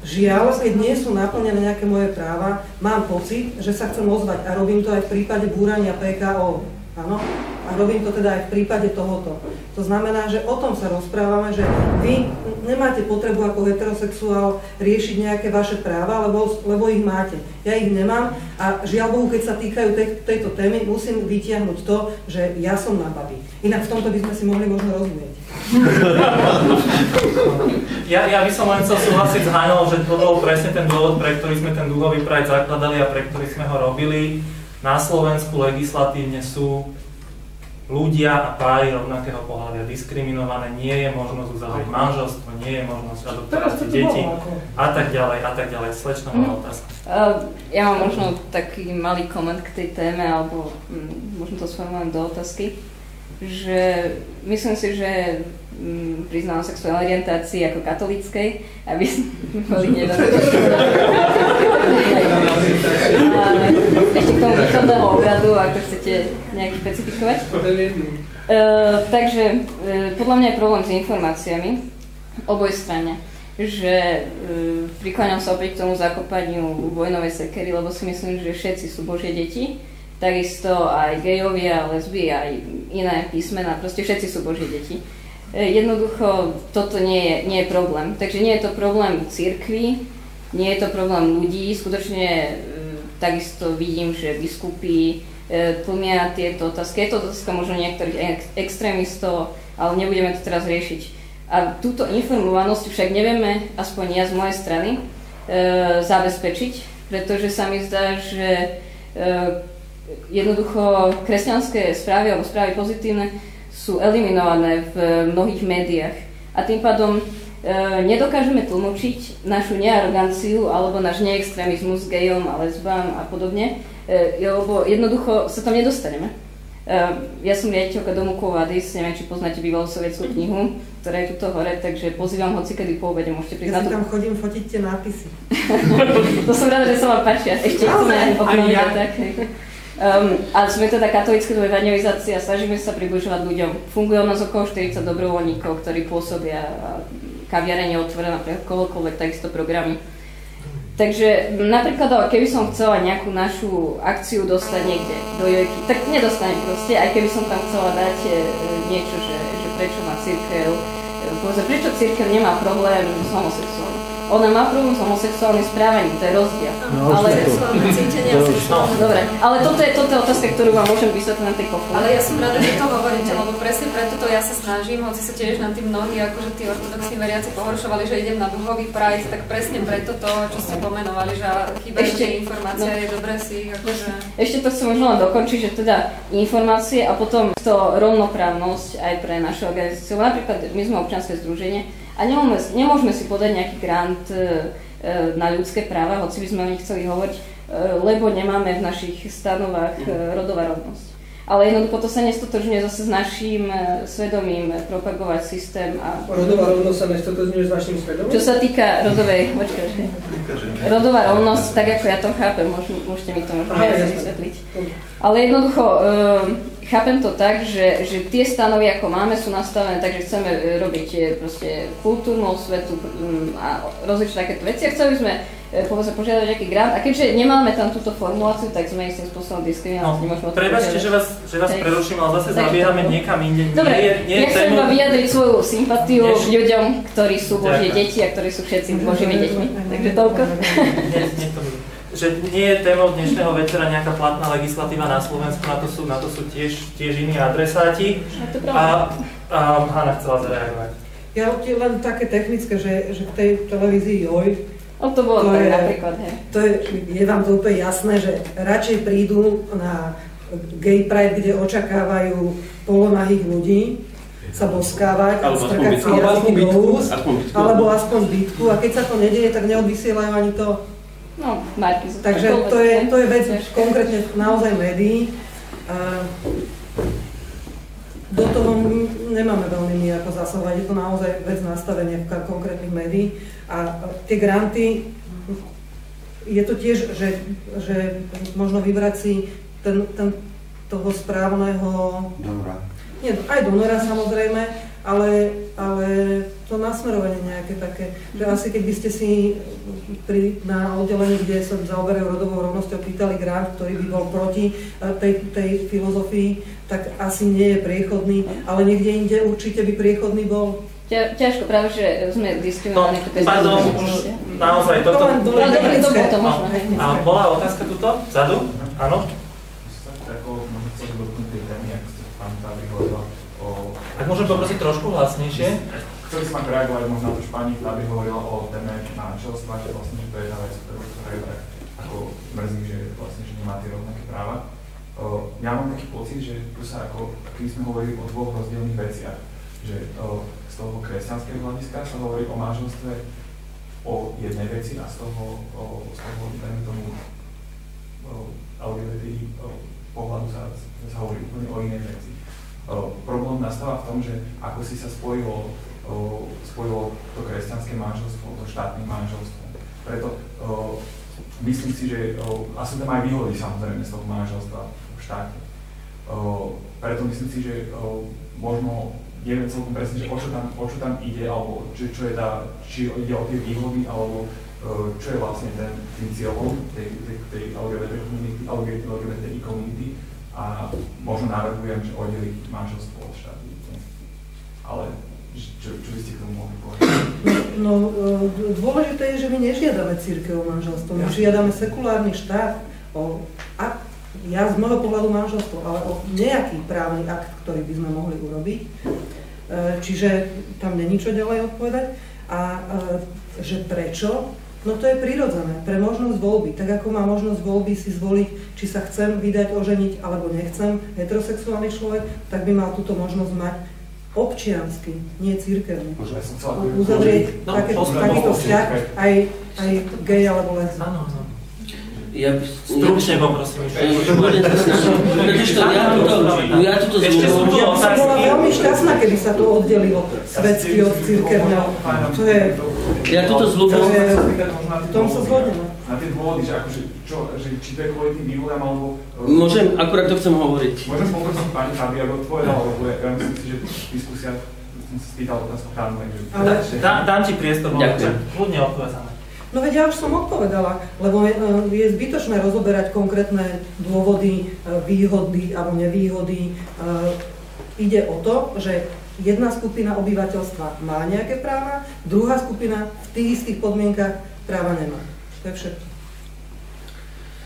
Žiaľ, keď nie sú naplnené nejaké moje práva, mám pocit, že sa chcem ozvať a robím to aj v prípade búrania PKO. Áno? A robím to teda aj v prípade tohoto. To znamená, že o tom sa rozprávame, že vy nemáte potrebu ako heterosexuál riešiť nejaké vaše práva, lebo, lebo ich máte. Ja ich nemám a žiaľ Bohu, keď sa týkajú tej, tejto témy, musím vytiahnuť to, že ja som na babi. Inak v tomto by sme si mohli možno rozumieť. (laughs) Ja, ja by som len chcel súhlasiť s Hanou, že to bol presne ten dôvod, pre ktorý sme ten dúhový Pride zakladali a pre ktorý sme ho robili na Slovensku legislatívne sú ľudia a páry rovnakého pohľavia diskriminované, nie je možnosť uzavrieť manželstvo, nie je možnosť adoptovať deti a tak ďalej a tak ďalej. Slečna má mhm. otázka. Uh, ja mám možno taký malý koment k tej téme, alebo um, možno to sformulujem do otázky, že myslím si, že Mm, priznala sexuálnej orientácii ako katolíckej, aby boli (laughs) nedostatočné. Ešte k tomu východného obradu, ako chcete nejak špecifikovať? Uh, takže uh, podľa mňa je problém s informáciami oboj strane že uh, prikláňam sa opäť k tomu zakopaniu vojnovej sekery, lebo si myslím, že všetci sú Božie deti, takisto aj gejovia, lesby, aj iné písmená, proste všetci sú Božie deti. Uh, jednoducho toto nie je, nie je problém. Takže nie je to problém církvy, nie je to problém ľudí, skutočne uh, takisto vidím, že biskupy tlmia tieto otázky. Je to otázka možno niektorých ek- extrémistov, ale nebudeme to teraz riešiť. A túto informovanosť však nevieme, aspoň ja z mojej strany, e, zabezpečiť, pretože sa mi zdá, že e, jednoducho kresťanské správy alebo správy pozitívne sú eliminované v mnohých médiách. A tým pádom e, nedokážeme tlmočiť našu nearoganciu alebo náš neextrémizmus gejom a lesbám a podobne, e, lebo jednoducho sa tam nedostaneme. E, ja som riaditeľka domu Kovadis, neviem, či poznáte bývalú sovietskú knihu, ktorá je tuto hore, takže pozývam hoci kedy po obede, môžete prísť ja na to. tam chodím fotiť tie nápisy. (laughs) to som rada, že sa vám páčia. Ešte chceme obnoviť ja. tak. Um, ale sme teda katolické do evangelizácie a snažíme sa približovať ľuďom. Funguje u nás okolo 40 dobrovoľníkov, ktorí pôsobia kaviarenie otvorená pre kohokoľvek, takisto programy. Takže napríklad, keby som chcela nejakú našu akciu dostať niekde do Jojky, tak nedostanem proste, aj keby som tam chcela dať e, niečo, že, že prečo má církev povedzme, prečo církev nemá problém s homosexuálnym? Ona má problém s homosexuálnym správaním, to je rozdiel. No, ale cítenie a sexuálne. Dobre, ale toto je, toto je otázka, ktorú vám môžem vysvetliť na tej kofu. Ale ja som rada, že to hovoríte, lebo presne preto to ja sa snažím, hoci sa tiež na tým mnohí, akože tí ortodoxní veriaci pohoršovali, že idem na duhový pride, tak presne preto to, čo ste pomenovali, že chýbajú tie informácie, no. je dobré si ich akože... Ešte to chcem možno len dokončiť, že teda informácie a potom to rovnoprávnosť aj pre našu organizáciu. Napríklad my sme občianske združenie, a nemôžeme, nemôžeme si podať nejaký grant e, e, na ľudské práva, hoci by sme o nich chceli hovoriť, e, lebo nemáme v našich stanovách rodová rovnosť. Ale jednoducho to sa nestotožňuje zase s našim svedomím propagovať systém a... Rodová rovnosť sa nestotožňuje s našim svedomím? Čo sa týka rodovej, počkaj, rodová rovnosť, tak ako ja to chápem, môžete mi to možno vysvetliť. Ale jednoducho, chápem to tak, že, že tie stanovy, ako máme, sú nastavené tak, že chceme e, robiť e, proste kultúrnu svetu mm, a rozličné takéto veci a chceli sme e, povedzme požiadať nejaký grant a keďže nemáme tam túto formuláciu, tak sme istým spôsobom diskriminovaní. No, prebačte, že vás, že vás preruším, ale zase zabiehame niekam inde. Dobre, nie, nie ja chcem iba vyjadriť svoju sympatiu Než... ľuďom, ktorí sú Božie deti a ktorí sú všetci Božími deťmi. Takže toľko. Nie, nie to že nie je témou dnešného večera nejaká platná legislatíva na Slovensku, na to sú, na to sú tiež, tiež iní adresáti. A, a Hanna chcela zareagovať. Ja len také technické, že, že k tej televízii JOJ, O to bolo to je, napríklad, hej. To je, je vám to úplne jasné, že radšej prídu na gay pride, kde očakávajú polonahých ľudí, sa boskávať, alebo aspoň bitku, alebo aspoň bitku, a keď sa to nedieje, tak neodvysielajú ani to No, Marky Takže to je, to je vec konkrétne naozaj médií. A do toho nemáme veľmi my ako zasahovať, je to naozaj vec nastavenia konkrétnych médií. A tie granty, je to tiež, že, že možno vybrať si ten, ten, toho správneho... Donora. Nie, aj donora samozrejme, ale, ale to nasmerovanie nejaké také, že asi keď by ste si pri, na oddelení, kde sa zaoberajú rodovou rovnosťou, pýtali grant, ktorý by bol proti eh, tej, tej filozofii, tak asi nie je priechodný, ale niekde inde určite by priechodný bol. ťažko, práve, že sme diskriminovaní. No, pardon, už naozaj toto... To len dobré, to, to, možno, a bola otázka tuto, vzadu? Áno? Môžem poprosiť trošku hlasnejšie. Chceli sme reagovať možno na to, že pani Fabi hovorila o téme manželstva, že vlastne, že to je jedna vec, ktorú, ako mrzí, že vlastne, že nemá tie rovnaké práva. O, ja mám taký pocit, že tu sa ako, keby sme hovorili o dvoch rozdielných veciach, že o, z toho kresťanského hľadiska sa hovorí o manželstve o jednej veci a z toho, o, z toho dajme tomu, LGBT pohľadu sa, sa hovorí úplne o inej veci problém nastáva v tom, že ako si sa spojilo, spojilo to kresťanské manželstvo, to štátne manželstvo. Preto myslím si, že a sú tam aj výhody samozrejme z toho manželstva v štáte. preto myslím si, že možno neviem celkom presne, že o čo tam, o čo tam ide, alebo či, čo je tá, či ide o tie výhody, alebo čo je vlastne ten, tým cieľom tej, tej, tej LGBT community, LGBTI community a možno navrhujem, že oddeliť manželstvo od štátu. Ale čo, čo by ste k tomu mohli povedať? No, no dôležité je, že my nežiadame církev o manželstvo, my žiadame sekulárny štát o, a, ja z môjho pohľadu manželstvo, ale o nejaký právny akt, ktorý by sme mohli urobiť. E, čiže tam není čo ďalej odpovedať. A e, že prečo? No to je prirodzené, pre možnosť voľby. Tak ako má možnosť voľby si zvoliť, či sa chcem vydať, oženiť alebo nechcem, heterosexuálny človek, tak by mal túto možnosť mať občiansky, nie církevný. Uzavrieť no, takýto vzťah aj, aj gej alebo lesba. Ja. Stručne poprosím. Ja toto Ešte sú tu otázky. Som bola veľmi šťastná, keby sa to oddelilo svetský od církevného. To je... Ja toto zľubujem. V tom sa zhodneme. Na tie dôvody, že akože, čo, že či to je kvôli tým výhodám, alebo... Môžem, akurát to chcem hovoriť. Môžem poprosiť pani Fabi, aby odpovedala, lebo ja myslím si, že diskusia som sa spýtal otázku právnu, takže... Dám ti priestor, kľudne odpovedám. No veď ja už som odpovedala, lebo je, je zbytočné rozoberať konkrétne dôvody, e, výhody alebo nevýhody. E, ide o to, že jedna skupina obyvateľstva má nejaké práva, druhá skupina v tých istých podmienkach práva nemá. To je všetko.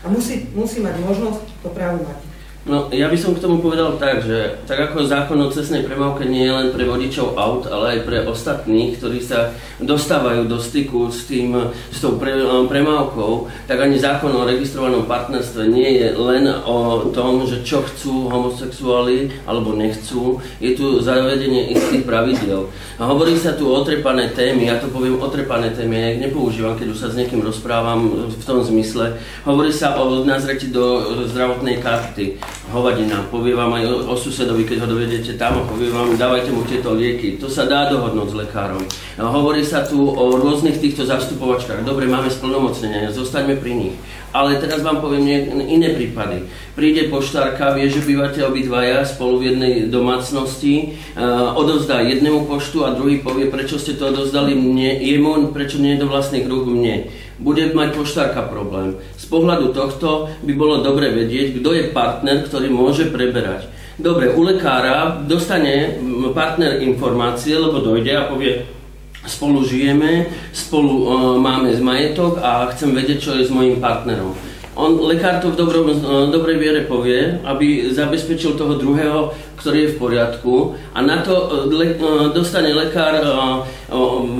A musí, musí mať možnosť to právo mať. No, ja by som k tomu povedal tak, že tak ako zákon o cestnej premávke nie je len pre vodičov aut, ale aj pre ostatných, ktorí sa dostávajú do styku s, tým, s tou pre, premávkou, tak ani zákon o registrovanom partnerstve nie je len o tom, že čo chcú homosexuáli alebo nechcú. Je tu zavedenie istých pravidel. A hovorí sa tu o otrepané témy, ja to poviem otrepané témy, ja ich nepoužívam, keď už sa s niekým rozprávam v tom zmysle. Hovorí sa o nazreti do zdravotnej karty hovadina, povie vám aj o, susedovi, keď ho dovedete tam a povie vám, dávajte mu tieto lieky. To sa dá dohodnúť s lekárom. Hovorí sa tu o rôznych týchto zastupovačkách. Dobre, máme splnomocnenia, zostaňme pri nich. Ale teraz vám poviem iné prípady. Príde poštárka, vie, že bývate obidvaja spolu v jednej domácnosti, uh, odovzdá jednému poštu a druhý povie, prečo ste to odovzdali mne, jemu, prečo nie do vlastných rúk mne. Bude mať poštárka problém. Z pohľadu tohto by bolo dobre vedieť, kto je partner, ktorý môže preberať. Dobre, u lekára dostane partner informácie, lebo dojde a povie, spolu žijeme, spolu uh, máme majetok a chcem vedieť, čo je s mojim partnerom. On, lekár to v dobrom, uh, dobrej viere povie, aby zabezpečil toho druhého, ktorý je v poriadku a na to uh, le, uh, dostane lekár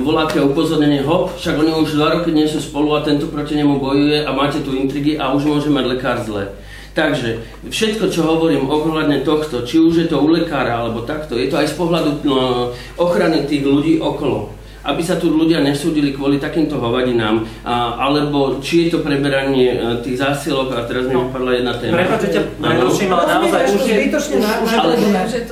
voláke upozornenie, hop, však oni už dva roky nie sú spolu a tento proti nemu bojuje a máte tu intrigy a už môže mať lekár zle. Takže všetko, čo hovorím ohľadne tohto, či už je to u lekára alebo takto, je to aj z pohľadu ochrany tých ľudí okolo aby sa tu ľudia nesúdili kvôli takýmto hovadinám, a, alebo či je to preberanie e, tých zásilok, a teraz mi no. vypadla jedna téma. Prepačte ťa preruším, ale naozaj už, je, už, už, ale,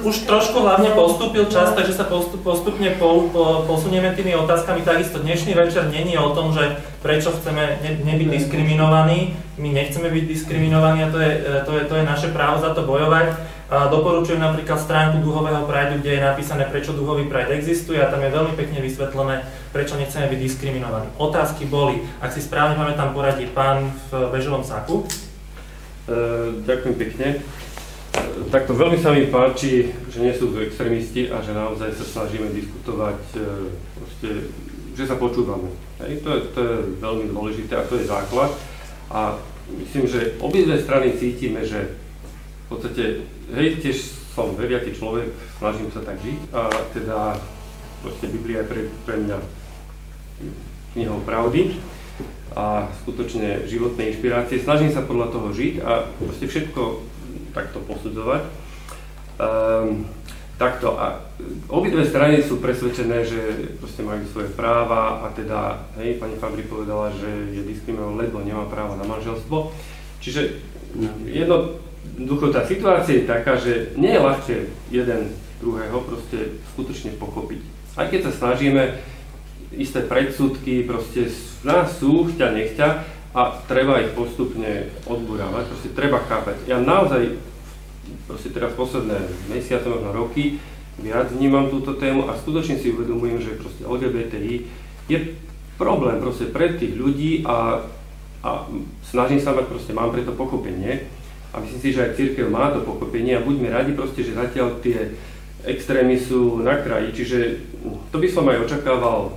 už trošku hlavne postúpil čas, takže sa postup, postupne po, po, posunieme tými otázkami. Takisto dnešný večer není o tom, že prečo chceme ne, nebyť diskriminovaní. My nechceme byť diskriminovaní a to je, e, to, je, to je naše právo za to bojovať. Doporučujem napríklad stránku Duhového Prideu, kde je napísané, prečo Duhový Pride existuje a tam je veľmi pekne vysvetlené, prečo nechceme byť diskriminovaní. Otázky boli, ak si správne pamätám poradí, pán v bežovom saku. E, ďakujem pekne. E, takto veľmi sa mi páči, že nie sú tu extrémisti a že naozaj sa snažíme diskutovať, e, proste, že sa počúvame. Hej, to, je, to je veľmi dôležité a to je základ. A myslím, že obidve strany cítime, že v podstate, hej, tiež som veriaci človek, snažím sa tak žiť a teda proste Biblia je pre, pre mňa knihou pravdy a skutočne životnej inšpirácie. Snažím sa podľa toho žiť a proste všetko takto posudzovať. Um, takto a obidve strany sú presvedčené, že proste majú svoje práva a teda, hej, pani Fabri povedala, že je diskriminovaný, lebo nemá právo na manželstvo. Čiže jedno, Jednoducho tá situácia je taká, že nie je ľahké jeden druhého proste skutočne pochopiť. Aj keď sa snažíme, isté predsudky proste nás sú, chťa nechťa a treba ich postupne odburávať, proste treba chápať. Ja naozaj proste teraz posledné mesiace, možno roky, viac vnímam túto tému a skutočne si uvedomujem, že proste LGBTI je problém proste pre tých ľudí a, a snažím sa mať proste, mám preto pochopenie a myslím si, že aj církev má to pochopenie a buďme radi proste, že zatiaľ tie extrémy sú na kraji, čiže to by som aj očakával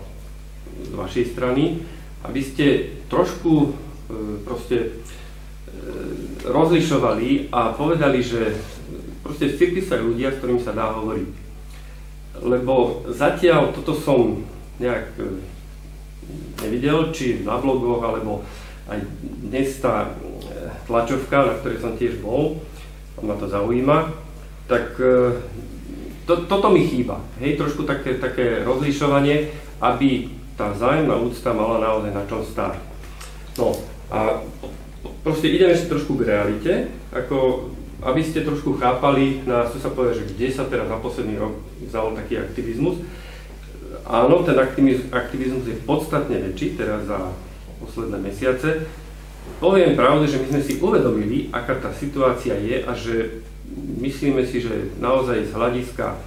z vašej strany, aby ste trošku e, proste e, rozlišovali a povedali, že proste v cirkvi sa ľudia, s ktorými sa dá hovoriť. Lebo zatiaľ toto som nejak e, nevidel, či na blogoch, alebo aj dnes tá tlačovka, na ktorej som tiež bol, ma to zaujíma, tak to, toto mi chýba. Hej, trošku také, také rozlišovanie, aby tá vzájomná úcta mala naozaj na čom stáť. No a proste ideme si trošku k realite, ako aby ste trošku chápali, na čo sa povedať, že kde sa teraz za posledný rok vzal taký aktivizmus. Áno, ten aktivizmus je podstatne väčší teraz za posledné mesiace. Poviem pravdu, že my sme si uvedomili, aká tá situácia je a že myslíme si, že naozaj z hľadiska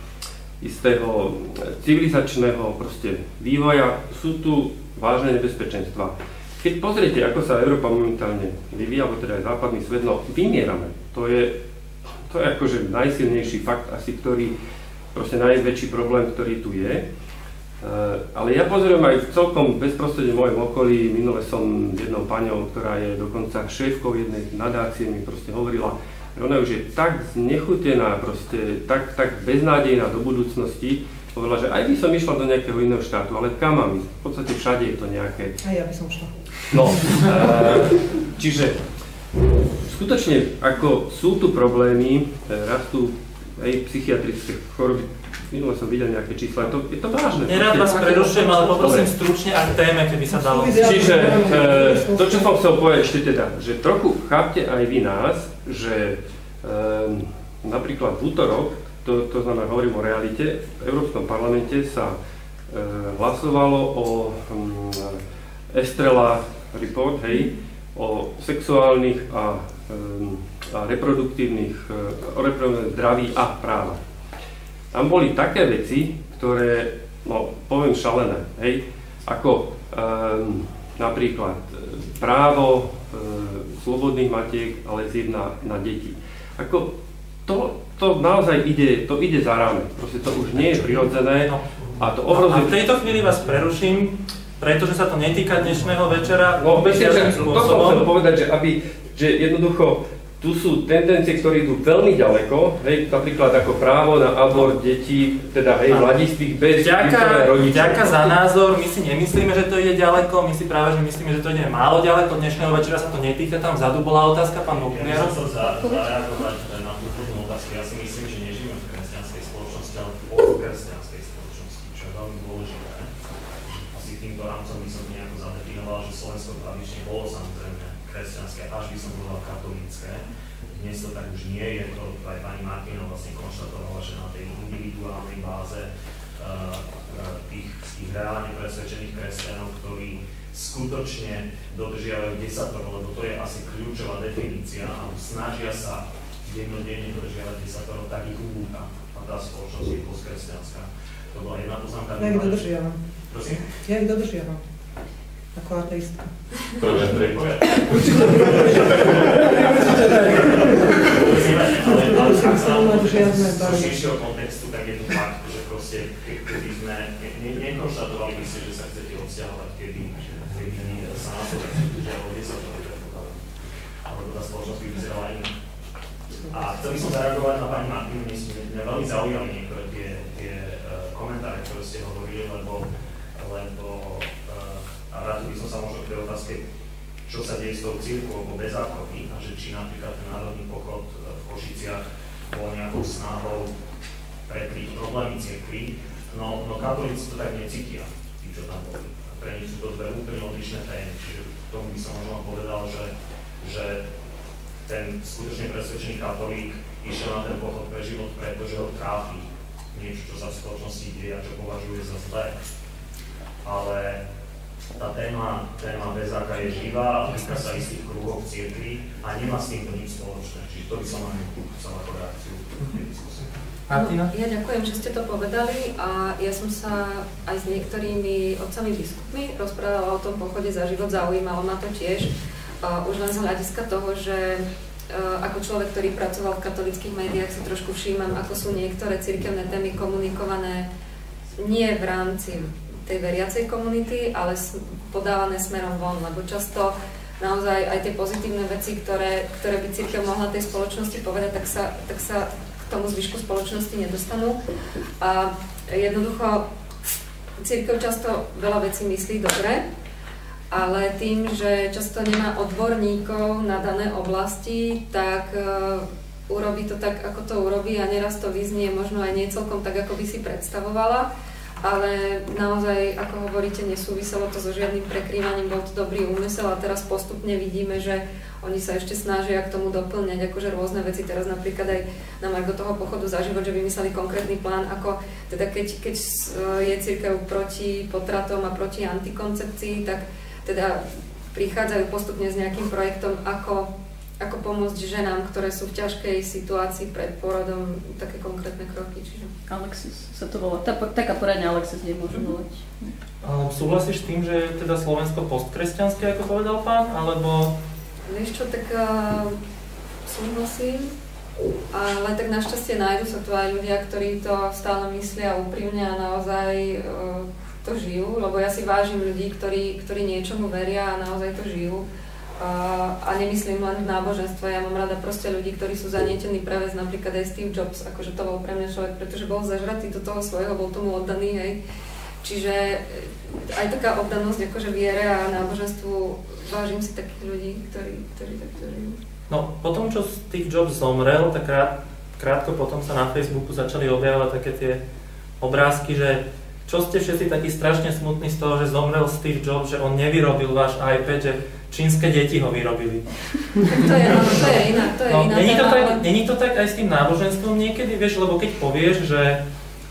istého civilizačného proste vývoja sú tu vážne nebezpečenstva. Keď pozriete, ako sa Európa momentálne vyvíja, alebo teda aj západný svet, no vymierame. To je, to je akože najsilnejší fakt asi, ktorý, proste najväčší problém, ktorý tu je. Uh, ale ja pozorujem aj celkom bezprostredne v mojom okolí, minule som s jednou paňou, ktorá je dokonca šéfkou jednej nadácie, mi proste hovorila, ona už je tak znechutená, proste, tak, tak beznádejná do budúcnosti, povedala, že aj by som išla do nejakého iného štátu, ale kam mám ísť? V podstate všade je to nejaké... A ja by som šla. No, uh, čiže skutočne, ako sú tu problémy, e, rastú aj psychiatrické choroby, minule som videl nejaké čísla, to, je to vážne. Nerad vás prerušujem, ale poprosím stručne a k téme, keby sa dalo. Čiže e, to, čo som chcel povedať ešte teda, že trochu chápte aj vy nás, že um, napríklad v útorok, to, to znamená, hovorím o realite, v Európskom parlamente sa uh, hlasovalo o um, Estrela report, hej, o sexuálnych a, um, a reproduktívnych, o reproduktívnych zdraví a práva. Tam boli také veci, ktoré, no poviem šalené, hej, ako um, napríklad právo slobodných matiek, ale zjed na, na deti. Ako to, to naozaj ide, to ide za ráme. Proste to už nie je prirodzené a to ohrozuje... A v tejto chvíli vás preruším, pretože sa to netýka dnešného večera. No, myslím, že to som chcel povedať, že, aby, že jednoducho tu sú tendencie, ktoré idú veľmi ďaleko, hej, napríklad ako právo na abort detí, teda hej, mladistvých bez ďaká, ďaká za názor, my si nemyslíme, že to ide ďaleko, my si práve že myslíme, že to ide málo ďaleko, dnešného večera sa to netýka, tam vzadu bola otázka, pán Mokuniar. Ja som sa zareagovať na tú prvnú otázku, ja si myslím, že nežijeme v kresťanskej spoločnosti, ale v polokresťanskej spoločnosti, čo je veľmi dôležité. Asi týmto rámcom by som nejako zadefinoval, že Slovensko tradične bolo samozrejme kresťanské, až by som povedal katolícké. Dnes to tak už nie je, to aj pani Martina vlastne konštatovala, že na tej individuálnej báze uh, tých, tých reálne presvedčených kresťanov, ktorí skutočne dodržiavajú desatoro, lebo to je asi kľúčová definícia a snažia sa dennodenne dodržiavať desatoro, tak ich ubúta. A tá spoločnosť je postkresťanská. To bola jedna poznámka. Ja ich dodržiavam. Prosím? Ja ich dodržiavam ako ateistka. Je prepoja. ale širšieho kontextu, tak je to fakt, že proste, keby sme, ne, nekonštatovali by si, že sa chcete odsťahovať, keby, keby sa na to že ľudia sa to alebo tá spoločnosť by vyzerala inak. A chcel by som zareagovať na pani Martinu, mňa veľmi zaujímali niektoré tie, tie komentáre, ktoré ste hovorili, lebo, lebo a vrátil by som sa možno k tej otázke, čo sa deje s tou církvou po bezákonní a že či napríklad ten národný pochod e, v Košiciach bol nejakou snahou prekryť problémy církvy. No, no katolíci to tak necítia, tí, čo tam boli. Pre nich sú to dve úplne odlišné témy, čiže k tomu by som možno povedal, že, že ten skutočne presvedčený katolík išiel na ten pochod pre život, pretože ho trápi niečo, čo sa v spoločnosti deje a čo považuje za zlé. Ale tá téma, téma bezáka je živá a týka sa istých kruhov cirkvi a nemá s týmto nič spoločné. Čiže to by som len chcel ako reakciu No, ja ďakujem, že ste to povedali a ja som sa aj s niektorými otcami biskupmi rozprávala o tom pochode za život, zaujímalo ma to tiež, uh, už len z hľadiska toho, že uh, ako človek, ktorý pracoval v katolických médiách, si trošku všímam, ako sú niektoré cirkevné témy komunikované nie v rámci tej veriacej komunity, ale podávané smerom von, lebo často naozaj aj tie pozitívne veci, ktoré, ktoré by církev mohla tej spoločnosti povedať, tak sa, tak sa k tomu zvyšku spoločnosti nedostanú. A jednoducho církev často veľa vecí myslí dobre, ale tým, že často nemá odborníkov na dané oblasti, tak uh, urobí to tak, ako to urobí a neraz to vyznie možno aj nie celkom tak, ako by si predstavovala ale naozaj, ako hovoríte, nesúviselo to so žiadnym prekrývaním, bol to dobrý úmysel a teraz postupne vidíme, že oni sa ešte snažia k tomu doplňať akože rôzne veci. Teraz napríklad aj na do toho pochodu za život, že vymysleli konkrétny plán, ako teda keď, keď je církev proti potratom a proti antikoncepcii, tak teda prichádzajú postupne s nejakým projektom, ako ako pomôcť ženám, ktoré sú v ťažkej situácii pred porodom, také konkrétne kroky. Čiže... Alexis sa to volá. Tá, taká poradňa Alexis nemôžu volať. Um, súhlasíš s tým, že je teda Slovensko postkresťanské, ako povedal pán, alebo... Vieš čo, tak uh, súhlasím, ale tak našťastie nájdu sa tu aj ľudia, ktorí to stále myslia úprimne a naozaj uh, to žijú, lebo ja si vážim ľudí, ktorí, ktorí niečomu veria a naozaj to žijú a nemyslím len v náboženstve, ja mám rada proste ľudí, ktorí sú zanietení prevez, napríklad aj Steve Jobs, akože to bol pre mňa človek, pretože bol zažratý do toho svojho, bol tomu oddaný, hej. Čiže eh, aj taká oddanosť akože viere a náboženstvu, vážim si takých ľudí, ktorí, ktorí takto žijú. No, potom, čo Steve Jobs zomrel, tak krát, krátko potom sa na Facebooku začali objavovať také tie obrázky, že čo ste všetci takí strašne smutní z toho, že zomrel Steve Jobs, že on nevyrobil váš iPad, že čínske deti ho vyrobili. To je, no, to je iná, to je no, iná není to, tak, není to tak aj s tým náboženstvom niekedy, vieš, lebo keď povieš, že,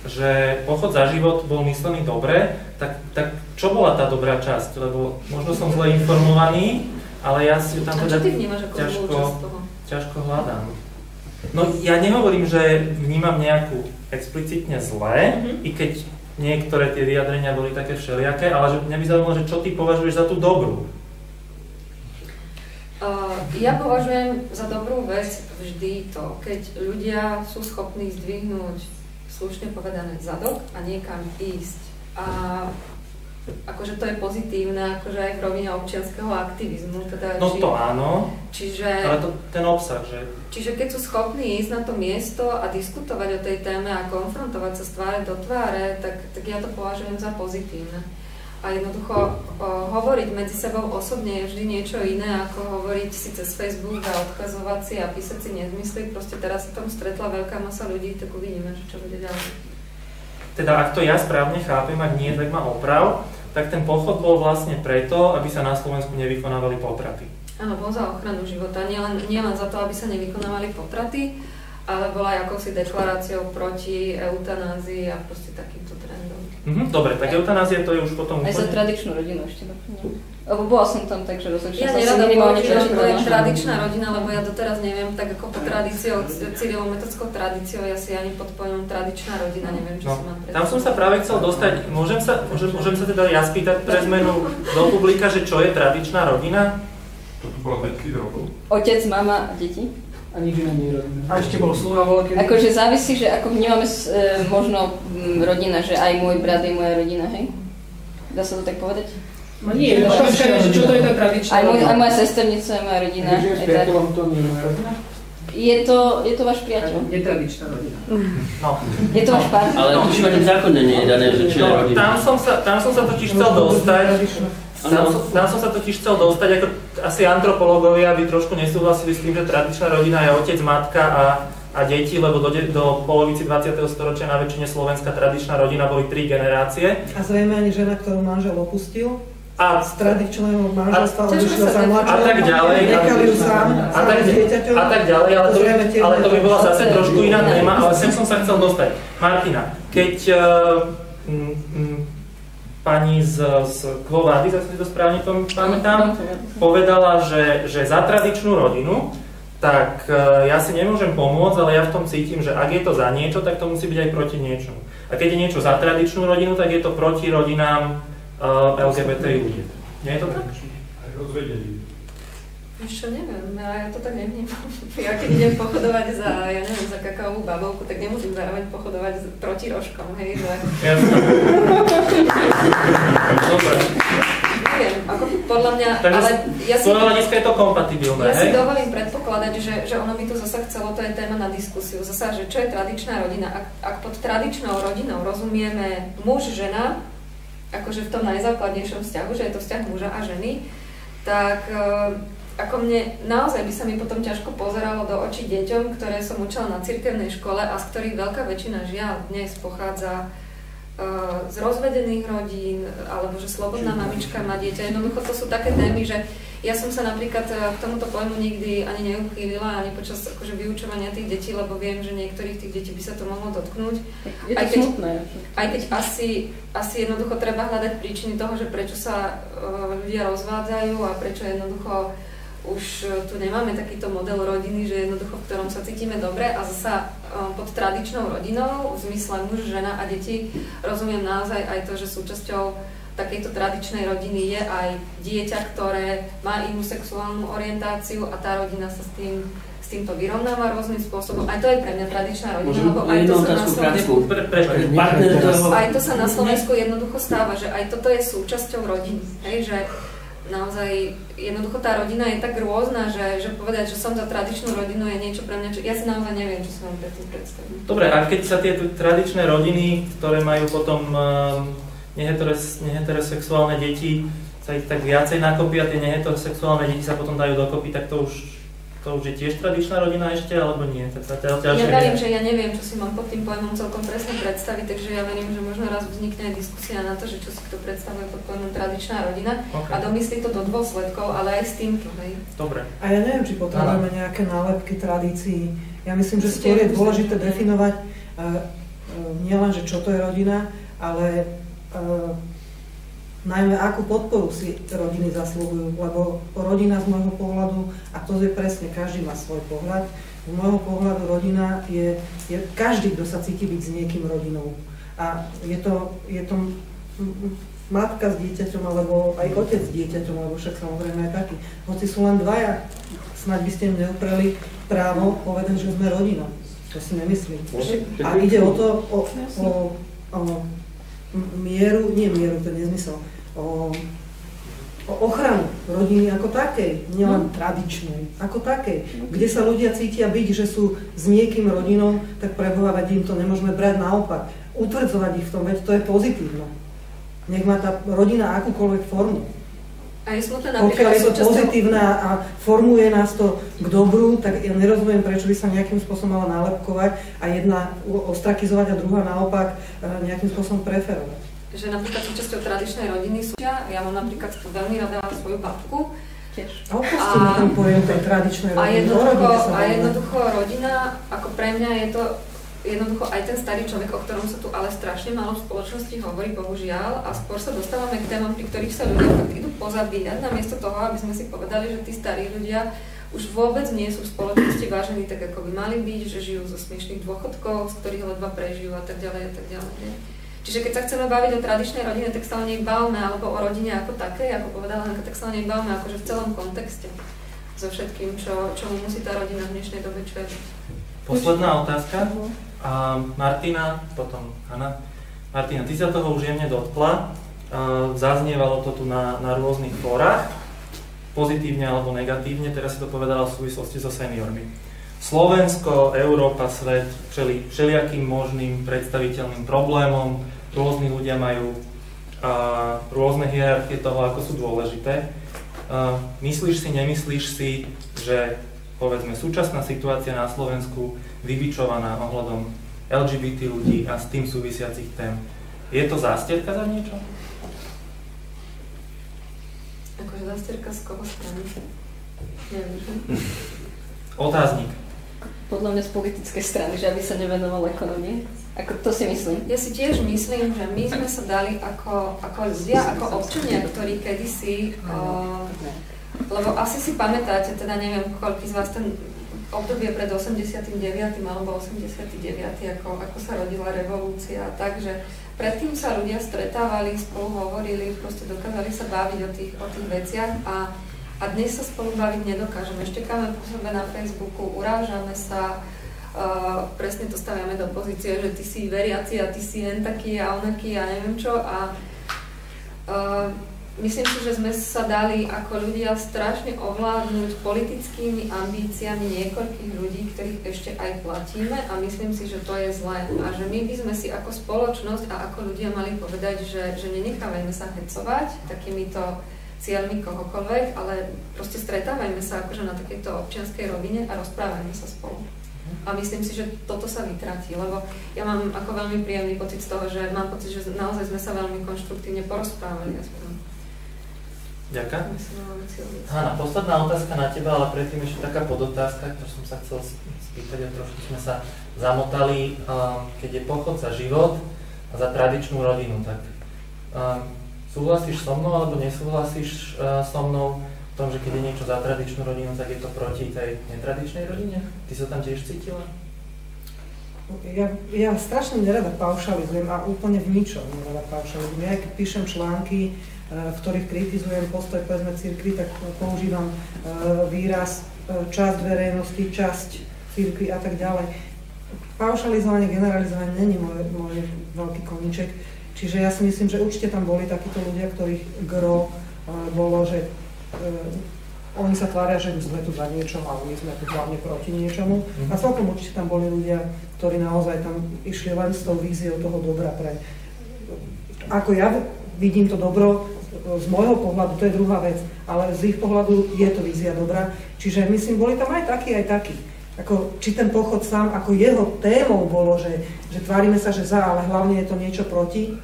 že pochod za život bol myslený dobre, tak, tak čo bola tá dobrá časť? Lebo možno som zle informovaný, ale ja si tam teda ťažko, ťažko hľadám. No ja nehovorím, že vnímam nejakú explicitne zlé, mm-hmm. i keď niektoré tie vyjadrenia boli také všelijaké, ale že mňa by zaujímalo, že čo ty považuješ za tú dobrú ja považujem za dobrú vec vždy to, keď ľudia sú schopní zdvihnúť slušne povedané zadok a niekam ísť. A akože to je pozitívne, akože aj v rovine občianského aktivizmu. Teda, no či, to áno, čiže, ale to, ten obsah, že... Čiže keď sú schopní ísť na to miesto a diskutovať o tej téme a konfrontovať sa z tváre do tváre, tak, tak ja to považujem za pozitívne a jednoducho hovoriť medzi sebou osobne je vždy niečo iné, ako hovoriť si cez Facebook a odkazovať si a písať si nezmysly. Proste teraz sa tam stretla veľká masa ľudí, tak uvidíme, že čo bude ďalej. Teda ak to ja správne chápem, ak nie, tak ma oprav, tak ten pochod bol vlastne preto, aby sa na Slovensku nevykonávali potraty. Áno, bol za ochranu života, nielen nie len za to, aby sa nevykonávali potraty, ale bola aj akousi deklaráciou proti eutanázii a proste takýmto trendom. Mm-hmm, dobre, tak eutanázia to je už potom Aj za tradičnú rodinu ešte Lebo bola som tam, takže rozhodne ja sa minimálne že to je tradičná rodina, lebo ja doteraz neviem, tak ako po tradíciou, cyrilometodickou tradíciou, ja si ani pod pojmom tradičná rodina neviem, čo no, si mám Tam som sa práve chcel dostať, môžem sa, môžem, môžem sa teda ja spýtať pre zmenu do publika, že čo je tradičná rodina? To tu bolo 5 rokov. Otec, mama a deti? A nič iné rodina. A ešte bol sluha veľký. Akože závisí, že ako vnímame e, možno m, rodina, že aj môj brat je moja rodina, hej? Dá sa to tak povedať? No nie, no, je, že čo to je tá tradičná aj, môj, aj moja sesternica je moja rodina. Žiješ s priateľom, to nie je moja rodina? Je to, je to váš priateľ. Netradičná rodina. No. Je to váš partner. Ale tuším ani v zákone nie je dané, že čo je rodina. Tam som sa, tam som sa totiž chcel dostať. Tam, som, tam som sa totiž chcel dostať, ako asi antropológovia by trošku nesúhlasili s tým, že tradičná rodina je otec, matka a, a deti, lebo do, do polovici 20. storočia na väčšine slovenská tradičná rodina boli tri generácie. A zrejme ani žena, ktorú manžel opustil? a z tradičného manželstva odišla za mladšou, a tak ďalej, nechali ju sám, a, tak, a tak ďalej, ale to, ale to by bola zase trošku iná téma, ale sem som sa chcel dostať. Martina, keď uh, pani z, z Kvovady, ak si to správne pamätám, povedala, že, že za tradičnú rodinu, tak uh, ja si nemôžem pomôcť, ale ja v tom cítim, že ak je to za niečo, tak to musí byť aj proti niečomu. A keď je niečo za tradičnú rodinu, tak je to proti rodinám uh, LGBT ľudí. Nie je to tak? Aj rozvedení. Ešte neviem, ja to tak nevnímam. (laughs) Ja keď idem pochodovať za, ja neviem, za kakaovú babovku, tak nemusím zároveň pochodovať proti rožkom, hej, že... Dobre. Neviem, ako podľa mňa, Takže ale ja si... hľadiska je to kompatibilné, Ja si hej? dovolím predpokladať, že, že ono by tu zasa chcelo, to je téma na diskusiu, zasa, že čo je tradičná rodina. Ak, ak pod tradičnou rodinou rozumieme muž, žena, akože v tom najzákladnejšom vzťahu, že je to vzťah muža a ženy, tak e, ako mne naozaj by sa mi potom ťažko pozeralo do očí deťom, ktoré som učila na cirkevnej škole a z ktorých veľká väčšina žiaľ dnes pochádza uh, z rozvedených rodín, alebo že slobodná mamička má dieťa. Jednoducho to sú také témy, že ja som sa napríklad uh, k tomuto pojmu nikdy ani neuchýlila, ani počas akože, vyučovania tých detí, lebo viem, že niektorých tých detí by sa to mohlo dotknúť. Je to aj keď, smutné. aj keď asi, asi jednoducho treba hľadať príčiny toho, že prečo sa uh, ľudia rozvádzajú a prečo jednoducho už e, tu nemáme takýto model rodiny, že jednoducho, v ktorom sa cítime dobre a zasa e, pod tradičnou rodinou, v zmysle muž, žena a deti, rozumiem naozaj aj to, že súčasťou takejto tradičnej rodiny je aj dieťa, ktoré má inú sexuálnu orientáciu a tá rodina sa s tým s týmto vyrovnáva rôznym spôsobom. Aj to je pre mňa tradičná rodina, Môžem lebo aj to sa na Slovensku... Pre, pre, toho... Aj to sa na Slovensku jednoducho stáva, že aj toto je súčasťou rodiny. Hej, že naozaj jednoducho tá rodina je tak rôzna, že, že povedať, že som za tradičnú rodinu je niečo pre mňa, čo ja si naozaj neviem, čo si mám pre tým predstaviť. Dobre, a keď sa tie tradičné rodiny, ktoré majú potom um, neheteros, neheterosexuálne deti, sa ich tak viacej nakopí a tie neheterosexuálne deti sa potom dajú dokopy, tak to už to už je tiež tradičná rodina ešte, alebo nie? Tak sa teda ja verím, že ja neviem, čo si mám pod tým pojmom celkom presne predstaviť, takže ja verím, že možno raz vznikne aj diskusia na to, že čo si kto predstavuje pod pojmom tradičná rodina okay. a domyslí to do dôsledkov, ale aj s týmto, hej. Dobre. A ja neviem, či potrebujeme nejaké nálepky tradícií. Ja myslím, že skôr je dôležité definovať uh, uh, nielen, že čo to je rodina, ale uh, najmä akú podporu si rodiny zaslúhujú, lebo rodina z môjho pohľadu, a to je presne, každý má svoj pohľad, z môjho pohľadu rodina je, je každý, kto sa cíti byť s niekým rodinou. A je to, je to matka s dieťaťom, alebo aj otec s dieťaťom, alebo však samozrejme aj taký. Hoci sú len dvaja, snáď by ste im neupreli právo povedať, že sme rodina. To si nemyslím. A ide o to, o, o, o mieru, nie mieru, to je nezmysel, o, o ochranu rodiny ako takej, nielen tradičnej, ako takej, kde sa ľudia cítia byť, že sú s niekým rodinou, tak prebohávať im to nemôžeme brať naopak. Utvrdzovať ich v tom, veď to je pozitívne. Nech má tá rodina akúkoľvek formu. A je smutné Pokiaľ je to pozitívne a formuje nás to k dobru, tak ja nerozumiem, prečo by sa nejakým spôsobom mala nálepkovať a jedna ostrakizovať a druhá naopak e, nejakým spôsobom preferovať že napríklad súčasťou tradičnej rodiny sú ja, ja mám napríklad tu veľmi rada svoju babku. Tiež. A opustíme ten pojem tej tradičnej rodiny. A jednoducho, a jednoducho rodina, ako pre mňa je to jednoducho aj ten starý človek, o ktorom sa tu ale strašne málo v spoločnosti hovorí, bohužiaľ, a skôr sa dostávame k témam, pri ktorých sa ľudia fakt idú pozabíjať, namiesto toho, aby sme si povedali, že tí starí ľudia už vôbec nie sú v spoločnosti vážení tak, ako by mali byť, že žijú zo smiešných dôchodkov, z ktorých ledva prežijú a tak ďalej a tak ďalej. Nie? Čiže keď sa chceme baviť o tradičnej rodine, tak sa o nej bavme, alebo o rodine ako takej, ako povedala Hanka, tak sa o nej bavme akože v celom kontexte. So všetkým, čo, čo mu musí tá rodina v dnešnej dobe čeliť. Posledná otázka. A Martina, potom Hanna. Martina, ty sa toho už jemne dotkla. Zaznievalo to tu na, na rôznych fórach, pozitívne alebo negatívne, teraz si to povedala v súvislosti so seniormi. Slovensko, Európa, svet čeli všelijakým možným predstaviteľným problémom, rôzni ľudia majú a, rôzne hierarchie toho, ako sú dôležité. A, myslíš si, nemyslíš si, že povedzme súčasná situácia na Slovensku vybičovaná ohľadom LGBT ľudí a s tým súvisiacich tém, je to zástierka za niečo? Akože zástierka z koho strany? Neviem. Otáznik. podľa mňa z politickej strany, že aby sa nevenoval ekonomii. Ako to si myslím. Ja si tiež myslím, že my sme sa dali ako, ako ľudia, ako občania, ktorí kedysi, uh, lebo asi si pamätáte, teda neviem, koľko z vás ten obdobie pred 89. alebo 89. Ako, ako sa rodila revolúcia, takže predtým sa ľudia stretávali, spolu hovorili, proste dokázali sa baviť o tých, o tých veciach a a dnes sa spolu baviť nedokážeme. Štekáme po sebe na Facebooku, urážame sa, presne to staviame do pozície, že ty si veriaci a ty si len taký a onaký a neviem čo. A myslím si, že sme sa dali ako ľudia strašne ovládnuť politickými ambíciami niekoľkých ľudí, ktorých ešte aj platíme a myslím si, že to je zlé. A že my by sme si ako spoločnosť a ako ľudia mali povedať, že, že nenechávajme sa hecovať takýmito cieľmi kohokoľvek, ale proste stretávajme sa akože na takejto občianskej rovine a rozprávajme sa spolu. A myslím si, že toto sa vytratí, lebo ja mám ako veľmi príjemný pocit z toho, že mám pocit, že naozaj sme sa veľmi konštruktívne porozprávali. Ďakujem. Hanna, posledná otázka na teba, ale predtým ešte taká podotázka, ktorú som sa chcel spýtať a trošku sme sa zamotali, keď je pochod za život a za tradičnú rodinu, tak súhlasíš so mnou alebo nesúhlasíš so mnou tom, že keď je niečo za tradičnú rodinu, tak je to proti tej netradičnej rodine? Ty sa tam tiež cítila? Ja, ja strašne nerada paušalizujem a úplne v ničom nerada paušalizujem. Ja keď píšem články, uh, v ktorých kritizujem postoj povedzme cirkvi, tak používam uh, výraz časť verejnosti, časť cirkvi a tak ďalej. Paušalizovanie, generalizovanie není môj, môj veľký koníček Čiže ja si myslím, že určite tam boli takíto ľudia, ktorých gro bolo, že oni sa tvária, že sme tu za niečo, ale my sme tu hlavne proti niečomu. Mm-hmm. A celkom určite tam boli ľudia, ktorí naozaj tam išli len s tou víziou toho dobra pre... Ako ja vidím to dobro, z môjho pohľadu, to je druhá vec, ale z ich pohľadu je to vízia dobrá. Čiže myslím, boli tam aj takí, aj takí. Ako, či ten pochod sám, ako jeho témou bolo, že, že tvárime sa, že za, ale hlavne je to niečo proti,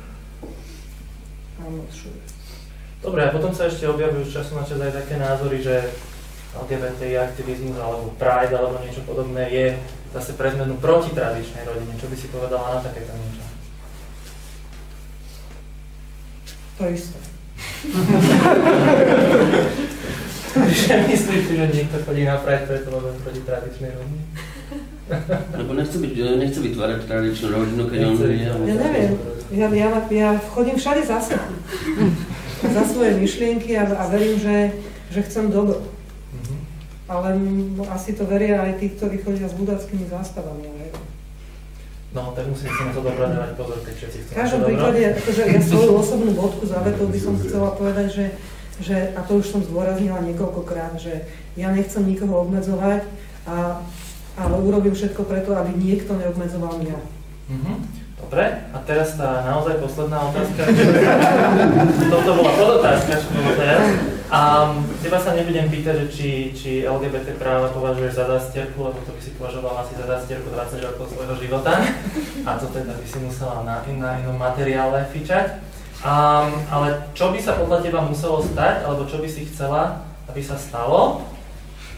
Dobre, a potom sa ešte objavujú z času na čas aj také názory, že LGBTI aktivizmus alebo Pride alebo niečo podobné je zase pre zmenu proti tradičnej rodine. Čo by si povedala na takéto niečo? To isté. že (laughs) myslíš si, že niekto chodí na Pride preto, lebo proti tradičnej rodine? Lebo nechce, byť, nechce vytvárať tradičnú rodinu, keď on je... Ja neviem, ja, ja, ja chodím všade za. Za svoje myšlienky a, a verím, že, že chcem dobro. Mm-hmm. Ale asi to veria aj tí, ktorí chodia s budáckými zástavami. No, tak musíte si na to dobre dávať pozor, keď všetci chcú. V každom prípade, akože ja svoju osobnú bodku závetov by som chcela povedať, že, že, a to už som zdôraznila niekoľkokrát, že ja nechcem nikoho obmedzovať, a, ale urobím všetko preto, aby niekto neobmedzoval mňa. Mm-hmm. Dobre, a teraz tá naozaj posledná otázka. Toto bola podotázka, čo bolo teraz. A teba sa nebudem pýtať, že či, či LGBT práva považuješ za zastierku, lebo to by si považoval asi za zastierku 20 rokov svojho života. A to teda by si musela na, na inom materiále fičať. Um, ale čo by sa podľa teba muselo stať, alebo čo by si chcela, aby sa stalo,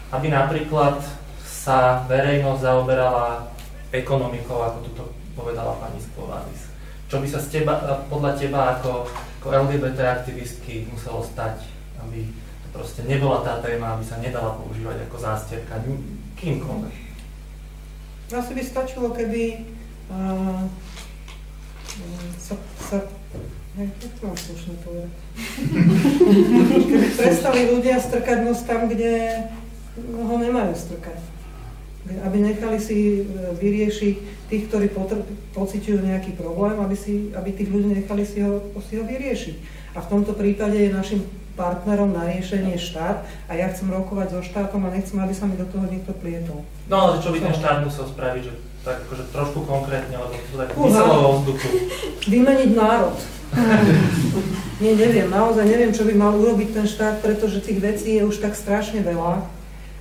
aby napríklad sa verejnosť zaoberala ekonomikou, ako tuto povedala pani Sklovadis. Čo by sa z teba, podľa teba ako, ako LGBT aktivistky muselo stať, aby to proste nebola tá téma, aby sa nedala používať ako zástierka kýmkoľvek? Asi by stačilo, keby uh, sa, sa Hej, to mám slušne povedať. (laughs) Keby prestali ľudia strkať nos tam, kde ho nemajú strkať. Aby nechali si e, vyriešiť tých, ktorí pociťujú nejaký problém, aby, si, aby tých ľudí nechali si ho, si ho vyriešiť. A v tomto prípade je našim partnerom na riešenie štát a ja chcem rokovať so štátom a nechcem, aby sa mi do toho niekto plietol. No ale čo by ten štát musel spraviť, že tak akože trošku konkrétne, lebo to tak vyselo vo vzduchu. Vymeniť národ. (laughs) Nie, neviem, naozaj neviem, čo by mal urobiť ten štát, pretože tých vecí je už tak strašne veľa,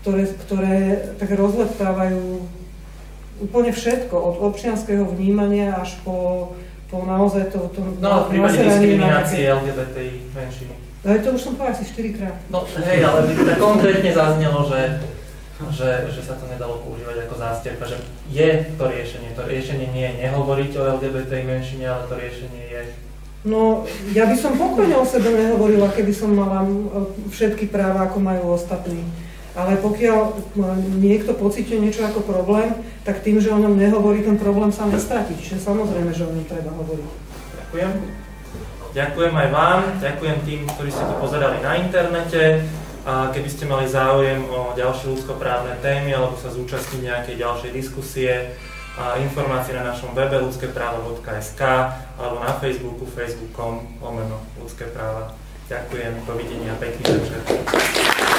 ktoré, ktoré tak rozleptávajú úplne všetko, od občianského vnímania až po, po naozaj to... to no, v prípade diskriminácie LGBTI menšiny. Ale to už som povedal asi 4 krát. No hej, ale tak konkrétne zaznelo, že že, že sa to nedalo používať ako zástierka, že je to riešenie. To riešenie nie je nehovoriť o LGBTI menšine, ale to riešenie je No, ja by som pokojne o sebe nehovorila, keby som mala všetky práva, ako majú ostatní. Ale pokiaľ niekto pociťuje niečo ako problém, tak tým, že o ňom nehovorí, ten problém sa nestratí. Čiže samozrejme, že o ňom treba hovoriť. Ďakujem. Ďakujem aj vám, ďakujem tým, ktorí ste to pozerali na internete. A keby ste mali záujem o ďalšie ľudskoprávne témy alebo sa zúčastniť nejakej ďalšej diskusie, a informácie na našom webe ľudsképráva.sk alebo na Facebooku facebook.com lomeno ľudské práva. Ďakujem, dovidenia, pekný večer.